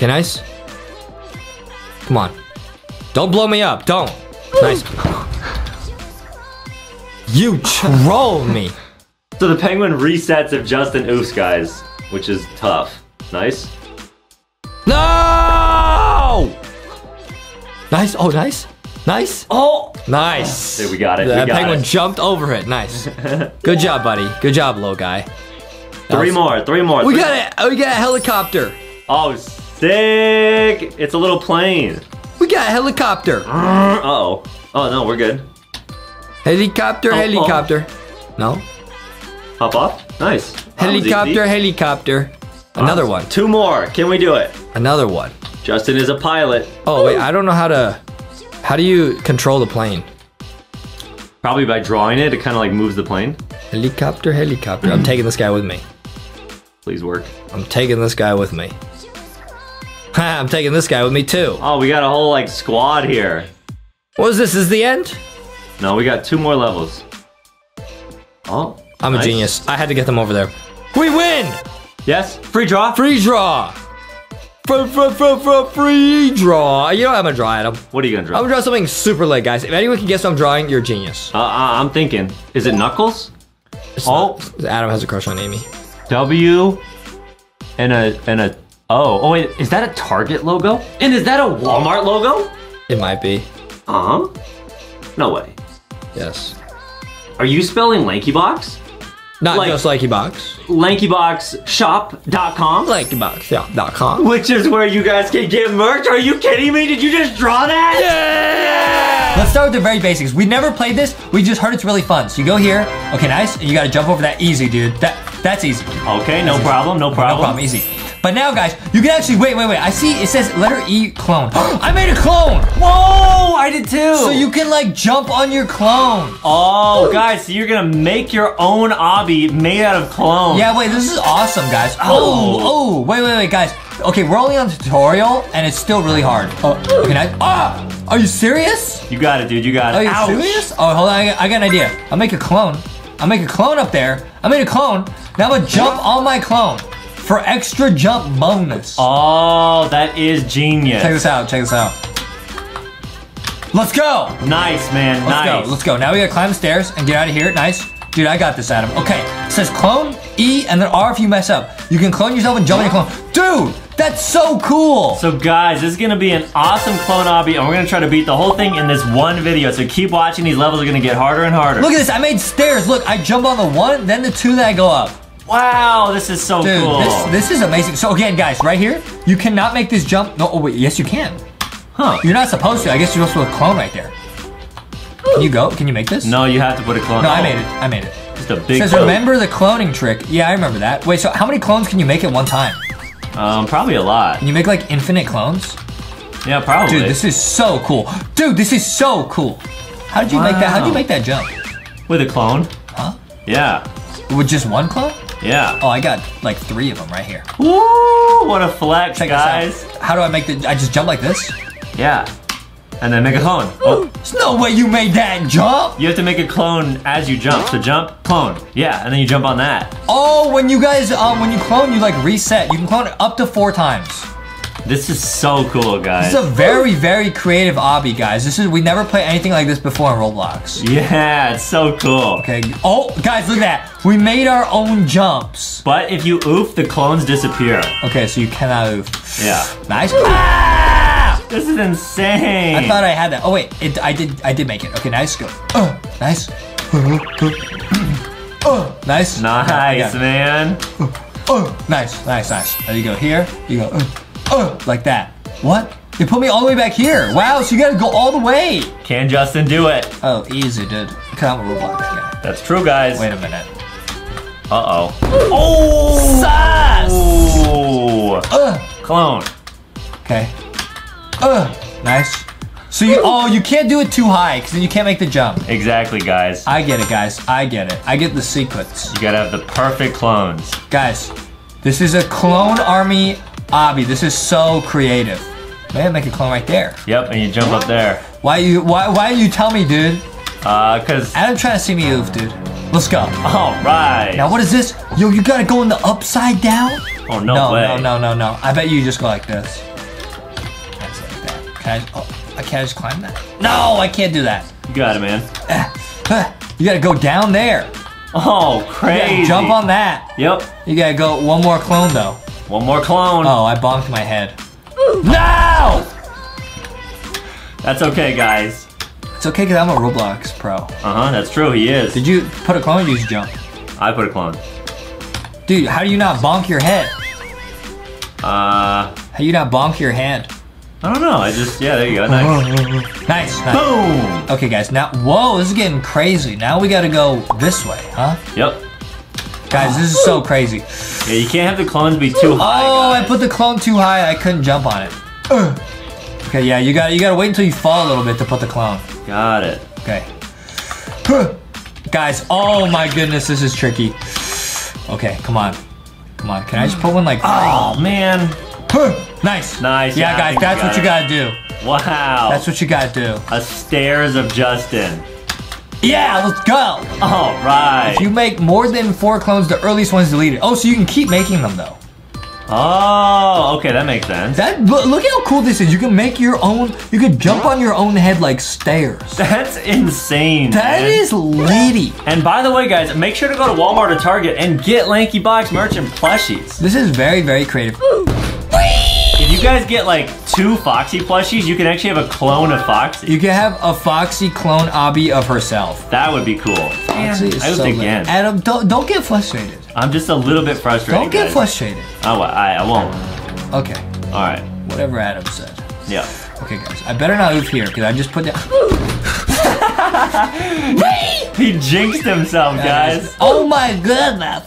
Okay, nice. Come on. Don't blow me up. Don't. Nice. You troll me. So the penguin resets if Justin oofs, guys, which is tough. Nice. No! Nice. Oh, nice. Nice. Oh! Nice. There, we got it. That got penguin it. jumped over it. Nice. Good job, buddy. Good job, low guy. That Three was- more. Three more. We three got it. Oh, we got a helicopter. Oh, It's a little plane. We got a helicopter. Uh oh. Oh no, we're good. Helicopter, Oh, oh. helicopter. No. Hop off. Nice. Helicopter, helicopter. Another one. Two more. Can we do it? Another one. Justin is a pilot. Oh wait, I don't know how to. How do you control the plane? Probably by drawing it, it kind of like moves the plane. Helicopter, helicopter. I'm taking this guy with me. Please work. I'm taking this guy with me. I'm taking this guy with me too. Oh, we got a whole like squad here. What is this? Is the end? No, we got two more levels. Oh, I'm a genius. I had to get them over there. We win! Yes, free draw. Free draw! Fr- fr- fr- fr- Free draw. You know what I'm gonna draw him. What are you gonna draw? I'm gonna draw something super late, guys. If anyone can guess what I'm drawing, you're a genius. Uh, uh, I'm thinking. Is it Knuckles? It's Oh. not. Adam has a crush on Amy. W and a and a oh oh wait is that a Target logo? And is that a Walmart logo? It might be. Uh huh. No way. Yes. Are you spelling LankyBox? Not Like- just Likey Box. LankyBoxShop.com, Likeybox, yeah, dot com. which is where you guys can get merch. Are you kidding me? Did you just draw that? Yeah! Let's start with the very basics. We never played this. We just heard it's really fun. So you go here. Okay, nice. And you gotta jump over that easy, dude. That that's easy. Okay, no problem, no problem. No problem, easy. But now, guys, you can actually wait, wait, wait. I see it says letter E clone. I made a clone. Whoa, I did too. So you can like jump on your clone. Oh, guys, so you're gonna make your own obby made out of clones. Yeah, wait, this is awesome, guys. Oh, oh, wait, wait, wait, guys. Okay, we're only on the tutorial, and it's still really hard. Oh, okay, nice. Ah, are you serious? You got it, dude. You got it. Are you Ouch. serious? Oh, hold on, I got, I got an idea. I'll make a clone. I'll make a clone up there. I made a clone. Now I'm gonna jump on my clone for extra jump bonus. Oh, that is genius. Check this out, check this out. Let's go. Nice, man. Let's nice. go, let's go. Now we gotta climb the stairs and get out of here. Nice. Dude, I got this, Adam. Okay, it says clone, E, and then R if you mess up. You can clone yourself and jump in your clone. Dude, that's so cool. So guys, this is gonna be an awesome clone obby, and we're gonna try to beat the whole thing in this one video. So keep watching. These levels are gonna get harder and harder. Look at this, I made stairs. Look, I jump on the one, then the two, then I go up. Wow, this is so Dude, cool. this, this is amazing. So again, guys, right here, you cannot make this jump. No, oh wait, yes you can. huh? You're not supposed to. I guess you're supposed to put a clone right there. Can you go? Can you make this? No, you have to put a clone. No, I oh, made it. I made it. Just a It big. says boat. remember the cloning trick. Yeah, I remember that. Wait, so how many clones can you make at one time? Um, probably a lot. Can you make like infinite clones? Yeah, probably. Dude, this is so cool. Dude, this is so cool. How did you make that? How did you make that jump? with a clone. Huh? Yeah, With just one clone? Yeah. Oh, I got like three of them right here. Woo! What a flex, Check guys. How do I make the? I just jump like this. Yeah. And then make a clone. Oh, There's no way you made that jump. you have to make a clone as you jump. So jump, clone. Yeah, and then you jump on that. Oh, when you guys, um, when you clone, you like reset. You can clone it up to four times. This is so cool, guys. This is a very, very creative obby, guys. This is we never played anything like this before in Roblox. yeah, it's so cool. Okay. Oh, guys, look at that. We made our own jumps. But if you oof, the clones disappear. Okay, so you cannot move. Yeah. Nice. Ah! This is insane. I thought I had that. Oh wait, it, I did. I did make it. Okay, nice. Go. Uh, nice. Uh, nice. Nice, it. man. Uh, nice, nice, nice. There you go. Here, you go. Uh, like that. What? They put me all the way back here. Wow, so you gotta go all the way. Can Justin do it? Oh, easy, dude. Cause I'm a Roblox guy. That's true, guys. Wait a minute. Uh oh. Oh! Sus! Uh, Clone. okay. Uh, nice. So you, oh, you can't do it too high, because then you can't make the jump. Exactly, guys. I get it, guys. I get it. I get the sequence. You gotta have the perfect clones. Guys, this is a clone army obby. This is so creative. Man, make a clone right there. Yep, and you jump up there. Why you? Why? Why you tell me, dude? Uh, cause. Adam trying to see me oof, dude. Let's go. All right. Now what is this? Yo, you gotta go in the upside down? oh no, no, way. no, no, no, no. I bet you just go like this. That's like that. Can I? Oh, I can't just climb that. No, I can't do that. You got it, man. You gotta go down there. Oh, crazy. jump on that. Yep. You gotta go one more clone though. One more clone. Oh, I bonked my head. No! That's okay, guys. It's okay because I'm a Roblox pro. Uh huh. That's true. He is. Did you put a clone or you just jump? I put a clone. Dude, how do you not bonk your head? Uh, How you not bonk your hand? I don't know. I just yeah. There you go. Nice. Nice, nice. Boom. Okay, guys. Now, whoa, this is getting crazy. Now we gotta go this way, huh? Yep. Guys, this is so crazy. Yeah, you can't have the clones be too high. Oh, I put the clone too high. I couldn't jump on it. Ugh. Okay, yeah, you got you gotta wait until you fall a little bit to put the clone. Got it. Okay. Guys, oh my goodness, this is tricky. Okay, come on. Come on, can I just put one like Oh man. Nice. Nice, Yeah, yeah, guys, that's you what you gotta do. Wow. That's what you gotta do. a stairs of Justin. Yeah, let's go. All right. If you make more than four clones, the earliest one's deleted. Oh, so you can keep making them though. Oh, okay, that makes sense. That look, how cool this is. You can make your own. You can jump on your own head like stairs. That's insane. That man. is lady. And by the way, guys, make sure to go to Walmart or Target and get LankyBox merchant plushies. This is very very creative. If you guys get like two Foxy plushies, you can actually have a clone of Foxy. You can have a Foxy clone obby of herself. That would be cool. Foxy is I was so lit. again. Adam, um, don't don't get frustrated. I'm just a little bit frustrated. Don't get guys. frustrated. Oh, I, I won't. Okay, All right. whatever Adam said. Yeah. Okay, guys, I better not move here because I just put down. He jinxed himself, guys. Oh my goodness.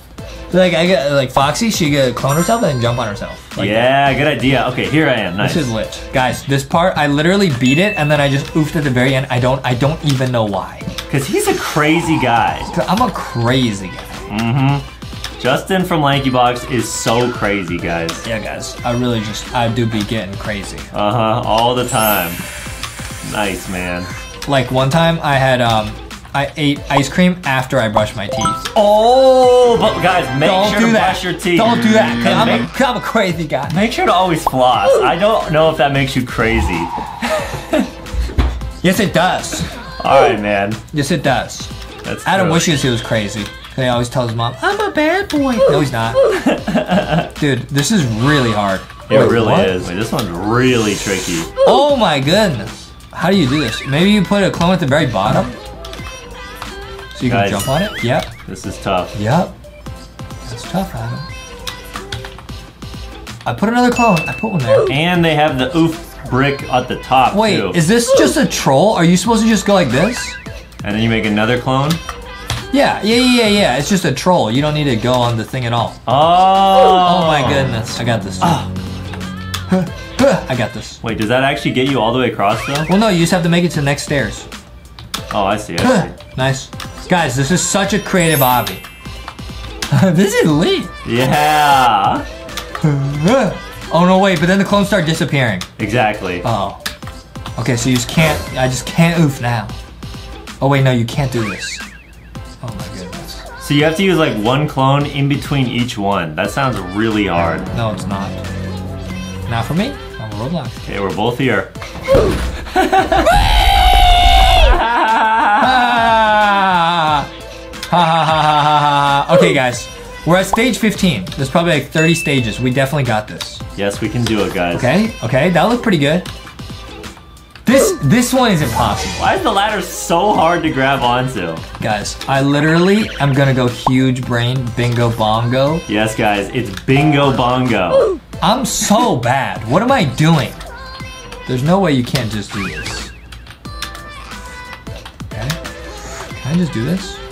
Like I get like Foxy, she could clone herself and then jump on herself. Like yeah, good idea. Okay, here I am. Nice. This is lit. Guys, this part I literally beat it and then I just oofed at the very end. I don't I don't even know why. Because he's a crazy guy. I'm a crazy guy. Mm-hmm. Justin from LankyBox is so crazy, guys. Yeah guys, I really just I do be getting crazy. Uh-huh, all the time. Nice, man. Like one time I had um I ate ice cream after I brushed my teeth. Oh, but guys, make don't sure do to that. brush your teeth. Don't do that. 'cause And I'm, make, a, I'm a crazy guy. make sure to always floss. I don't know if that makes you crazy. Yes, it does. All right, man. Yes, it does. That's Adam true. wishes he was crazy. He always tells his mom, "I'm a bad boy." No, he's not. Dude, this is really hard. It Wait, really what? is. Wait, this one's really tricky. Oh my goodness. How do you do this? Maybe you put a clone at the very bottom? You can Guys. jump on it? Yep. This is tough. Yep. That's tough, Adam. I put another clone. I put one there. And they have the oof brick at the top Wait, too. is this just a troll? Are you supposed to just go like this? and then you make another clone. Yeah, yeah, yeah, yeah, yeah. It's just a troll. You don't need to go on the thing at all. Oh. Oh my goodness. I got this. Oh. I got this. Wait, does that actually get you all the way across though? Well, no, you just have to make it to the next stairs. Oh, I see. I see. nice. Guys, this is such a creative obby. this is lit. Yeah. oh no, wait, but then the clones start disappearing. Exactly. Oh. Okay, so you just can't, I just can't oof now. Oh wait, no, you can't do this. Oh my goodness. So you have to use like one clone in between each one. That sounds really hard. No, it's not. Not for me. I'm a Roblox. Okay, we're both here. Ha ha ha ha ha. Okay, guys. We're at stage 15. There's probably like 30 stages. We definitely got this. Yes, we can do it, guys. Okay, okay, that looked pretty good. This this one is impossible. Why is the ladder so hard to grab onto? Guys, I literally am gonna go huge brain bingo bongo. Yes, guys, it's bingo bongo. I'm so bad. What am I doing? There's no way you can't just do this. Okay. Can I just do this?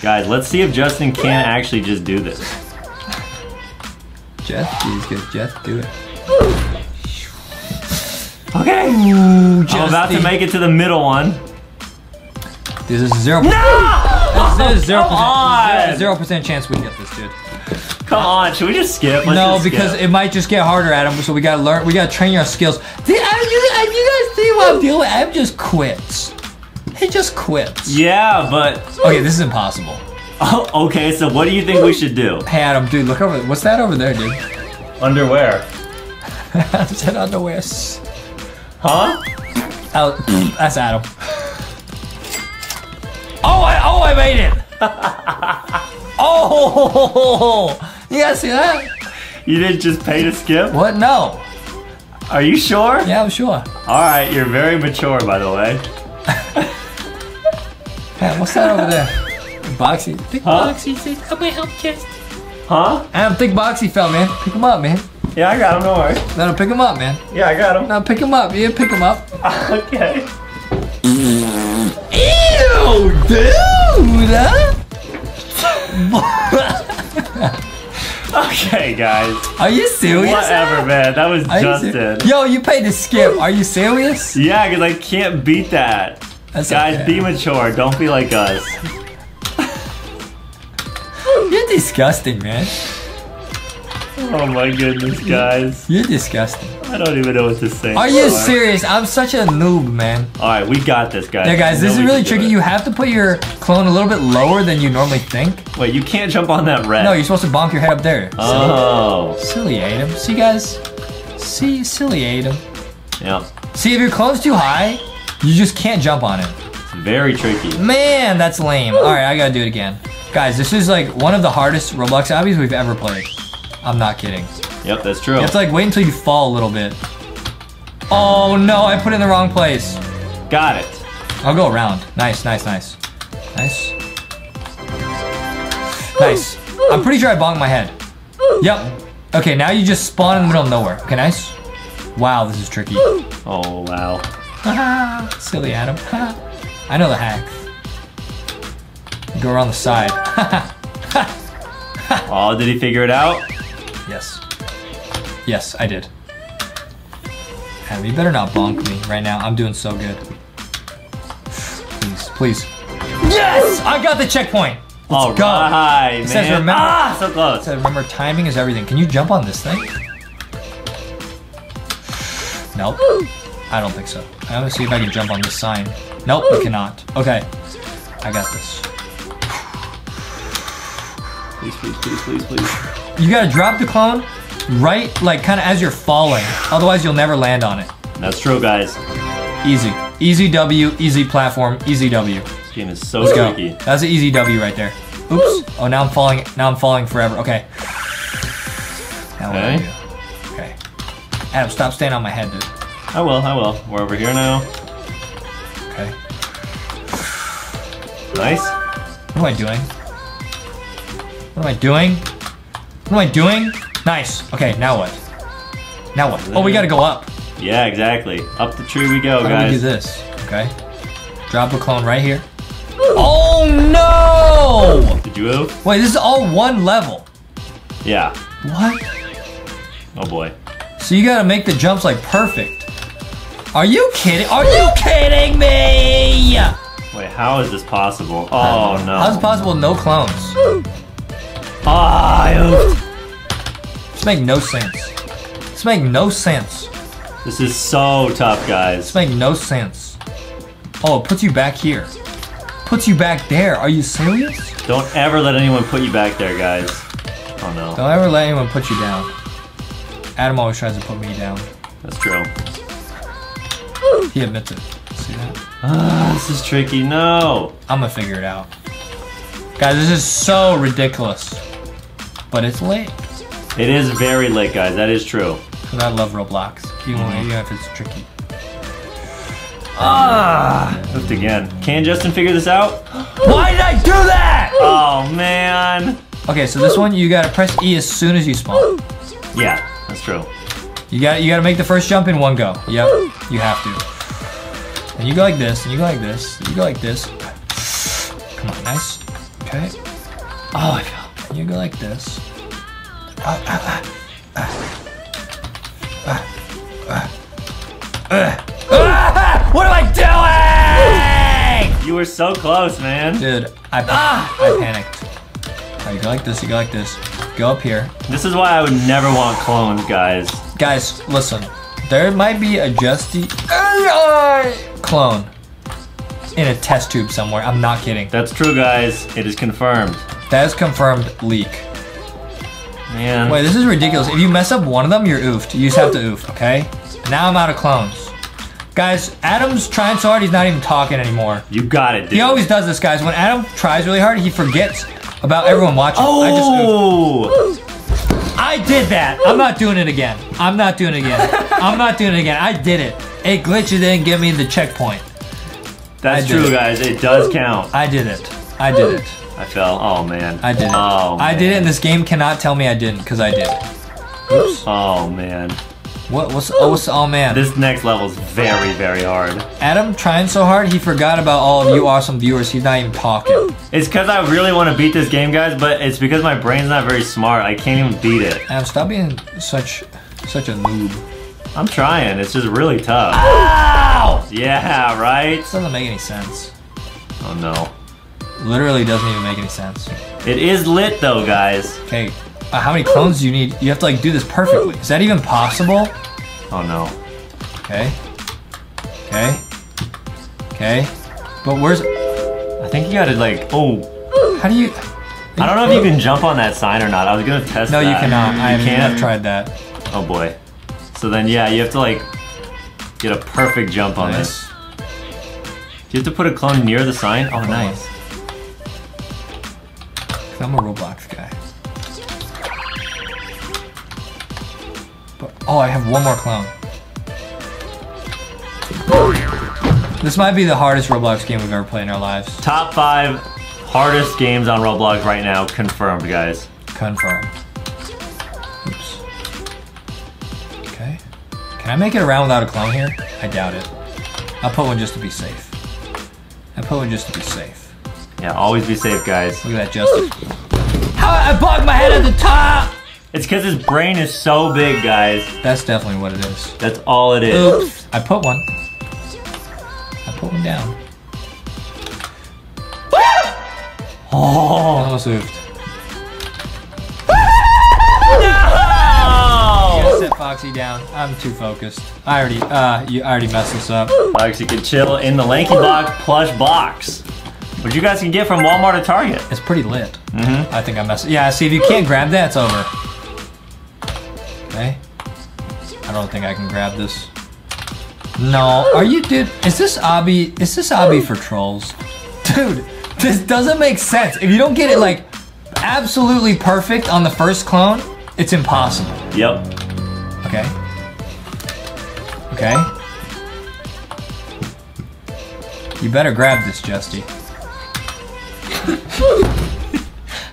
Guys, let's see if Justin can actually just do this. Jeff, please get Jeff, do it. Okay. Ooh, I'm about to make it to the middle one. This is zero. No! This is zero percent. Zero percent chance we get this, dude. Come on, should we just skip? Let's no, just because it might just get harder, Adam. So we gotta learn. We gotta train our skills. Did, I, you, you guys see what I'm dealing with? Adam just quits. He just quits. Yeah, but Okay, this is impossible. oh, okay. So what do you think we should do? Hey, Adam, dude, look over. What's that over there, dude? Underwear, I said underwear. huh? Oh, that's Adam. Oh, I, oh, I made it. oh, you guys see that? You didn't just pay to skip? What? No. Are you sure? Yeah, I'm sure. All right, you're very mature, by the way. Hey, what's that over there? Boxy. Think Huh? Boxy said, I'm gonna help chest. Huh? Adam, think Boxy fell, man. Pick him up, man. Yeah, I got him. Don't worry. No, no, pick him up, man. Yeah, I got him. No, pick him up. Yeah, pick him up. okay. Ew, dude. Okay, guys. Are you serious? Whatever, man. That was Are you Justin. Yo, you paid to skip. Are you serious? Yeah, because I can't beat that. That's Guys, okay. be mature. Don't be like us. You're disgusting, man. Oh my goodness, guys. You're disgusting. I don't even know what to say. Are you serious? I'm such a noob, man. All right, we got this, guys. Yeah, guys, this is really tricky. You have to put your clone a little bit lower than you normally think. Wait, you can't jump on that red. No, you're supposed to bonk your head up there. Oh. Silly Adam. See, guys? See, silly Adam. Yeah. See, if your clone's too high, you just can't jump on it. It's very tricky. Man, that's lame. All right, I gotta do it again. Guys, this is like one of the hardest Roblox obbies we've ever played. I'm not kidding. Yep, that's true. You have to like wait until you fall a little bit. Oh no, I put it in the wrong place. Got it. I'll go around. Nice, nice, nice. Nice. Nice. I'm pretty sure I bonked my head. Yep. Okay, now you just spawn in the middle of nowhere. Okay, nice. Wow, this is tricky. Oh, wow. Haha, Silly Adam. I know the hack. Go around the side. Oh, did he figure it out? yes. Yes, I did. Adam, you better not bonk me right now. I'm doing so good. Please, please. Yes! I got the checkpoint. Let's All go. right, It man. says remember- Ah, so close. So remember, timing is everything. Can you jump on this thing? Nope. I don't think so. I'm gonna see if I can jump on this sign. Nope, I cannot. Okay. I got this. Please, please, please, please, please. You gotta drop the clone right, like, kind of as you're falling. Otherwise, you'll never land on it. That's true, guys. Easy. Easy W, easy platform, easy W. This game is so Let's go. tricky. That's an easy W right there. Oops. Oh, now I'm falling. Now I'm falling forever. Okay. Now I Okay. Okay. Adam, stop staying on my head, dude. I will, I will. We're over here now. Okay. Nice. What am I doing? What am I doing? What am I doing? Nice. Okay, now what? Now what? Oh, we gotta go up. Yeah, exactly. Up the tree we go, How do we do this? Okay. Drop a clone right here. Oh no! Did you move? Wait, this is all one level. Yeah. What? Oh boy. So you gotta make the jumps like perfect. Are you kidding? Are you kidding me? Wait, how is this possible? Oh no. How's it possible no clones? Ah, oofed. This make no sense. This make no sense. This is so tough, guys. This make no sense. Oh, it puts you back here. Puts you back there. Are you serious? Don't ever let anyone put you back there, guys. Oh no. Don't ever let anyone put you down. Adam always tries to put me down. That's true. He admits it. See that? Ah, this is tricky. No. I'm gonna figure it out. Guys, this is so ridiculous. But it's late. It is very late, guys. That is true. Because I love Roblox. Even, even if it's tricky. Ah, oofed again. Can Justin figure this out? Why did I do that? Oh man. Okay, so this one you gotta press E as soon as you spawn. Yeah, that's true. You got you gotta make the first jump in one go. Yep, you have to. And you go like this, and you go like this, you go like this. Come on, nice. Okay. Oh, I fell. You go like this. Ah, ah, ah, ah. Ah, ah. Ah, What am I doing? You were so close, man. Dude, I, I panicked. Alright, you go like this, you go like this. Go up here. This is why I would never want clones, guys. Guys, listen. There might be a Justy AI clone in a test tube somewhere. I'm not kidding. That's true, guys. It is confirmed. That is confirmed leak. Man. Wait, this is ridiculous. If you mess up one of them, you're oofed. You just have to oof, okay? Now I'm out of clones. Guys, Adam's trying so hard he's not even talking anymore. You got it, dude. He always does this, guys. When Adam tries really hard, he forgets about everyone watching. I just oofed. Oh! I did that. I'm not doing it again. I'm not doing it again. I'm not doing it again. I did it. It glitched and didn't give me the checkpoint. That's true, it. guys. It does count. I did it. I did it. I fell. Oh, man. I did it. Oh, I did it, and this game cannot tell me I didn't, because I did. Oops. Oh, man. What? What's? Oh, what's? Oh man. This next level is very, very hard. Adam trying so hard, he forgot about all of you awesome viewers. He's not even talking. It's because I really want to beat this game, guys, but it's because my brain's not very smart. I can't even beat it. Adam, stop being such, such a noob. I'm trying. It's just really tough. Ow! Yeah, right? This doesn't make any sense. Oh, no. Literally doesn't even make any sense. It is lit, though, guys. Okay, Uh, how many clones do you need? You have to like do this perfectly. Is that even possible? Oh no. Okay. Okay. Okay. But where's? I think you gotta like. Oh, How do you? I don't know if you can jump on that sign or not. I was gonna test. No, you cannot. I You haven't can't. I've tried that. Oh boy. So then, yeah, you have to like get a perfect jump on this. Nice. Do you have to put a clone near the sign? Oh, nice. 'Cause I'm a Roblox guy. But oh, I have one more clone. This might be the hardest Roblox game we've ever played in our lives. Top five hardest games on Roblox right now, confirmed, guys. Confirmed. Oops. Okay. Can I make it around without a clone here? I doubt it. I'll put one just to be safe. I'll put one just to be safe. Yeah, always be safe, guys. Look at that, Justin. How I bugged my head at the top! It's because his brain is so big, guys. That's definitely what it is. That's all it is. Oops. I put one. I put one down. Oh, Almost moved. no! Gotta set Foxy down. I'm too focused. I already, uh, you I already messed this up. You can chill in the LankyBox plush box, which you guys can get from Walmart or Target. It's pretty lit. Mm-hmm. I think I messed. Yeah, see if you can't grab that, it's over. Okay. I don't think I can grab this. No, are you, dude? Is this obby? Is this obby for trolls, dude? This doesn't make sense. If you don't get it like absolutely perfect on the first clone, it's impossible. Yep. Okay. Okay. You better grab this, Justy.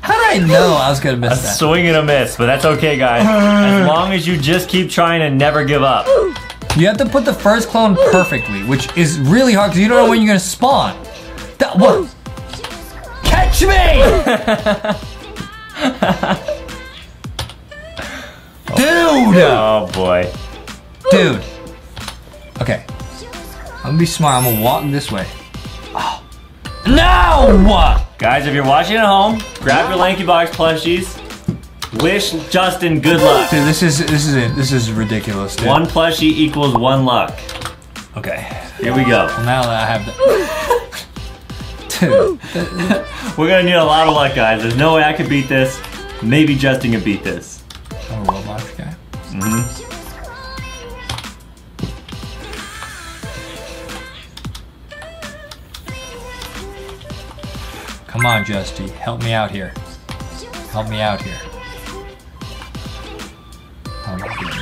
How did I know I was gonna miss A that? swing and a miss, but that's okay, guys. As long as you just keep trying and never give up. You have to put the first clone perfectly, which is really hard because you don't know when you're gonna spawn. That what? Catch me! Dude! Oh boy. Dude. Okay. I'm gonna be smart. I'm gonna walk this way. Oh. No! Guys, if you're watching at home, grab your LankyBox plushies. Wish Justin good luck. Dude, this is this is it. This is ridiculous, dude. One plushie equals one luck. Okay. Here we go. Now that I have the. Dude. We're gonna need a lot of luck, guys. There's no way I could beat this. Maybe Justin can beat this. I'm a Roblox guy. hmm Come on, Justy. Help me out here. Help me out here. Oh my goodness.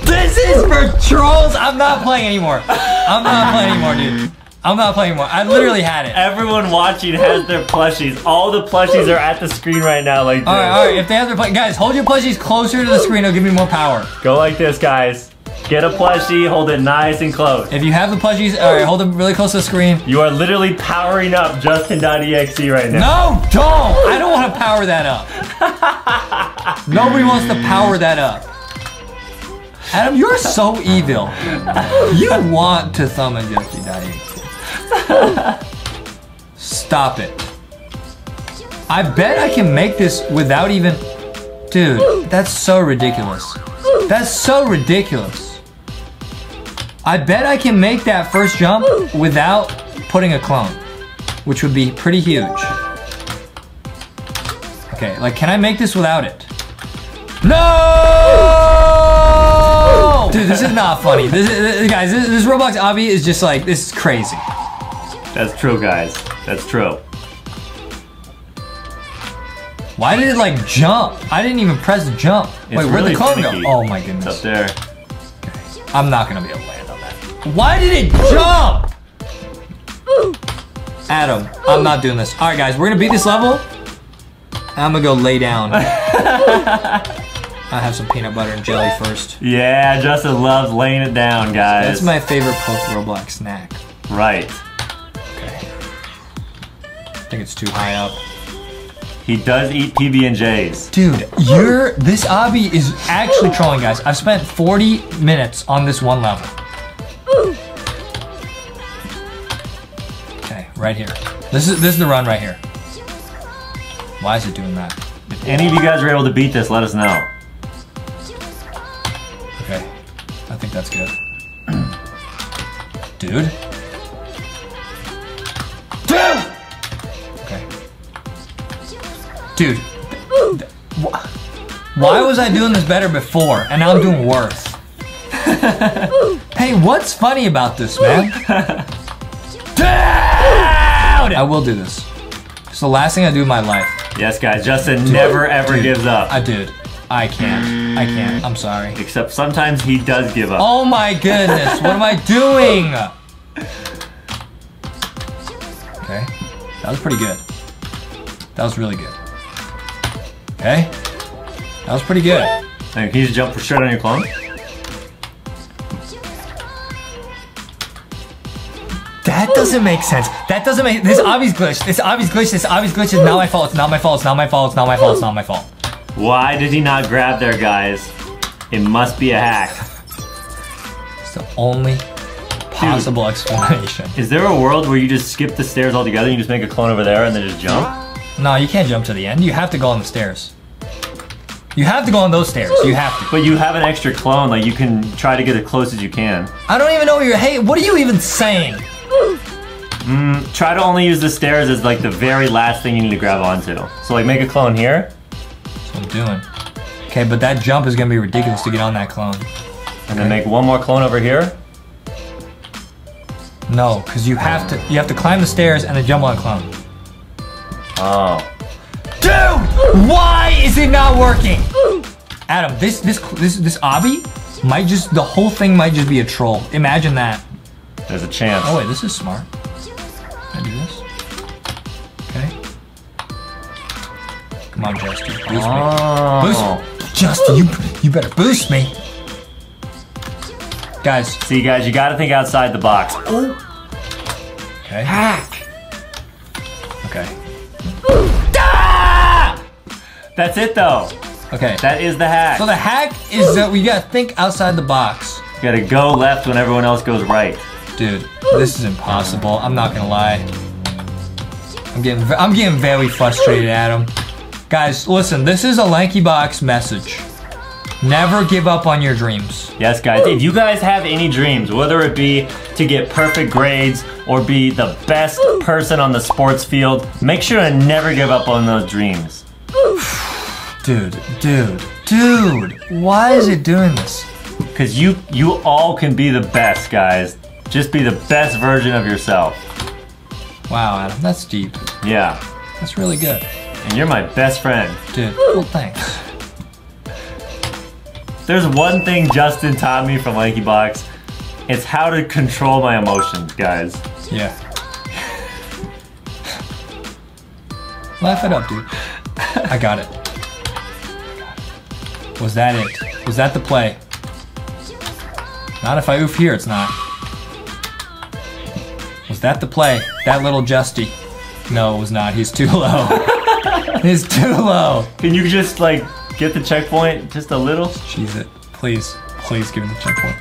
this is for trolls! I'm not playing anymore. I'm not playing anymore, dude. I'm not playing anymore. I literally had it. Everyone watching has their plushies. All the plushies are at the screen right now, like this. Alright, alright. If they have their play, guys, hold your plushies closer to the screen. It'll give me more power. Go like this, guys. Get a plushie, hold it nice and close. If you have the plushies, alright, hold them really close to the screen. You are literally powering up Justin.exe right now. No, don't! I don't want to power that up. Nobody wants to power that up. Adam, you're so evil. You want to thumb Jesse Daddy. Stop it. I bet I can make this without even. Dude, that's so ridiculous. That's so ridiculous. I bet I can make that first jump without putting a clone, which would be pretty huge. Okay, like, can I make this without it? No! Dude, this is not funny. This is, guys, this, this Roblox obby is just like, this is crazy. That's true, guys. That's true. Why did it like jump? I didn't even press jump. It's Wait, where'd the clone go? Oh my It's goodness. up there. I'm not gonna be able to land. Why did it jump? Adam, I'm not doing this. All right, guys, we're gonna beat this level. I'm gonna go lay down. I have some peanut butter and jelly first. Yeah, Justin loves laying it down, guys. That's my favorite post Roblox snack. right. Okay. I think it's too high up. He does eat PB and J's. Dude, you're this obby is actually trolling, guys. I've spent 40 minutes on this one level. Okay, right here. This is this is the run right here. Why is it doing that? If any of you guys are able to beat this, let us know. Okay. I think that's good. Dude. Dude! Okay. Dude. th- Why was I doing this better before and now I'm doing worse? hey, what's funny about this, man? Dude! I will do this. It's the last thing I do in my life. Yes, guys, Justin never ever Dude, gives up. I dude. I can't. I can't. I'm sorry. Except sometimes he does give up. Oh my goodness, what am I doing? Okay, that was pretty good. That was really good. Okay, that was pretty good. And can you just jump for straight on your clone? That doesn't make sense. That doesn't make this obvious glitch. This obvious glitch. This obvious glitch is not my fault. It's not my fault. It's not my fault. It's not my fault. It's not my fault. Why did he not grab there, guys? It must be a hack. It's the only possible explanation. Is there a world where you just skip the stairs altogether and you just make a clone over there and then just jump? No, you can't jump to the end. You have to go on the stairs. You have to go on those stairs. You have to. But you have an extra clone, like you can try to get as close as you can. I don't even know what you're. Hey, what are you even saying? Mm, try to only use the stairs as like the very last thing you need to grab onto. So like make a clone here, That's what I'm doing. Okay, but that jump is gonna be ridiculous to get on that clone. and then make one more clone over here. No, because you have to you have to climb the stairs and then jump on a clone. Oh. Dude, why is it not working? Adam, this this this this obby might just the whole thing might just be a troll. Imagine that. There's a chance. Oh wait, this is smart. Come on, Justin, boost me. Oh. Boost, ah. Justin, you you better boost me. Guys, See guys, you gotta think outside the box. okay. Hack! Okay. That's it though. Okay. That is the hack. So the hack is that we gotta think outside the box. You gotta go left when everyone else goes right. Dude, this is impossible. I'm not gonna lie. I'm getting I'm getting very frustrated, Adam. Guys, listen, this is a LankyBox message. Never give up on your dreams. Yes, guys, if you guys have any dreams, whether it be to get perfect grades or be the best person on the sports field, make sure to never give up on those dreams. Dude, dude, dude. Why is it doing this? Cause you you all can be the best, guys. Just be the best version of yourself. Wow, Adam, that's deep. Yeah. That's really good. And you're my best friend. Dude, well, thanks. There's one thing Justin taught me from LankyBox. It's how to control my emotions, guys. Yeah. Laugh it up, dude. I got it. Was that it? Was that the play? Not if I oof here, it's not. Was that the play? That little Justy? No, it was not. He's too low. He's too low. Can you just like get the checkpoint just a little? Cheese it. Please. Please give me the checkpoint.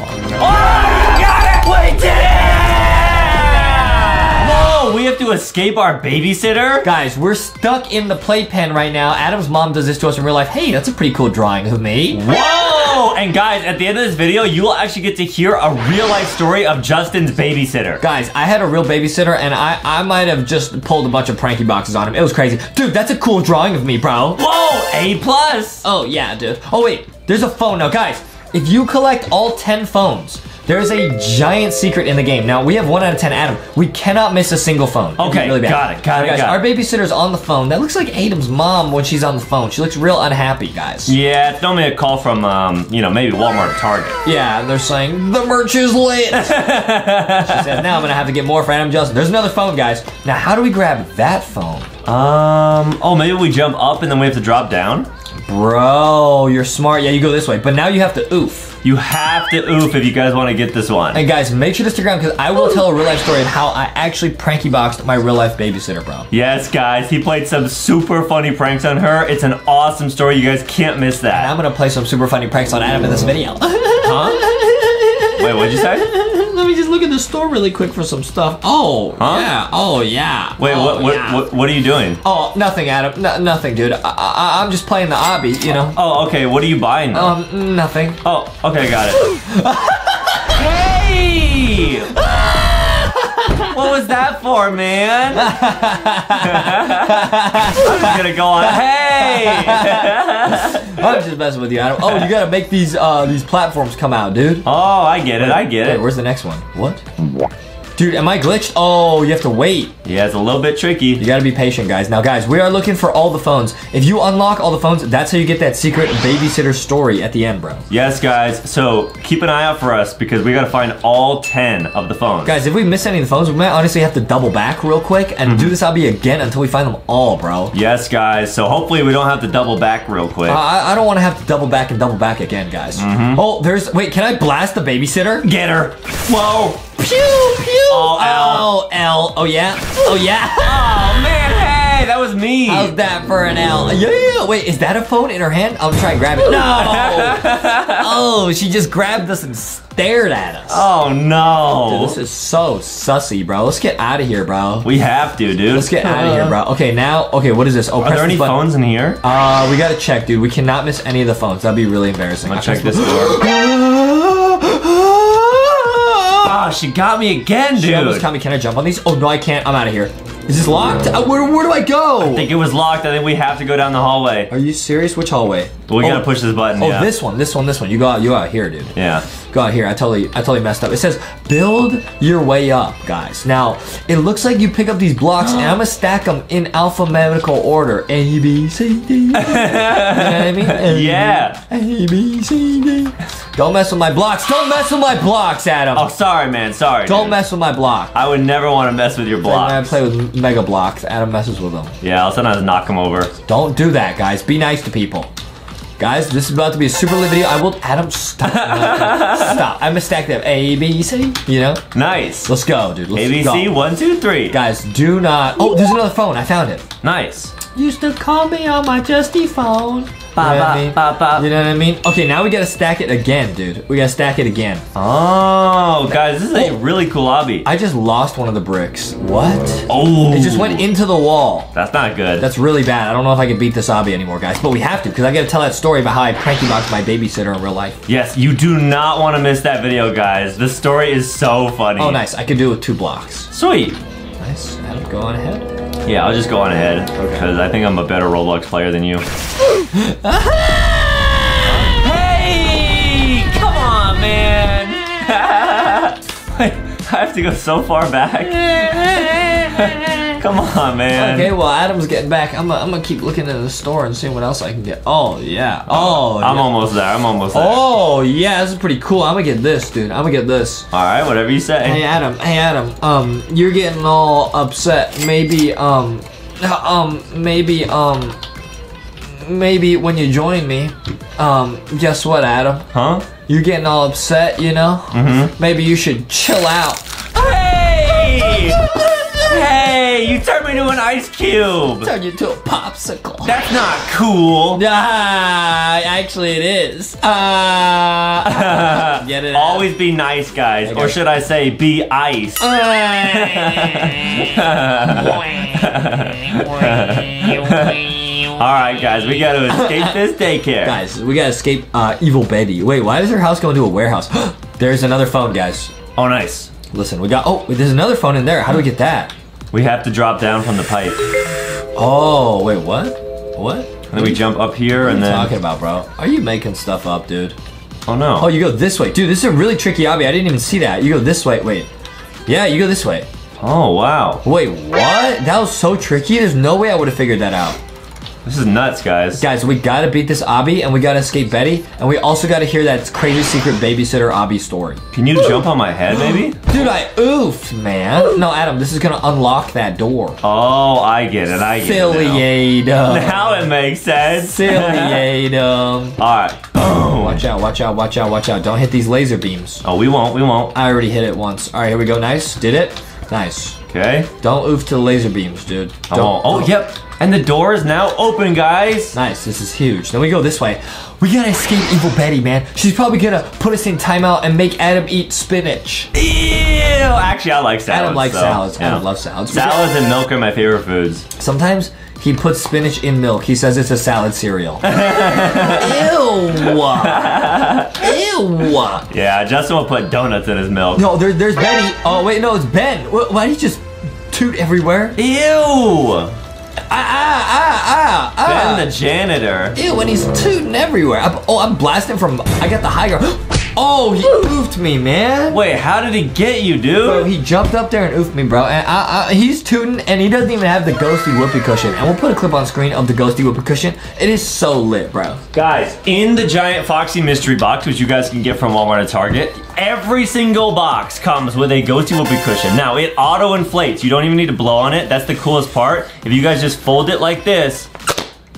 Oh, no, we have to escape our babysitter. Guys, we're stuck in the playpen right now. Adam's mom does this to us in real life. Hey, that's a pretty cool drawing of me. Whoa! And guys, at the end of this video, you will actually get to hear a real life story of Justin's babysitter. Guys, I had a real babysitter and I, I might have just pulled a bunch of pranky boxes on him. It was crazy. Dude, that's a cool drawing of me, bro. Whoa! A plus. Oh, yeah, dude. Oh, wait. There's a phone. Now, guys, if you collect all 10 phones, there's a giant secret in the game. Now, we have 1 out of 10 Adam. We cannot miss a single phone. Okay, got it, got it, guys, got our babysitter's on the phone. That looks like Adam's mom when she's on the phone. She looks real unhappy, guys. Yeah, it's normally a call from, um, you know, maybe Walmart or Target. Yeah, they're saying the merch is lit. she says, now I'm gonna have to get more for Adam Justin. There's another phone, guys. Now, how do we grab that phone? Um, oh, maybe we jump up and then we have to drop down? Bro, you're smart. Yeah, you go this way. But now you have to oof. You have to oof if you guys want to get this one. And guys, make sure to stick around because I will tell a real life story of how I actually pranky boxed my real life babysitter, bro. Yes, guys, he played some super funny pranks on her. It's an awesome story. You guys can't miss that. And I'm gonna play some super funny pranks on Adam in this video. Huh? Wait, what'd you say? Let me just look look at the store really quick for some stuff. Oh, Huh? yeah. Oh, yeah. Wait, oh, what, what, yeah. what, what are you doing? Oh, nothing, Adam. No, nothing, dude. I, I, I'm just playing the obby, you know. Oh, okay. What are you buying? Though? Um, nothing. oh, okay, got it. hey! what was that for, man? I'm just gonna go on. Hey! I'm just messing with you, Adam. Oh, you gotta make these uh these platforms come out, dude. oh, I get it. I get Wait, it. where's the next one? What? Dude, am I glitched? Oh, you have to wait. Yeah, it's a little bit tricky. You gotta be patient, guys. Now, guys, we are looking for all the phones. If you unlock all the phones, that's how you get that secret babysitter story at the end, bro. Yes, guys. So keep an eye out for us because we gotta find all 10 of the phones. Guys, if we miss any of the phones, we might honestly have to double back real quick and do this obby again until we find them all, bro. Yes, guys. So hopefully we don't have to double back real quick. Uh, I, I don't want to have to double back and double back again, guys. Oh, there's. Wait, can I blast the babysitter? Get her. Whoa. Pew pew. Oh, L. Oh, L. Oh yeah. Oh yeah. Oh, man. Hey, that was me. How's that for an L? Yeah. yeah. Wait, is that a phone in her hand? I'll try and grab it. No. oh, she just grabbed us and stared at us. Oh, no. Dude, this is so sussy, bro. Let's get out of here, bro. we have to, dude. Let's get out of here, bro. Okay, now. Okay, what is this? Oh, Are there any button. phones in here? Uh, we gotta check, dude. We cannot miss any of the phones. That'd be really embarrassing. I'm gonna check this door. She got me again, dude. She almost caught me. Can I jump on these? Oh no, I can't. I'm out of here. Is this locked? Uh, where, where do I go? I think it was locked. I think we have to go down the hallway. Are you serious? Which hallway? We oh, gotta push this button. Oh, yeah. this one, this one, this one. You go out, you out here, dude. Yeah. Go out here. I totally, I totally messed up. It says build your way up, guys. Now it looks like you pick up these blocks, and I'm gonna stack them in alphabetical order. A B C D. you know what I mean? A, Yeah. A B C D. Don't mess with my blocks. Don't mess with my blocks, Adam. Oh, sorry, man. Sorry. Don't dude. mess with my block. I would never want to mess with your blocks. I play with mega blocks. Adam messes with them. Yeah, I'll sometimes knock them over. Don't do that, guys. Be nice to people. Guys, this is about to be a super lit video. I will. Adam, stop. stop. I'm gonna stack them. A, B, C. You know? Nice. Let's go, dude. Let's ABC, go. one, two, three. Guys, do not. Oh, there's another phone. I found it. Nice. Used to call me on my justy phone. You know what I mean? You know what I mean? Okay, now we gotta stack it again, dude. We gotta stack it again. Oh, guys, this is a Oh. really cool obby. I just lost one of the bricks. What? oh. It just went into the wall. That's not good. That's really bad. I don't know if I can beat this obby anymore, guys. But we have to, because I gotta tell that story about how I pranky boxed my babysitter in real life. yes, you do not want to miss that video, guys. This story is so funny. Oh, nice. I could do it with two blocks. Sweet. Nice. Adam, go on ahead. Yeah, I'll just go on ahead because I think I'm a better Roblox player than you. hey! Come on, man! Wait, I have to go so far back. Come on, man. Okay, well, Adam's getting back. I'm gonna I'm gonna keep looking in the store and seeing what else I can get. Oh, yeah. Oh, I'm yeah. almost there. I'm almost there. Oh, yeah. This is pretty cool. I'm gonna get this, dude. I'm gonna get this. All right, whatever you say. Hey, Adam. Hey, Adam. Um, you're getting all upset. Maybe, um, um, maybe, um, maybe when you join me, um, guess what, Adam? Huh? You're getting all upset, you know? Mm-hmm. Maybe you should chill out. Hey! You turned me into an ice cube. Turn you into a popsicle. That's not cool. Ah, actually it is. Ah. Get it out. Always be nice, guys. Okay. Or should I say, be ice? All right, guys, we got to escape this daycare. Guys, we gotta escape uh, Evil Betty. Wait, why does her house go into a warehouse? There's another phone, guys. Oh, nice. Listen, we got. Oh, there's another phone in there. How do we get that? We have to drop down from the pipe. Oh, wait, what? What? And then we jump up here What are and you then. talking about, bro? Are you making stuff up, dude? Oh no. Oh, you go this way, dude. This is a really tricky obby. I didn't even see that. You go this way. Wait. Yeah, you go this way. Oh wow. Wait, what? That was so tricky. There's no way I would have figured that out. This is nuts, guys. Guys, we gotta beat this obby, and we gotta escape Betty, and we also gotta hear that crazy secret babysitter obby story. Can you jump on my head, maybe? Dude, I oofed, man. No, Adam, this is gonna unlock that door. Oh, I get it. I get it. now. Now it makes sense. Affiliate. um. All right. Boom. Watch out, watch out, watch out, watch out. Don't hit these laser beams. Oh, we won't. We won't. I already hit it once. All right, here we go. Nice. Did it. Nice. Okay. Don't oof to the laser beams, dude. Don't- won't. Oh, don't- yep. And the door is now open, guys. Nice, this is huge. Then we go this way. We gotta escape Evil Betty, man. She's probably gonna put us in timeout and make Adam eat spinach. Ew. Actually, I like salads. Adam likes so, salads. yeah. Adam loves salads. Salads and milk are my favorite foods. Sometimes he puts spinach in milk. He says it's a salad cereal. Ew. Ew. Yeah, Justin will put donuts in his milk. No, there, there's Betty. Oh, wait, no, it's Ben. Wh- Why did he just toot everywhere? Ew. Ah, ah, ah, ah, ah. Ben the janitor. Ew, and he's tooting everywhere. I'm, oh, I'm blasting from. I got the high ground. Oh, he oofed me, man. Wait, how did he get you, Bro, dude? he jumped up there and oofed me, bro. And I, I, he's tooting, and he doesn't even have the ghosty whoopee cushion. And we'll put a clip on screen of the ghosty whoopee cushion. It is so lit, bro. Guys, in the giant Foxy mystery box, which you guys can get from Walmart and Target, every single box comes with a ghosty whoopee cushion. Now, it auto inflates. You don't even need to blow on it. That's the coolest part. If you guys just fold it like this,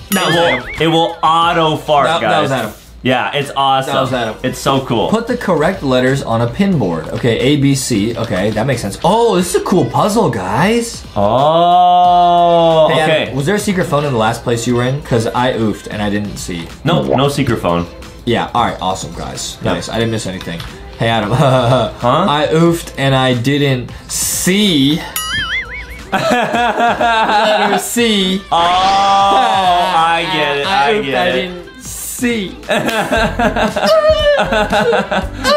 it will, it will auto fart, That- guys. that. Yeah, it's awesome. That was It's so cool. Put the correct letters on a pin board. Okay, A, B, C. Okay, that makes sense. Oh, this is a cool puzzle, guys. oh, Hey, Adam, okay. was there a secret phone in the last place you were in? Because I oofed and I didn't see. No, no secret phone. Yeah, alright, awesome, guys. Yep. Nice. I didn't miss anything. Hey, Adam. huh? I oofed and I didn't see. Letter C. Oh, I get it. I, oofed, get I it. See.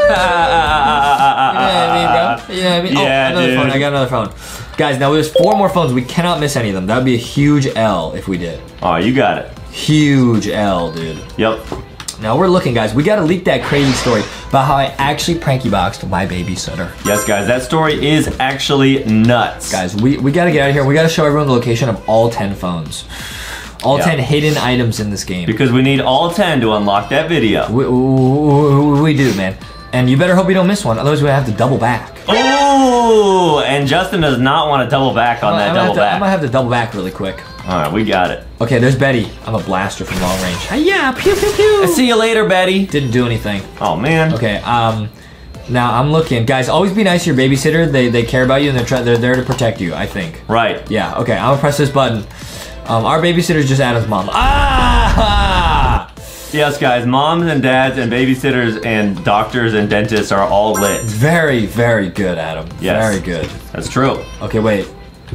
What I mean, bro? What I mean? Oh, yeah, oh, another dude. phone. I got another phone. Guys, now there's four more phones. We cannot miss any of them. That would be a huge L if we did. Oh, you got it. Huge L, dude. Yep. Now we're looking, guys. We gotta leak that crazy story about how I actually pranky boxed my babysitter. Yes, guys, that story is actually nuts. Guys, we, we gotta get out of here. We gotta show everyone the location of all 10 phones. All Yeah. 10 hidden items in this game. Because we need all 10 to unlock that video. We, we, we do, man. And you better hope you don't miss one, otherwise we have to double back. Ooh, and Justin does not want to double back on I that might have double to- I back. might have to double back really quick. All right, we got it. Okay, there's Betty. I'm a blaster from long range. Yeah, pew pew pew. See you later, Betty. Didn't do anything. Oh man. Okay, um, now I'm looking. Guys, always be nice to your babysitter. They they care about you and they're they're there to protect you. I think. Right. Yeah. Okay, I'm gonna press this button. Um, our babysitter's just Adam's mom. Ah! Yes, guys. Moms and dads and babysitters and doctors and dentists are all lit. Very very good, Adam. Yes. Very good. That's true. Okay, wait.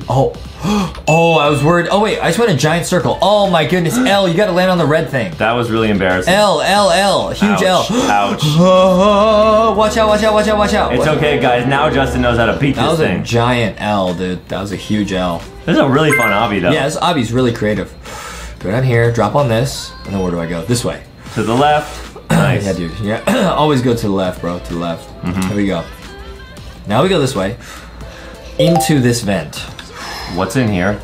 Oh, oh, I was worried. Oh wait, I just went a giant circle. Oh my goodness, L, you gotta land on the red thing. That was really embarrassing. L, L, L, huge Ouch. L. Ouch. Oh, watch out, watch out, watch out, watch out. It's okay, guys. Now Justin knows how to beat That this was a giant L, dude. That was a huge L. This is a really fun obby, though. Yeah, this obby's really creative. Go down here, drop on this, and then where do I go? This way. To the left. Nice. Yeah, dude. Yeah, always go to the left, bro. To the left. Mm-hmm. Here we go. Now we go this way. Into this vent. What's in here?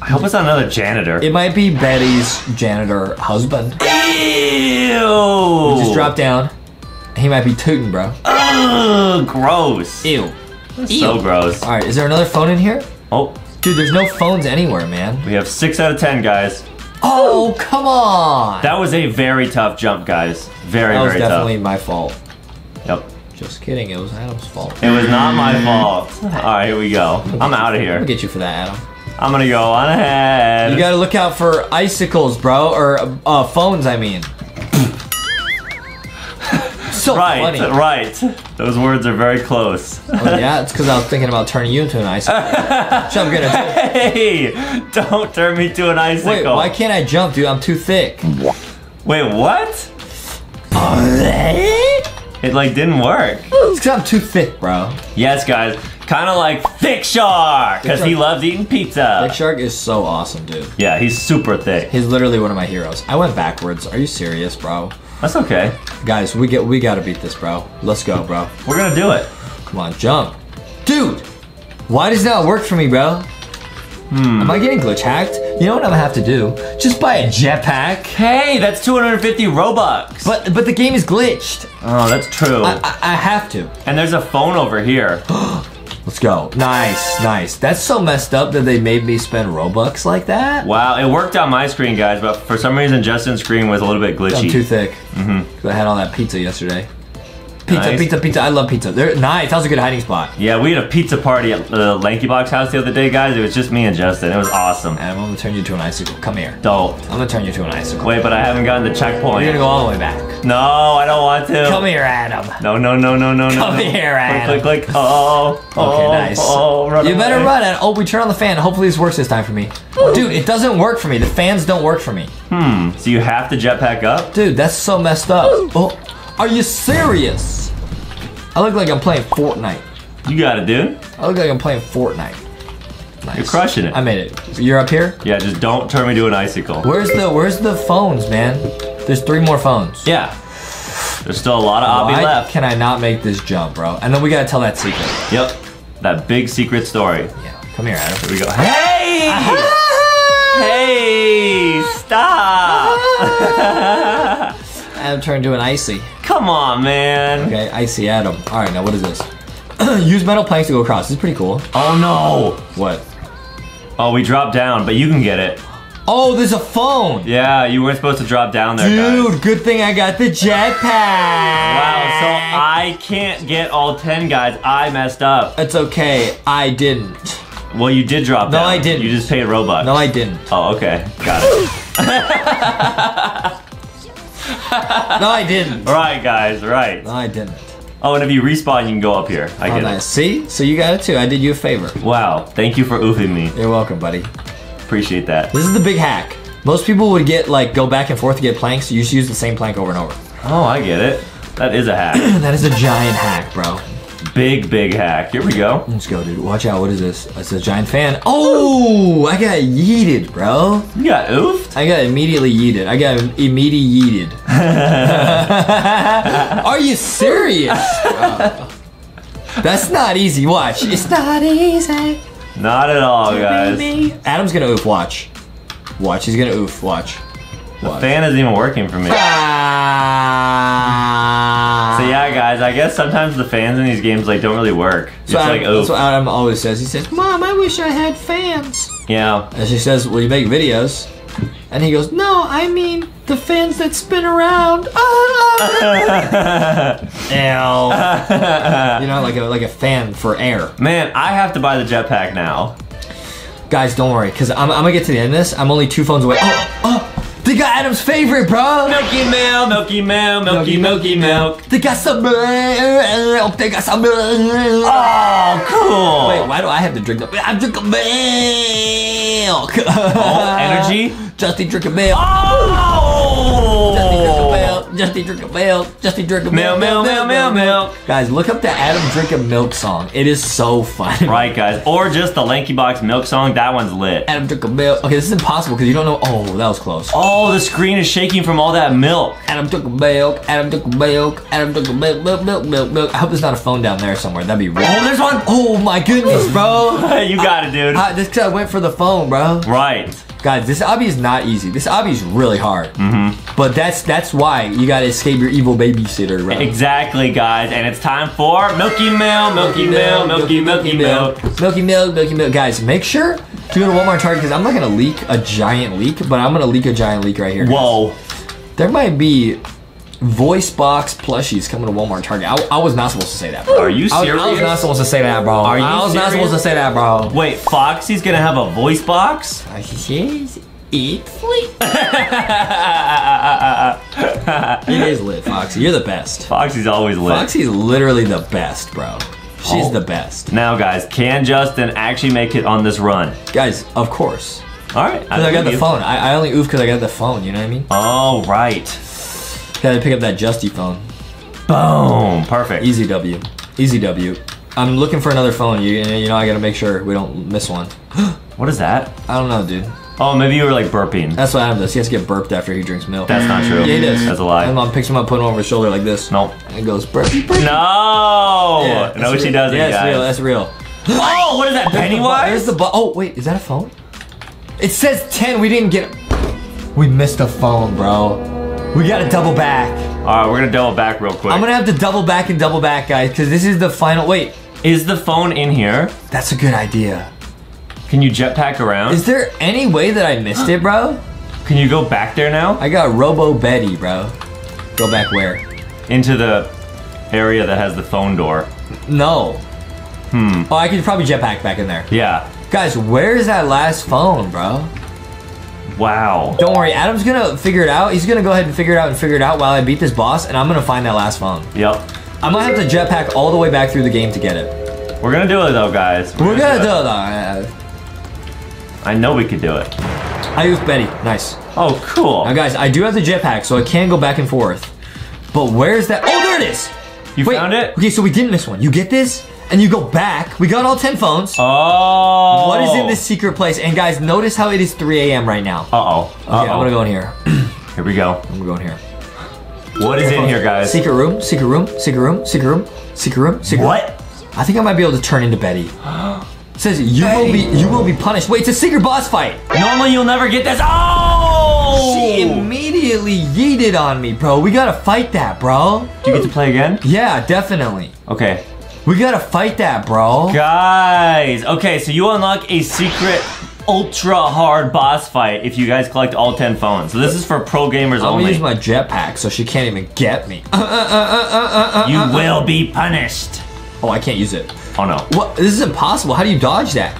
I hope it's not another janitor. It might be Betty's janitor husband. Ew. Just drop down. He might be tooting, bro. Ugh, gross. Ew. So gross. All right, is there another phone in here? Oh, Dude, there's no phones anywhere, man. we have six out of ten, guys. Oh, come on. That was a very tough jump, guys. Very, very. That was definitely my fault. tough. Yep. Just kidding. It was Adam's fault. It was not my fault. All right, here we go. I'm out of here. I'll get you for that, Adam. I'm gonna go on ahead. You gotta look out for icicles, bro, or uh, phones. I mean. so right, funny. right. Those words are very close. Oh, yeah, it's because I was thinking about turning you into an icicle. Which I'm gonna hey, don't turn me to an icicle. Wait, why can't I jump, dude? I'm too thick. Wait, what? It like didn't work. It's because I'm too thick, bro. Yes, guys. Kind of like Thick Shark, because he loves eating pizza. Thick Shark is so awesome, dude. Yeah, he's super thick. He's literally one of my heroes. I went backwards. Are you serious, bro? That's okay. Guys, we get we gotta beat this, bro. Let's go, bro. We're gonna do it. Come on, jump. Dude! Why does that work for me, bro? Hmm. Am I getting glitch hacked? You know what I'm gonna have to do? Just buy a jetpack. Hey, that's 250 Robux. But but the game is glitched. oh, that's true. I, I, I have to. and there's a phone over here. Let's go. Nice, nice. That's so messed up that they made me spend Robux like that. Wow, it worked on my screen, guys, but for some reason Justin's screen was a little bit glitchy. I'm too thick. Mm-hmm. I had all that pizza yesterday. Pizza, Nice. pizza, pizza. I love pizza. They're nice. That was a good hiding spot. Yeah, we had a pizza party at the LankyBox house the other day, guys. It was just me and Justin. It was awesome. Adam, I'm gonna turn you to an icicle. Come here. Don't. I'm gonna turn you to an icicle. Wait, but I haven't gotten the checkpoint. You're gonna go all the way back. No, I don't want to. Come here, Adam. No, no, no, no, no, no. Come here, Click, Adam. click, click. Oh, oh, Okay, nice. Oh, run you better run it. Oh, we turn on the fan. Hopefully this works this time for me. Dude, it doesn't work for me. The fans don't work for me. Hmm. So you have to jetpack up? Dude, that's so messed up. Oh, are you serious? I look like I'm playing Fortnite. You got it, dude. I look like I'm playing Fortnite. Nice. You're crushing it. I made it. You're up here? Yeah, just don't turn me to an icicle. Where's the Where's the phones, man? There's three more phones. Yeah. There's still a lot of obby Why left. can I not make this jump, bro? And then we gotta tell that secret. Yep. That big secret story. Yeah. Come here, Adam. Here we go. Hey! hey! Stop! Adam turned to an icy. Come on, man. Okay, icy Adam. All right, now what is this? Use metal planks to go across. This is pretty cool. Oh no! What? Oh, we dropped down, but you can get it. Oh, there's a phone. Yeah, you weren't supposed to drop down there, Dude, guys. good thing I got the jetpack. Wow, so I can't get all 10 guys. I messed up. It's okay. I didn't. Well, you did drop No, down. I didn't. You just paid Robux. No, I didn't. Oh, okay. Got it. No, I didn't. right, guys, right. No, I didn't. Oh, and if you respawn, you can go up here. I Oh, get nice. See? So you got it too. I did you a favor. Wow, thank you for oofing me. You're welcome, buddy. Appreciate that. This is the big hack. Most people would get like go back and forth to get planks. You just use the same plank over and over. Oh, I get it. That is a hack. That is a giant hack, bro. Big, big hack. Here we go. Let's go, dude. Watch out. What is this? It's a giant fan. Oh, I got yeeted, bro. You got oofed? I got immediately yeeted. I got immediately yeeted. Are you serious? bro? That's not easy. Watch. It's not easy. Not at all, guys. Adam's gonna oof. Watch. Watch. He's gonna oof. Watch. The Watch. fan isn't even working for me. Ah. So yeah, guys, I guess sometimes the fans in these games like don't really work. It's So Adam, like that's what Adam always says. He says, "Mom, I wish I had fans." Yeah. And she says, "Well, you make videos," and he goes, "No, I mean the fans that spin around." Ow. you know, like a like a fan for air. Man, I have to buy the jetpack now. Guys, don't worry, cause I'm, I'm gonna get to the end of this. I'm only two phones away. Oh, oh, they got Adam's favorite, bro. Milky Milk, Milky Milk, Milky Milky Milk. They got some milk. They got some milk. Oh, cool. Wait, why do I have to drink the? I'm drinking milk. Oh, energy? Justy drinking milk. Oh! Justy drinking milk. Justy drinking Milk, milk. milk, milk, milk, milk. Guys, look up the Adam drinking milk song. It is so fun. Right, guys. Or just the LankyBox Milk song. That one's lit. Adam drinking milk. Okay, this is impossible because you don't know. Oh, that was close. Oh, the screen is shaking from all that milk. Adam drinking milk. Adam drinking milk. Adam drinking milk. Milk. Milk. Milk. Milk. I hope there's not a phone down there somewhere. That'd be real. Oh, there's one. Oh my goodness, bro. you got it, dude. Uh, this guy went for the phone, bro. Right. Guys, this obby is not easy. This obby is really hard. Mm-hmm. But that's that's why you gotta escape your evil babysitter, bro. Exactly, guys. And it's time for Milky Milk, Milky Milk, Milky Milky Milk. Milky milk, milky milk. Guys, make sure to go to Walmart Target because I'm not gonna leak a giant leak, but I'm gonna leak a giant leak right here. Whoa. There might be voice box plushies coming to Walmart and Target. I, I was not supposed to say that, bro. Are you I was, I was not supposed to say that, bro. Are you I was not supposed to say that, bro. Wait, Foxy's gonna have a voice box? Yes, it's lit. It is lit, Foxy. You're the best. Foxy's always lit. Foxy's literally the best, bro. She's Oh. the best. Now, guys, can Justin actually make it on this run? Guys, of course. All right. Because I got the you. phone. I, I only oof because I got the phone, you know what I mean? Oh, right. Gotta pick up that Justy phone. Boom. Perfect. Easy W. Easy W. I'm looking for another phone. You, you know, I gotta make sure we don't miss one. What is that? I don't know, dude. Oh, maybe you were like burping. That's what Adam does. He has to get burped after he drinks milk. That's not true. yeah, he does. That's a lie. My mom picks him up, put him over his shoulder like this. Nope. And goes, burp. burp. No. Yeah, no, she doesn't, Yeah, that's guys. real. That's real. oh, what is that? Pennywise? There's the bu- Oh, wait, is that a phone? It says 10. We didn't get We missed a phone, bro. We gotta double back. All right, we're gonna double back real quick. I'm gonna have to double back and double back, guys, because this is the final. Wait, Is the phone in here? that's a good idea. Can you jetpack around? Is there any way that I missed it, bro? Can you go back there now? I got Robo Betty, bro. Go back where? Into the area that has the phone door. No. Hmm. Oh, I could probably jetpack back in there. Yeah. Guys, where's that last phone, bro? Wow. Don't worry, Adam's gonna figure it out. He's gonna go ahead and figure it out and figure it out while I beat this boss, and I'm gonna find that last phone. Yep. I might have to jetpack all the way back through the game to get it. We're gonna do it though, guys. We're gonna do it. it though. I know we could do it. I use Betty. Nice. Oh, cool. Now, guys, I do have the jetpack, so I can go back and forth. But where's that? Oh, there it is. You Wait. found it? Okay, so we didn't miss one. You get this, and you go back. We got all ten phones. Oh. What is in this secret place? And guys, notice how it is 3 a.m. right now. Uh oh. Okay, I'm gonna go in here. Here we go. I'm gonna go in here. What is in here, guys? Secret room, secret room, secret room, secret room, secret room, secret room. What? I think I might be able to turn into Betty. It says you will be you will be punished. Wait, it's a secret boss fight. Normally you'll never get this. Oh! She immediately yeeted on me, bro. We gotta fight that, bro. Do you get to play again? Yeah, definitely. Okay. We gotta fight that, bro. Guys, okay, so you unlock a secret ultra hard boss fight if you guys collect all 10 phones. So this is for pro gamers only. I'm gonna only. use my jetpack so she can't even get me. Uh, uh, uh, you will be punished. Oh, I can't use it. Oh no. What? This is impossible. How do you dodge that?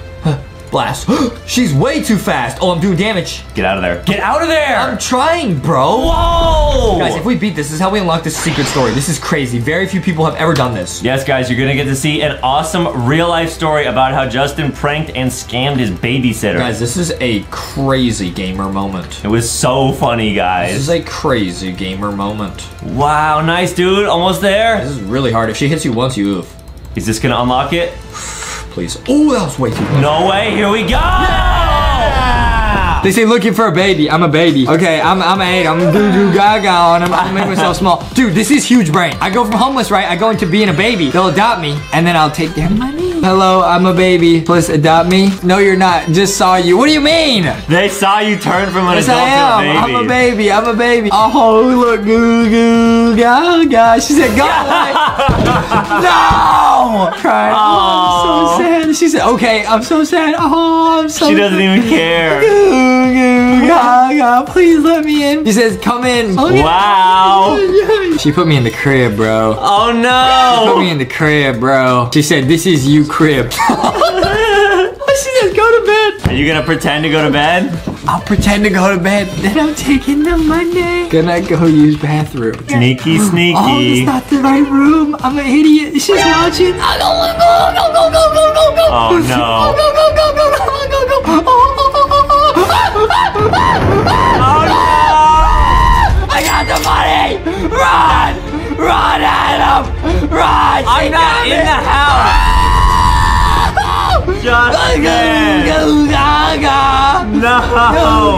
Blast. She's way too fast. Oh, I'm doing damage. Get out of there. Get out of there! I'm trying, bro. Whoa! Guys, if we beat this, this is how we unlock this secret story. This is crazy. Very few people have ever done this. Yes, guys, you're gonna get to see an awesome real life story about how Justin pranked and scammed his babysitter. Guys, this is a crazy gamer moment. it was so funny, guys. This is a crazy gamer moment. Wow, nice, dude. Almost there. This is really hard. If she hits you once, you oof. Is this gonna unlock it? Please. Oh, that was way too close. No way. Here we go. They say looking for a baby. I'm a baby. Okay, I'm I'm eight. I'm doo doo gaga on them. I'm make myself small. Dude, this is huge brain. I go from homeless, right? I go into being a baby. They'll adopt me, and then I'll take their money. Hello, I'm a baby. Please adopt me. No, you're not. Just saw you. What do you mean? They saw you turn from an Yes, adult I am. to a baby. I'm a baby. I'm a baby. Oh, look, goo goo gaga. She said, go away. no! Crying. Oh, I'm so sad. She said, okay, I'm so sad. Oh, I'm so She doesn't even care. Goo goo gaga. Please let me in. She says, come in. Oh, Wow. She put me in the crib, bro. Oh no. She Put me in the crib, bro. She said, this is you crib. she says, go to bed. Are you gonna pretend to go to bed? I'll pretend to go to bed. Then I'm taking the money. Gonna go use bathroom. Sneaky, sneaky. Oh, it's not the right room. I'm an idiot. She's watching. I go, go, go, go, go, go, go, go. Oh no. Go, go, go, go, go, go, go. Oh, oh, oh, oh, oh. I got the money. Run, run, Adam, run. I'm not in the house. Justin. Goo, gaga. No.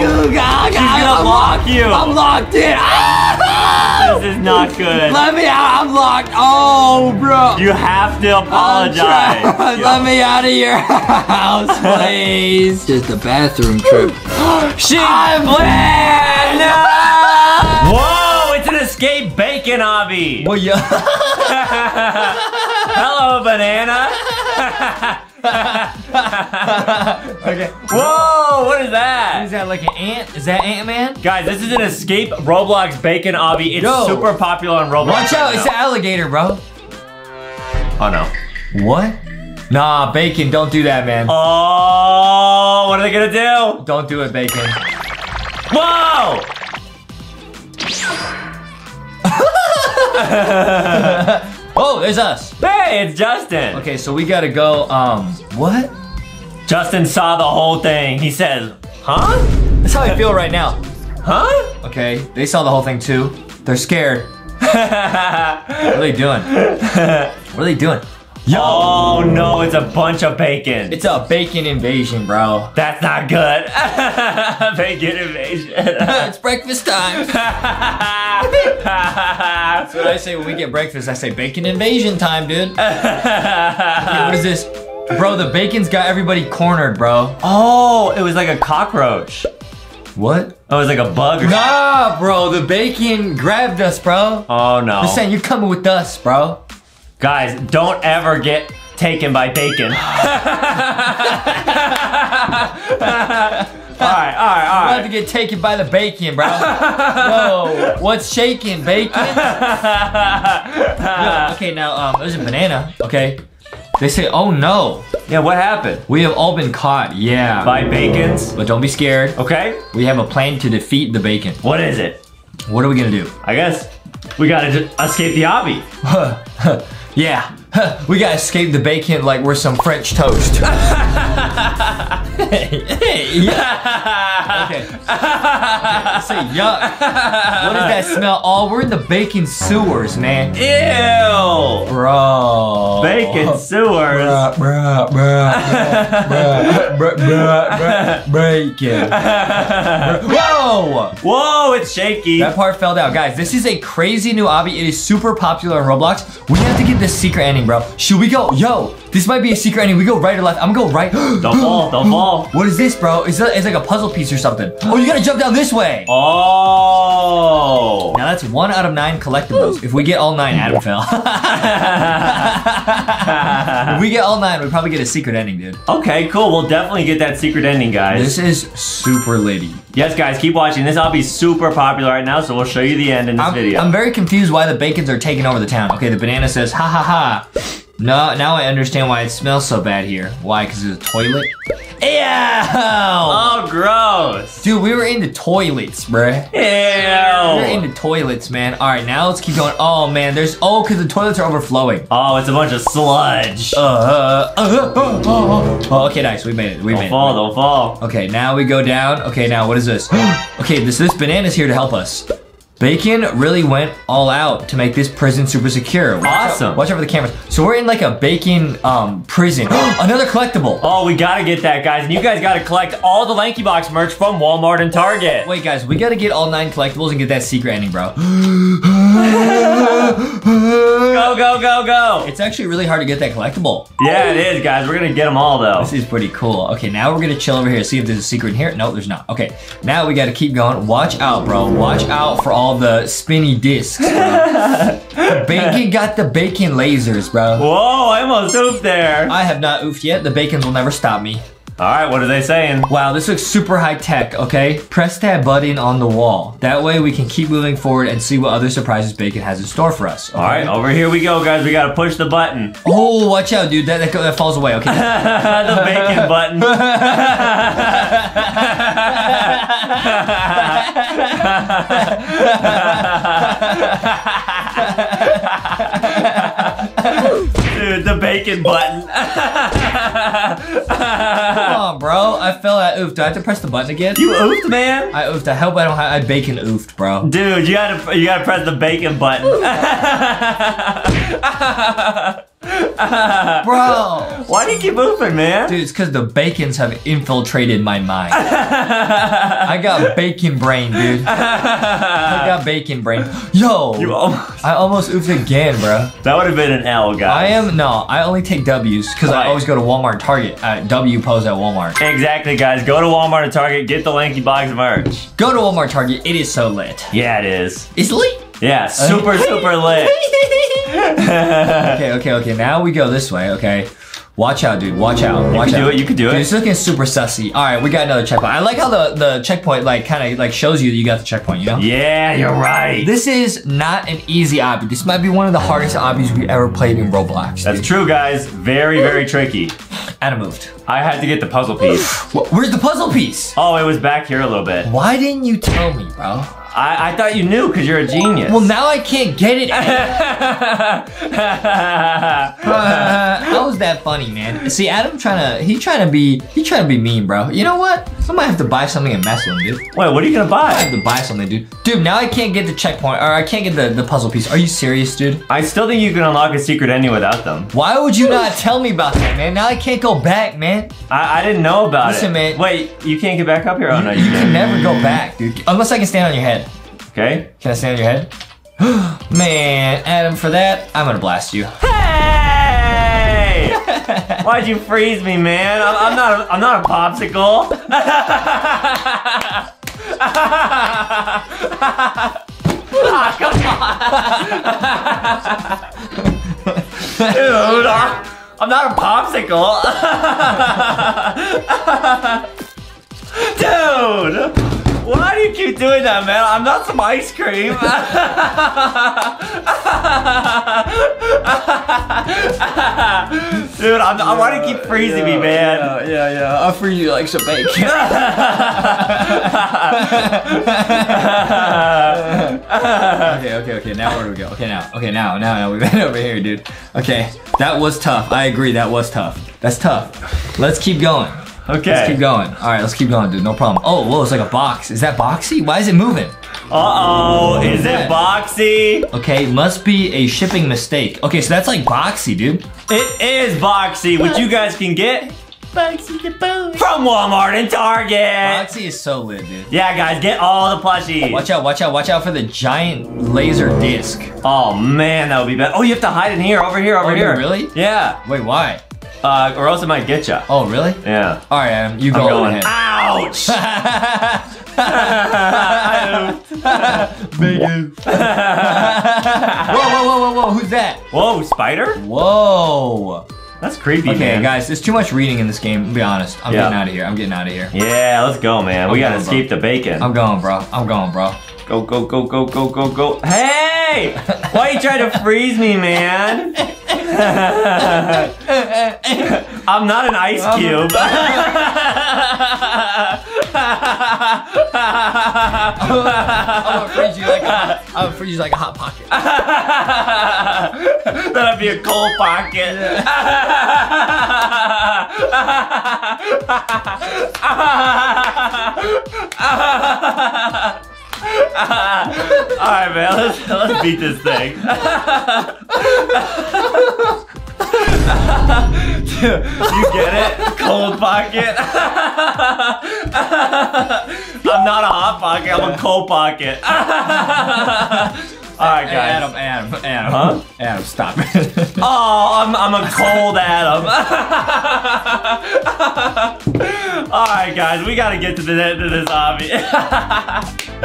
Goo, gaga. She's gonna I'm lock locked- you. I'm locked in. Ah! This is not good. Let me out. I'm locked. Oh, bro. You have to apologize. trapped. Let me out of your house, please. Just a bathroom trip. she I'm Whoa, it's an escape bacon obby. Well, yeah. Hello, banana. okay. Whoa, what is that? Is that? like an ant? Is that Ant Man? Guys, this is an escape Roblox bacon obby. It's Yo. super popular on Roblox. Watch out! right It's an alligator, bro. Oh no. What? Nah, bacon. Don't do that, man. Oh, what are they gonna do? Don't do it, bacon. Whoa! Oh, there's us. Hey, it's Justin. Okay, so we gotta go. Um, what? Justin saw the whole thing. He says, huh? That's how I feel right now. Huh? Okay, they saw the whole thing too. They're scared. What are they doing? What are they doing? Yo, oh no, it's a bunch of bacon. it's a bacon invasion, bro. That's not good. bacon invasion. it's breakfast time. That's what I say when we get breakfast. I say bacon invasion time, dude. Okay, what is this? Bro, the bacon's got everybody cornered, bro. oh, it was like a cockroach. What? Oh, it was like a bug Nah, bro, the bacon grabbed us, bro. Oh no. Saying you're coming with us, bro. Guys, don't ever get taken by bacon. all right, all right, all right. I'm about to get taken by the bacon, bro. Whoa, what's shaking, bacon? Yo, okay, now um, there's a banana. Okay, they say, oh no, yeah, what happened? we have all been caught. Yeah, By bacons. but don't be scared. Okay, We have a plan to defeat the bacon. what is it? What are we gonna do? I guess we gotta escape the obby. yeah, we gotta escape the bacon like we're some French toast. yeah. Okay. Say yuck. What does that smell? Oh, we're in the bacon sewers, man. Ew! Bro. Bacon sewers. Bruh, bruh, bruh, bruh, bruh, bruh, bruh, bacon. Whoa! Whoa, it's shaky. That part fell down. Guys, this is a crazy new obby. It is super popular in Roblox. We have to get the secret ending, bro. Should we go? Yo, this might be a secret ending. We go right or left? I'm gonna go right. Don't fall, don't fall. What is this, bro? It's, a, it's like a puzzle piece or something. Oh, you gotta jump down this way. Oh. Now that's one out of nine collectibles. If we get all nine, Adam fell. if we get all nine, we probably get a secret ending, dude. Okay, cool. We'll definitely get that secret ending, guys. This is super litty. yes, guys, keep watching. This obby's super popular right now, so we'll show you the end in this I'm, video. I'm very confused why the bacons are taking over the town. Okay, the banana says, ha ha ha. No, now I understand why it smells so bad here. Why? Because it's a toilet? Ew! oh, gross. Dude, we were in the toilets, bruh. Ew. We were Ew. into toilets, man. All right, now let's keep going. Oh, man, there's, oh, because the toilets are overflowing. Oh, it's a bunch of sludge. Uh, uh, uh, uh, uh, uh. Oh, okay, nice. We made it. We made it. Don't fall, don't fall. Okay, now we go down. Okay, now what is this? okay, this this banana's here to help us. Bacon really went all out to make this prison super secure. Watch out- Awesome. watch out for the cameras. So we're in like a bacon um prison. Another collectible. Oh, we gotta get that, guys. And you guys gotta collect all the LankyBox merch from Walmart and Target. Wait, guys, we gotta get all nine collectibles and get that secret ending, bro. Go, go, go, go. It's actually really hard to get that collectible. Yeah, it is, guys. We're gonna get them all, though. This is pretty cool. Okay, now we're gonna chill over here, see if there's a secret in here. No, there's not. Okay, now we gotta keep going. Watch out, bro. Watch out for all the spinny discs. Bro. the bacon got the bacon lasers, bro. Whoa, I almost oofed there. I have not oofed yet. The bacons will never stop me. All right, what are they saying? Wow, this looks super high tech, okay? Press that button on the wall. That way we can keep moving forward and see what other surprises Bacon has in store for us. All right, over here we go, guys. We gotta push the button. Oh, watch out, dude. That, that, that falls away, okay? the bacon button. The bacon button. Come on, bro. I fell at oof. Do I have to press the button again? you oofed, man. I oofed. I hope I don't have. I bacon oofed, bro. Dude, you gotta you gotta press the bacon button. Bro. Why do you keep moving, man? Dude, it's because the bacons have infiltrated my mind. I got bacon brain, dude. I got bacon brain. Yo. You almost, I almost oofed again, bro. that would have been an L, guys. I am no. I only take W's because I always go to Walmart, and Target. Uh, w pose at Walmart. Exactly, guys. Go to Walmart and Target, get the LankyBox merch. Go to Walmart, Target. It is so lit. Yeah, it is. It's lit. Yeah, super, super lit. Okay, okay, okay. Now we go this way. Okay. Watch out, dude. Watch out. Watch can out. do it, you can do Dude, it. it's looking super sussy. All right, we got another checkpoint. I like how the the checkpoint like kind of like shows you that you got the checkpoint. You know. Yeah, you're right. This is not an easy obby. This might be one of the hardest obbies we ever played in Roblox. That's dude. true, guys. Very, very tricky. Adam moved. I had to get the puzzle piece. Where's the puzzle piece? Oh, it was back here a little bit. Why didn't you tell me, bro? I, I thought you knew because you're a genius. Well, now I can't get it. Uh, how was that funny, man? See, Adam trying to he trying to be he trying to be mean, bro. You know what? Somebody have to buy something and mess with him, dude. Wait, what are you gonna buy? I have to buy something, dude. Dude, now I can't get the checkpoint or I can't get the, the puzzle piece. Are you serious, dude? I still think you can unlock a secret ending without them. Why would you not tell me about that, man? Now I can't go back, man. I, I didn't know about Listen, it. Listen, man. Wait, you can't get back up here? Oh, no, you you can. never go back, dude. Unless I can stand on your head. Okay. Can I stand on your head? man, Adam, for that, I'm gonna blast you. Hey! Why'd you freeze me, man? I'm, I'm not. A, I'm not a popsicle. Ah, come on. Dude, I'm not a popsicle. Dude! Why do you keep doing that, man? I'm not some ice cream. Dude, I'm, I why do you keep freezing me, man? Yeah, yeah, yeah. I'll free you like some bacon. okay, okay, okay. Now where do we go? Okay, now. Okay, now, now, now. We've been over here, dude. Okay, that was tough. I agree. That was tough. That's tough. Let's keep going. Okay. Let's keep going. All right, let's keep going, dude. No problem. Oh, whoa, it's like a box. Is that boxy? Why is it moving? Uh-oh, oh, is it boxy? Okay, must be a shipping mistake. Okay, so that's like boxy, dude. It is boxy, which you guys can get Bugsy the boy. from Walmart and Target. Boxy is so lit, dude. Yeah, guys, get all the plushies. Watch out, watch out, watch out for the giant laser disc. Oh man, that would be bad. Oh, you have to hide in here, over here, over Oh, here. really? Yeah. Wait, why? Uh, or else it might get you. Oh, really? Yeah. All right, Adam, you I'm go going. ahead. Ouch! Big oof. whoa, whoa, whoa, whoa, whoa, who's that? Whoa, spider? Whoa. That's creepy, Okay, man. guys, there's too much reading in this game, to be honest. I'm Yeah. getting out of here. I'm getting out of here. Yeah, let's go, man. we I'm gotta going, bro. escape the bacon. I'm going, bro. I'm going, bro. Go, go, go, go, go, go, go. Hey! Why are you trying to freeze me, man? I'm not an ice cube. I'm gonna freeze you like a, I'm gonna freeze you like a hot pocket. That'd be a cold pocket. Alright, man, let's, let's beat this thing. you get it? Cold pocket? I'm not a hot pocket, I'm a cold pocket. Alright, guys. Adam, Adam, Adam. Huh? Adam, stop it. Oh, I'm, I'm a cold Adam. All right, guys, we gotta get to the end of this obby.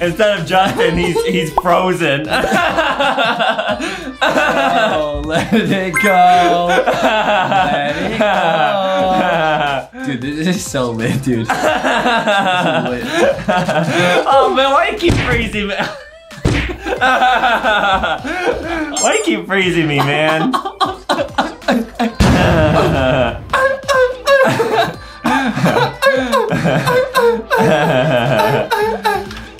Instead of Justin, he's he's frozen. oh, let it go. Let it go. Dude, this is so lit, dude. This is lit. oh Oh, man, why you keep freezing me? why you keep freezing me, man?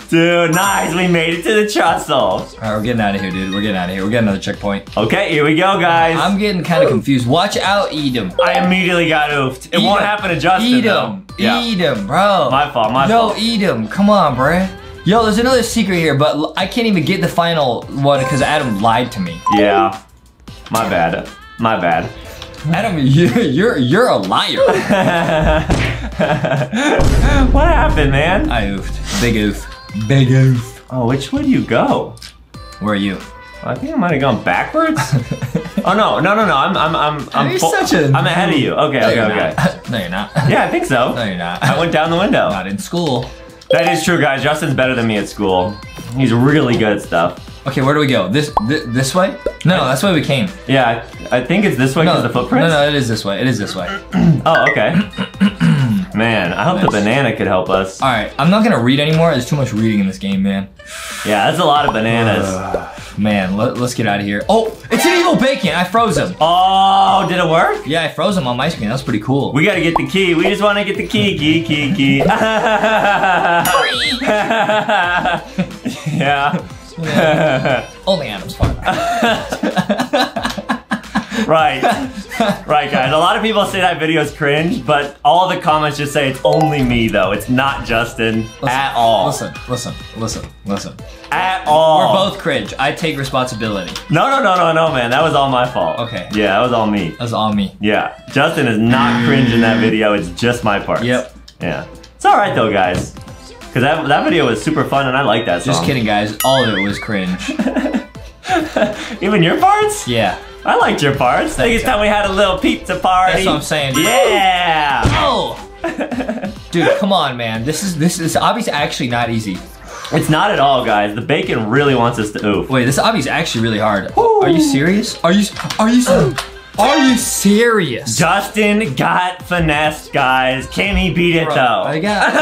Dude, nice, we made it to the trestle. All right, we're getting out of here, dude. We're getting out of here. We're getting another checkpoint. Okay, here we go, guys. I'm getting kind of confused. Watch out, Adam. I immediately got oofed. It won't happen to Justin, Adam. though. Yeah. Adam, bro. My fault, my Yo, fault. No, Adam, come on, bruh. Yo, there's another secret here, but I can't even get the final one because Adam lied to me. Yeah. My bad. My bad. Adam, you, you're you're a liar. what happened, man? I oofed. Big oof. Big oof. Oh, which way do you go? Where are you? I think I might have gone backwards. oh no, no, no, no! I'm, I'm, I'm, I'm. You're such a- I'm ahead of you. Okay, No, okay, okay. not. no, you're not. Yeah, I think so. No, you're not. I went down the window. Not in school. That is true, guys. Justin's better than me at school. He's really good at stuff. Okay, where do we go? This thi- this way? No, no, that's why we came. Yeah, I, I think it's this way because No, the footprints. No, no, it is this way. It is this way. Oh, okay. man, I hope the banana could help us. All right, I'm not gonna read anymore. There's too much reading in this game, man. Yeah, that's a lot of bananas. Man, let, us get out of here. Oh, it's an evil bacon. I froze him. Oh, did it work? Yeah, I froze him on my screen. That's pretty cool. We gotta get the key. We just wanna get the key, key, key, key. yeah. Only Adam's fault. right. Right, guys. A lot of people say that video is cringe, but all the comments just say it's only me, though. It's not Justin at all. Listen, listen, listen, listen. At all. We're both cringe. I take responsibility. No, no, no, no, no, man. That was all my fault. Okay. Yeah, that was all me. That's all me. Yeah. Justin is not cringe in that mm. video. It's just my part. Yep. Yeah. It's all right, though, guys. Because that, that video was super fun, and I like that song. Just kidding, guys. All of it was cringe. Even your parts? Yeah. I liked your parts. I think it's time we had a little pizza party. That's what I'm saying. dude. Yeah. Oh. Dude, come on, man. This is this is obviously actually not easy. It's not at all, guys. The bacon really wants us to oof. Wait, this obby is actually really hard. Are you serious? Are you are you serious? Are you serious? Justin got finessed, guys. Can he beat it Bro, though? I got.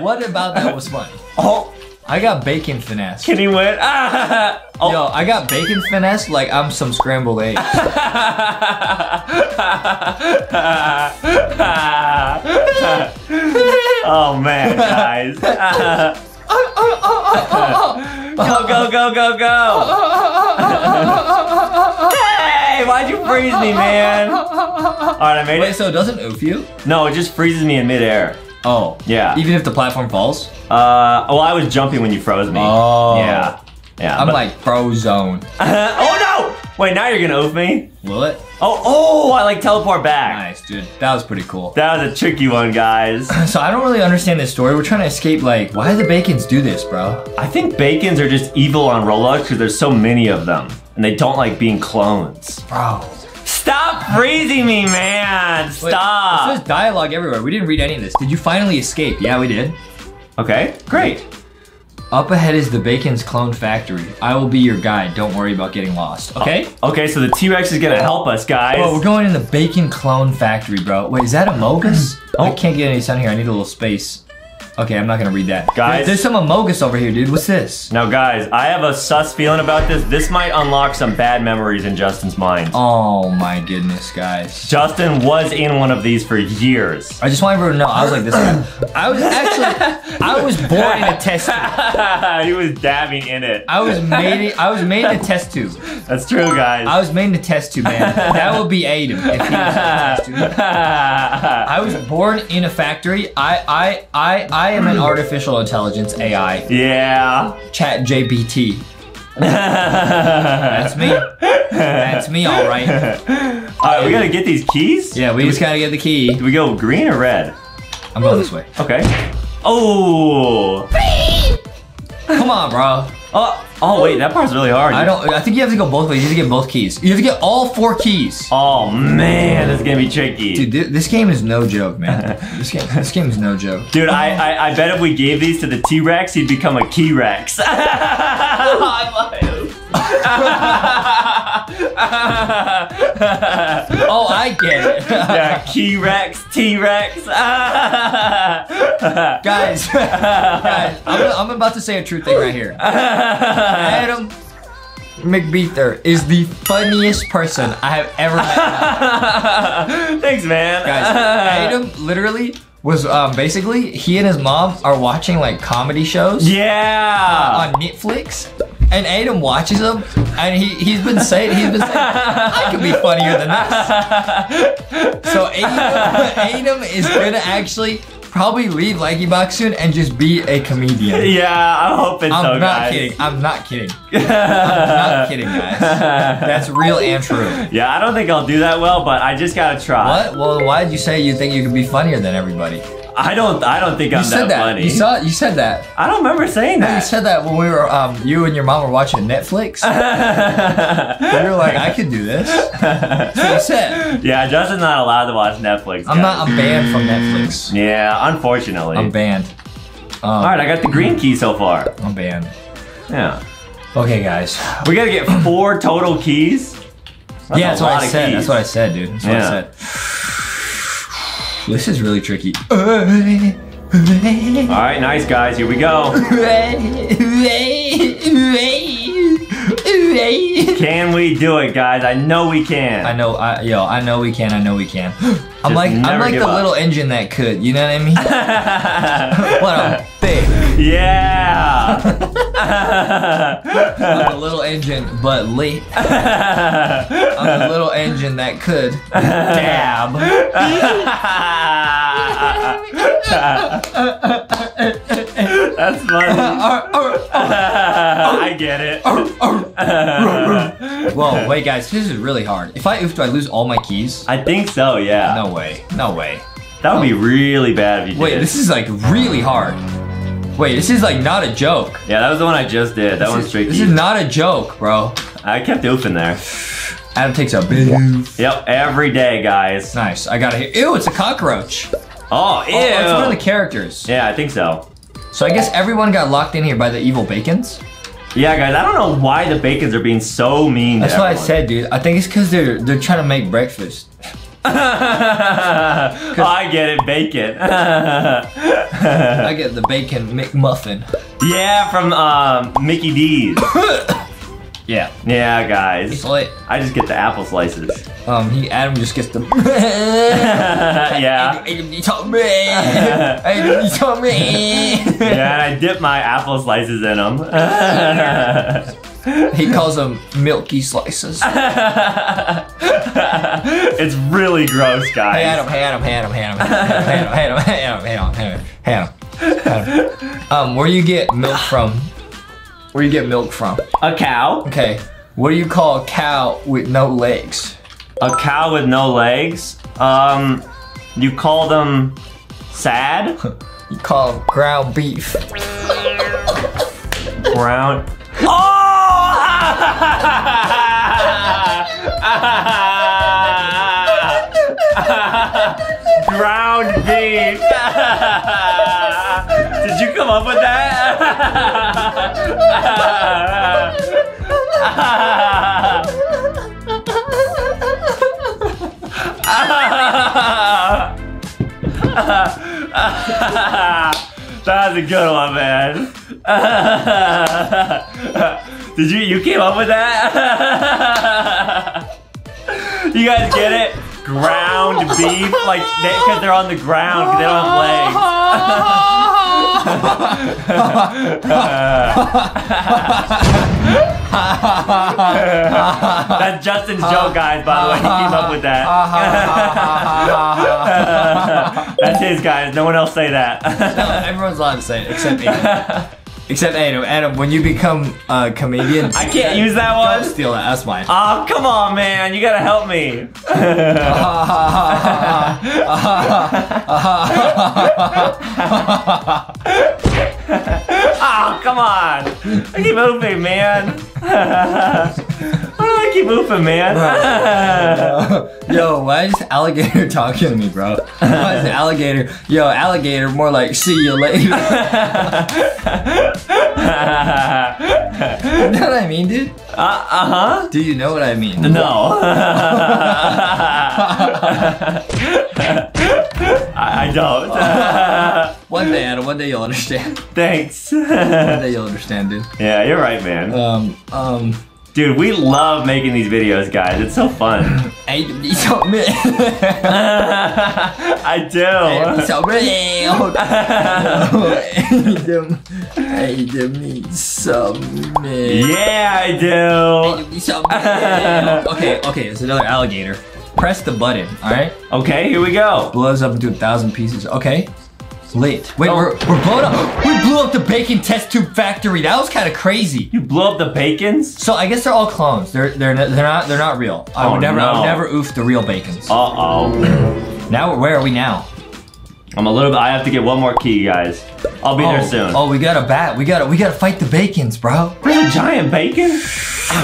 what about that was funny? oh, I got bacon finesse. can he win? oh, Yo, I got bacon finesse like I'm some scrambled eggs. oh man, guys. go, go, go, go, go. hey, why'd you freeze me, man? All right, I made Wait, it. so it doesn't oof you? No, it just freezes me in midair. Oh. Yeah. Even if the platform falls? Uh, well, I was jumping when you froze me. Oh. Yeah. Yeah. I'm but- like Frozone. oh no! Wait, now you're gonna oof me? Will it? Oh, oh! I like teleport back. Nice, dude. That was pretty cool. That was a tricky one, guys. So I don't really understand this story. We're trying to escape, like, why do the bacons do this, bro? I think bacons are just evil on Roblox because there's so many of them, and they don't like being clones. Bro. Stop freezing me, man! Wait, Stop. There's dialogue everywhere. We didn't read any of this. Did you finally escape? Yeah, we did. Okay, great. Up ahead is the Bacon's Clone Factory. I will be your guide. Don't worry about getting lost. Okay? Uh, okay, so the T-Rex is gonna help us, guys. Bro, we're going in the Bacon Clone Factory, bro. Wait, is that a Mogus? Oh. I Oh. can't get any sun here. I need a little space. Okay, I'm not gonna read that. Guys. There's some Amogus over here, dude. What's this? Now, guys, I have a sus feeling about this. This might unlock some bad memories in Justin's mind. Oh my goodness, guys. Justin was in one of these for years. I just want everyone to know I was like this guy. I was actually I was born in a test tube. he was dabbing in it. I was made I was made in a test tube. That's true, guys. I was made in a test tube, man. That would be Adam if he was in a test tube. I was born in a factory. I I I I am an artificial intelligence AI. yeah. ChatGPT. That's me. That's me, all right. Alright, we gotta get these keys? Yeah, we just gotta get the key. Do we go green or red? I'm going this way. Okay. Oh. Come on, bro. Oh, oh wait, that part's really hard. I don't. I think you have to go both ways. You have to get both keys. You have to get all four keys. Oh man, this is gonna be tricky. Dude, thi- this game is no joke, man. This game, this game is no joke. Dude, I, I I bet if we gave these to the T-Rex, he'd become a Key-Rex. Oh, I get it, yeah, Key-Rex, T-Rex. guys. guys, I'm, I'm about to say a true thing right here. Adam McBeather is the funniest person I have ever met. Thanks, man. Guys, Adam literally was um, basically he and his mom are watching like comedy shows. Yeah. on Netflix. And Adam watches them, and he, he's been saying, he's been saying, I could be funnier than this. So Adam, Adam is gonna actually probably leave LankyBox soon and just be a comedian. Yeah, I'm hoping I'm so, not guys. kidding. I'm not kidding. I'm not kidding, guys. That's real and true. Yeah, I don't think I'll do that well, but I just gotta try. What? Well, why did you say you think you could be funnier than everybody? I don't. I don't think You I'm said that, that. funny. You saw. You said that. I don't remember saying that. You said that when we were, um, you and your mom were watching Netflix. you were like, I could do this. That's what you said. yeah, Justin's not allowed to watch Netflix. I'm not. I'm banned from Netflix. Yeah, unfortunately. I'm banned. Um, All right, I got the green key so far. I'm banned. Yeah, Okay, guys. we gotta get four total keys. That's yeah, that's what I said. keys. That's what I said, dude. That's what Yeah. I said. This is really tricky. All right, nice guys. Here we go. Can we do it, guys? I know we can. I know, I, yo, I know we can. I know we can. I'm Just like, I'm like the up. little engine that could. You know what I mean? what a thing. Yeah. I'm a little engine, but late. I'm a little engine that could dab. That's funny. I get it. Whoa, wait, guys, this is really hard. If I oof, do I lose all my keys? I think so. Yeah. No way. No way. That would be really bad if you Wait, this is like really hard. Wait, this is like not a joke. Yeah, that was the one I just did. That This one's is- tricky. This is not a joke, bro. I kept oofing there. Adam takes a big oof. Yep, every day, guys. Nice. I got it. Ew, it's a cockroach. Oh, ew. Oh, it's one of the characters. yeah, I think so. So I guess everyone got locked in here by the evil bacons. Yeah, guys, I don't know why the bacons are being so mean. That's to what I said, dude. I think it's because they're they're trying to make breakfast. Oh, I get it, bacon. I get the bacon McMuffin. yeah, from um, Mickey D's. Yeah, Yeah, guys. it's lit. I just get the apple slices. Um, he Adam just gets the. yeah. Adam, you told me. Adam, you told me. Yeah, and I dip my apple slices in them. He calls them milky slices. it's really gross, guys. Hey Adam, hey Adam, hey Adam, hey Adam, hey Adam, hey Adam, hey Adam, hey Adam, hey Adam, hey Adam. Um, where you get milk from? Where you get milk from? A cow. Okay, what do you call a cow with no legs? A cow with no legs. Um, you call them sad? You call them ground beef. Brown. Ground beef. Did you come up with that? That was a good one, man. Did you you came up with that? you guys get it? Ground beef, like because they, are on the ground, they don't have legs. That's Justin's joke, guys. By the way, he came up with that. That's his, guys. No one else say that. no, Everyone's allowed to say it except Adam. Except Adam. Adam, when you become a comedian, I can't use that don't one. steal that. That's mine. Oh, ah, come on, man. You gotta help me. oh, come on. I keep moving, man. Why do I keep moving, man? Yo, why is alligator talking to me, bro? Why is alligator? Yo, alligator, more like see you later. you know what I mean, dude? uh huh. Do you know what I mean? No. I, I don't. One day, Adam. One day you'll understand. Thanks. One day you'll understand, dude. yeah, you're right, man. Um, um. Dude, we love making these videos, guys. It's so fun. Hey, you told me. I do. Hey, told me. Hey, you me some me. Yeah, I do. Okay, okay, it's another alligator. Press the button, alright? Okay, here we go. Blows up into a thousand pieces. Okay. Lit. Wait, Oh. we're, we're blowing up. We blew up the bacon test tube factory. That was kind of crazy. You blew up the bacons? So I guess they're all clones. They're they're they're not they're not real. I Oh, would never I would never oof the real bacons. Uh-oh. Now where are we now? I'm a little bit, I have to get one more key, guys. I'll be there oh, soon. oh, we got a bat. We got to we got to fight the bacons, bro. There's a giant bacon?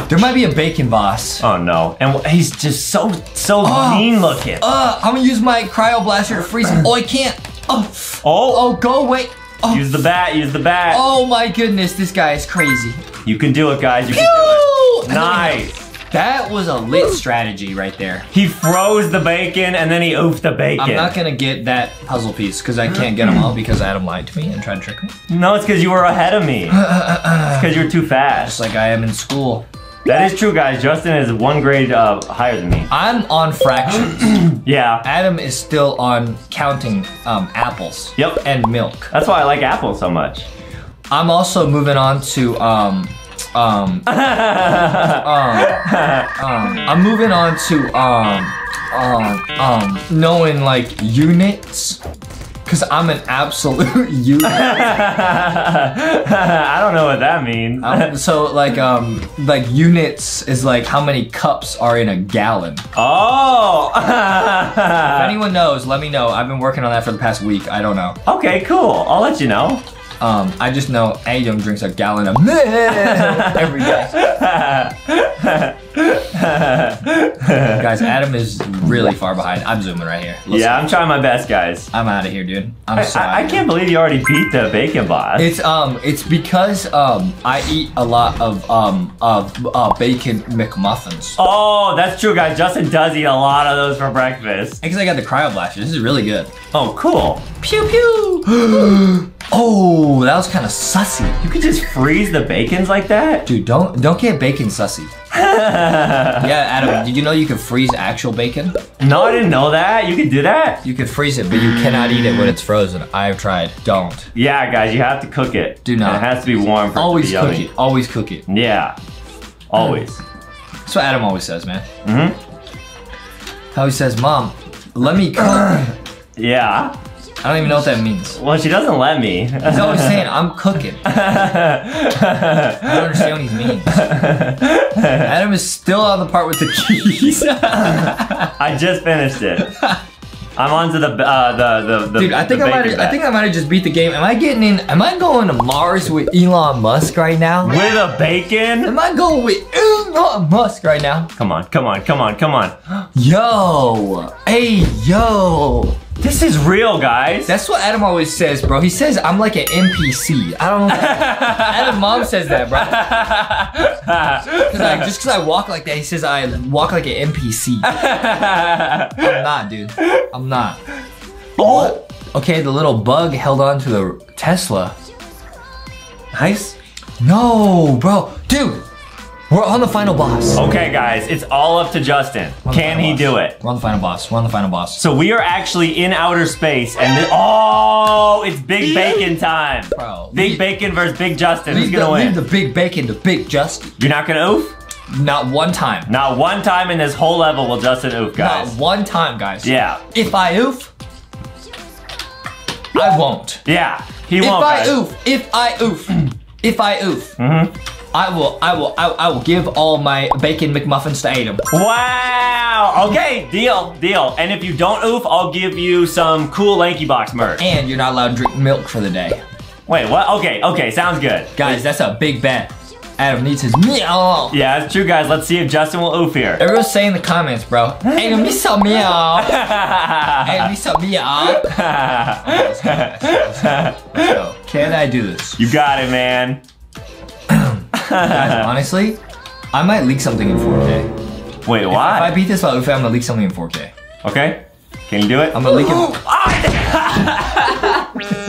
There might be a bacon boss. Oh no. And he's just so, so Oh. mean looking. Uh, I'm gonna use my cryo blaster to freeze him. Oh, I can't. Oh, Oh, oh, go away. Oh, use the bat, use the bat. oh my goodness, this guy is crazy. You can do it, guys. You can do it. Nice. That was a lit strategy right there. He froze the bacon and then he oofed the bacon. I'm not gonna get that puzzle piece because I can't get them all because Adam lied to me and tried to trick me. No, it's because you were ahead of me. it's because you were too fast. Just fast. like I am in school. That is true, guys. Justin is one grade uh, higher than me. I'm on fractions. Yeah. Adam is still on counting um, apples. Yep. And milk. That's why I like apples so much. I'm also moving on to um um um, um I'm moving on to um um um knowing like units cuz I'm an absolute unit. I don't know what that means. Um, so like um like units is like how many cups are in a gallon. oh. If anyone knows, let me know. I've been working on that for the past week. I don't know. okay, cool. I'll let you know. Um, I just know Adam drinks a gallon of milk every day. Guys, Adam is really far behind. I'm zooming right here. Listen, Yeah, I'm trying my best, guys. I'm out of here, dude. I'm I, sorry. I, I can't believe you already beat the bacon boss. It's um, it's because um, I eat a lot of um, of uh, bacon McMuffins. oh, that's true, guys. Justin does eat a lot of those for breakfast. Because I got the cryo blaster. This is really good. Oh, cool. Pew pew. oh, that was kind of sussy. You could just freeze the bacons like that? Dude, don't don't get bacon sussy. yeah, Adam, did you know you can freeze actual bacon? No, I didn't know that. You could do that? You can freeze it, but you cannot eat it when it's frozen. I've tried. Don't. Yeah, guys, you have to cook it. Do not. And it has to be warm for Always it to be cook yummy. it. Always cook it. Yeah. Always. That's what Adam always says, man. Mm-hmm. How he says, Mom, let me cook. Yeah. I don't even know what that means. Well, she doesn't let me. He's always saying, I'm cooking. I don't understand what he means. Adam is still on the part with the keys. I just finished it. I'm on to the uh, the the, the Dude, I think I might. I think I might have just beat the game. Am I getting in? Am I going to Mars with Elon Musk right now? with a bacon. Am I going with Elon Musk right now? Come on, come on, come on, come on. Yo, hey, yo. This is real, guys. That's what Adam always says, bro. He says I'm like an NPC. I don't know. Adam mom says that, bro. Cause I, just because I walk like that, he says I walk like an NPC. I'm not, dude. I'm not. oh, Okay, the little bug held on to the Tesla. nice. No, bro. Dude, we're on the final boss. Okay, guys, it's all up to Justin. We're on the Can he boss. do it? We're on the final boss. We're on the final boss. So we are actually in outer space, and thi- oh, it's Big Bacon time. Bro, Big leave- Bacon versus Big Justin. Who's gonna the, win? leave the big bacon to Big Justin. You're not gonna oof? Not one time. Not one time in this whole level will Justin oof, guys. Not one time, guys. Yeah, If I oof, I won't. yeah. He If won't. If I oof, if I oof, if I oof, mm-hmm. I will, I will, I, I will give all my bacon McMuffins to Adam. Wow. Okay, deal, deal. And if you don't oof, I'll give you some cool LankyBox merch. And you're not allowed to drink milk for the day. Wait, what? Okay, okay, sounds good. Guys, that's a big bet. Adam needs his meow. Yeah, that's true, guys. Let's see if Justin will oof here. Everyone say in the comments, bro. Adam needs some meow. Adam needs some meow. Let's go, guys. Let's go. Can I do this? you got it, man. Guys, honestly, I might leak something in 4K. Wait, why? If I beat this while Ufe, I'm gonna leak something in 4K. Okay. Can you do it? I'm gonna leak it. Ah!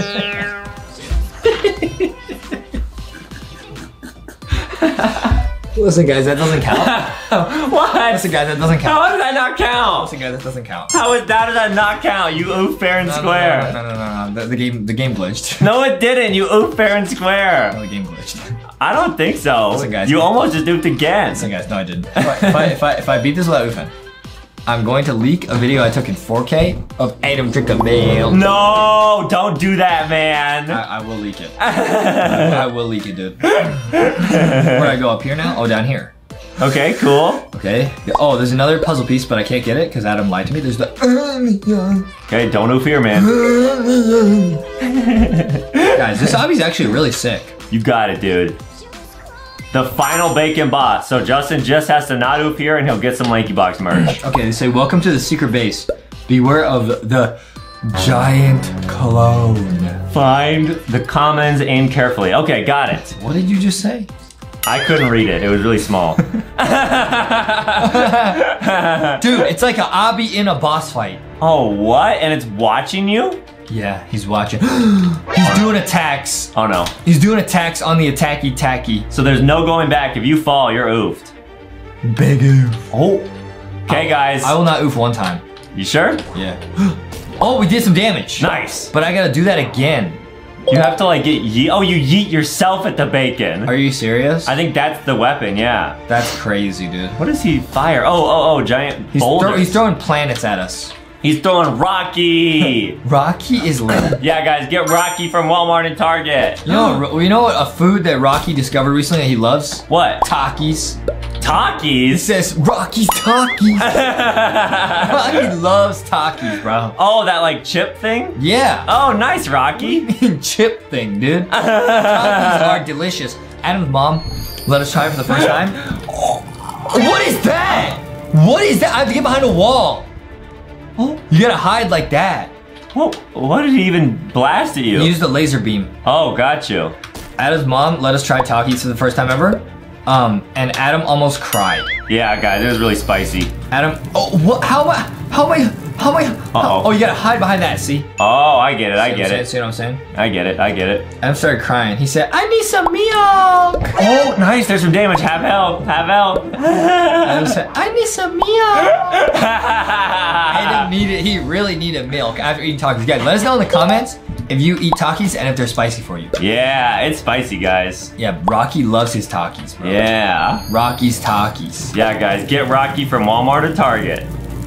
Listen, guys, that doesn't count. what? Listen, guys, that doesn't count. How does that not count? Listen, guys, that doesn't count. How is that? Does that not count? You oof fair and No, no, square. No, no, no, no, no. The, the game, the game glitched. No, it didn't. You oof fair and square. No, the game glitched. I don't think so. Listen, guys. you almost just oofed again. Listen, guys, no, I didn't. If I, if I, if I, if I beat this without oofing, I'm going to leak a video I took in 4K of Adam drink a milk. No, don't do that, man. I, I will leak it. I will leak it, dude. Where do I go up here now? Oh, down here. okay, cool. Okay. Oh, there's another puzzle piece, but I can't get it because Adam lied to me. There's the. Okay, don't oof here, man. Guys, this obby's actually really sick. You got it, dude. The final bacon boss. So Justin just has to not oof here and he'll get some LankyBox merch. Okay, they say, Welcome to the secret base. Beware of the giant clone. Find the commons, aim carefully. Okay, got it. What did you just say? I couldn't read it. It was really small. Dude, it's like an obby in a boss fight. oh, what? And it's watching you? Yeah, he's watching. he's doing attacks. Oh no. He's doing attacks on the attacky tacky. So there's no going back. If you fall, you're oofed. Big oof. Oh. Okay, guys. I will not oof one time. You sure? Yeah. oh, we did some damage. Nice. But I gotta do that again. You have to like get ye- Oh, you yeet yourself at the bacon. Are you serious? I think that's the weapon. Yeah. That's crazy, dude. What does he fire? Oh, oh, oh! Giant He's, throw- he's throwing planets at us. He's throwing Rocky. Rocky is lit. yeah, guys, get Rocky from Walmart and Target. You know, you know what? A food that Rocky discovered recently that he loves? What? Takis. It Takis? says Rocky's Takis. Rocky loves Takis, bro. Oh, that like chip thing? Yeah. Oh, nice, Rocky. Chip thing, dude. Takis are delicious. Adam's mom let us try it for the first time. What is that? What is that? I have to get behind a wall. Oh, you gotta hide like that. Whoa, what did he even blast at you? He used a laser beam. oh, got you. Adam's mom let us try Takis for the first time ever. Um, and Adam almost cried. Yeah, guys, it was really spicy. Adam, oh, what? How am I? How am I? How am I? how- Uh-oh. oh, you gotta hide behind that. See? Oh, I get it, I get it. See what I'm saying? I get it, I get it. Adam started crying. He said, "I need some milk." Oh, nice, there's some damage. Have help, have help. Adam said, "I need some milk." Adam needed. He really needed milk after eating Takis. Guys, let us know in the comments if you eat Takis and if they're spicy for you. yeah, it's spicy, guys. Yeah, Rocky loves his Takis, bro. Yeah. Rocky's Takis. Yeah, guys, get Rocky from Walmart or Target.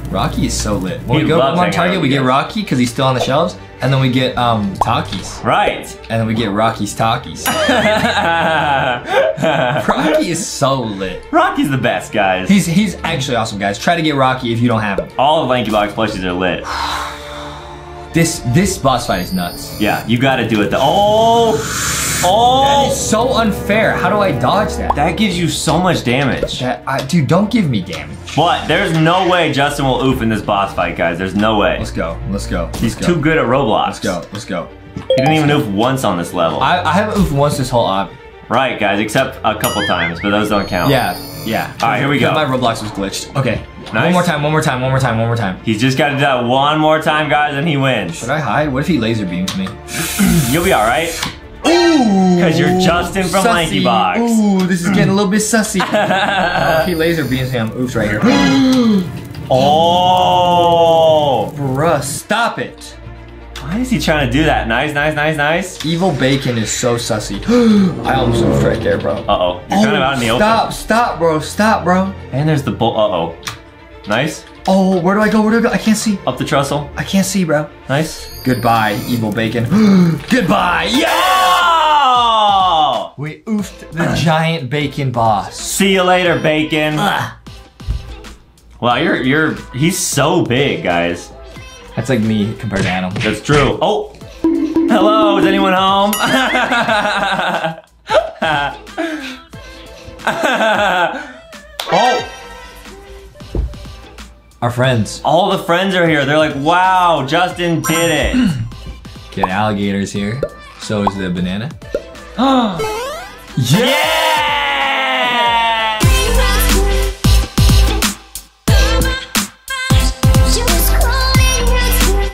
Rocky is so lit. When He we go to Walmart Target, we get. Rocky because he's still on the shelves, and then we get um Takis, Right. and then we get Rocky's Takis. Rocky is so lit. Rocky's the best, guys. He's he's actually awesome, guys. Try to get Rocky if you don't have him. All of LankyBox plushies are lit. This this boss fight is nuts. Yeah, you gotta do it. The oh, oh, is so unfair. How do I dodge that? that gives you so much damage. That I, dude, don't give me damage. But there's no way Justin will oof in this boss fight, guys. There's no way. Let's go. Let's go. He's Let's go. too good at Roblox. Let's go. Let's go. He didn't even oof once on this level. I, I haven't oofed once this whole op. right, guys, except a couple times, but those don't count. Yeah. Yeah. All right, here we go. My Roblox was glitched. Okay. One more time. One more time. One more time. One more time. He's just got to do that one more time, guys, and he wins. Should I hide? What if he laser beams me? You'll be all right. Ooh! Because you're Justin from LankyBox. Ooh, this is getting a little bit sussy. oh, he laser beams me. I'm oops right here. Oh, Bruh, stop it. Why is he trying to do that? Nice, nice, nice, nice. Evil bacon is so sussy. I almost oofed right there, bro. Uh oh, you're kind of out in the stop, open. stop, bro. Stop, bro. And there's the bull. Uh oh. Nice. Oh, where do I go? Where do I go? I can't see. Up the trestle. I can't see, bro. Nice. Goodbye, evil bacon. Goodbye. Yeah. Oh! We oofed the giant bacon boss. See you later, bacon. Wow, you're you're he's so big, guys. That's like me compared to Adam. That's true. Oh, hello. Is anyone home? oh, Our friends. all the friends are here. They're like, wow, Justin did it. Get alligators here. So is the banana. yeah!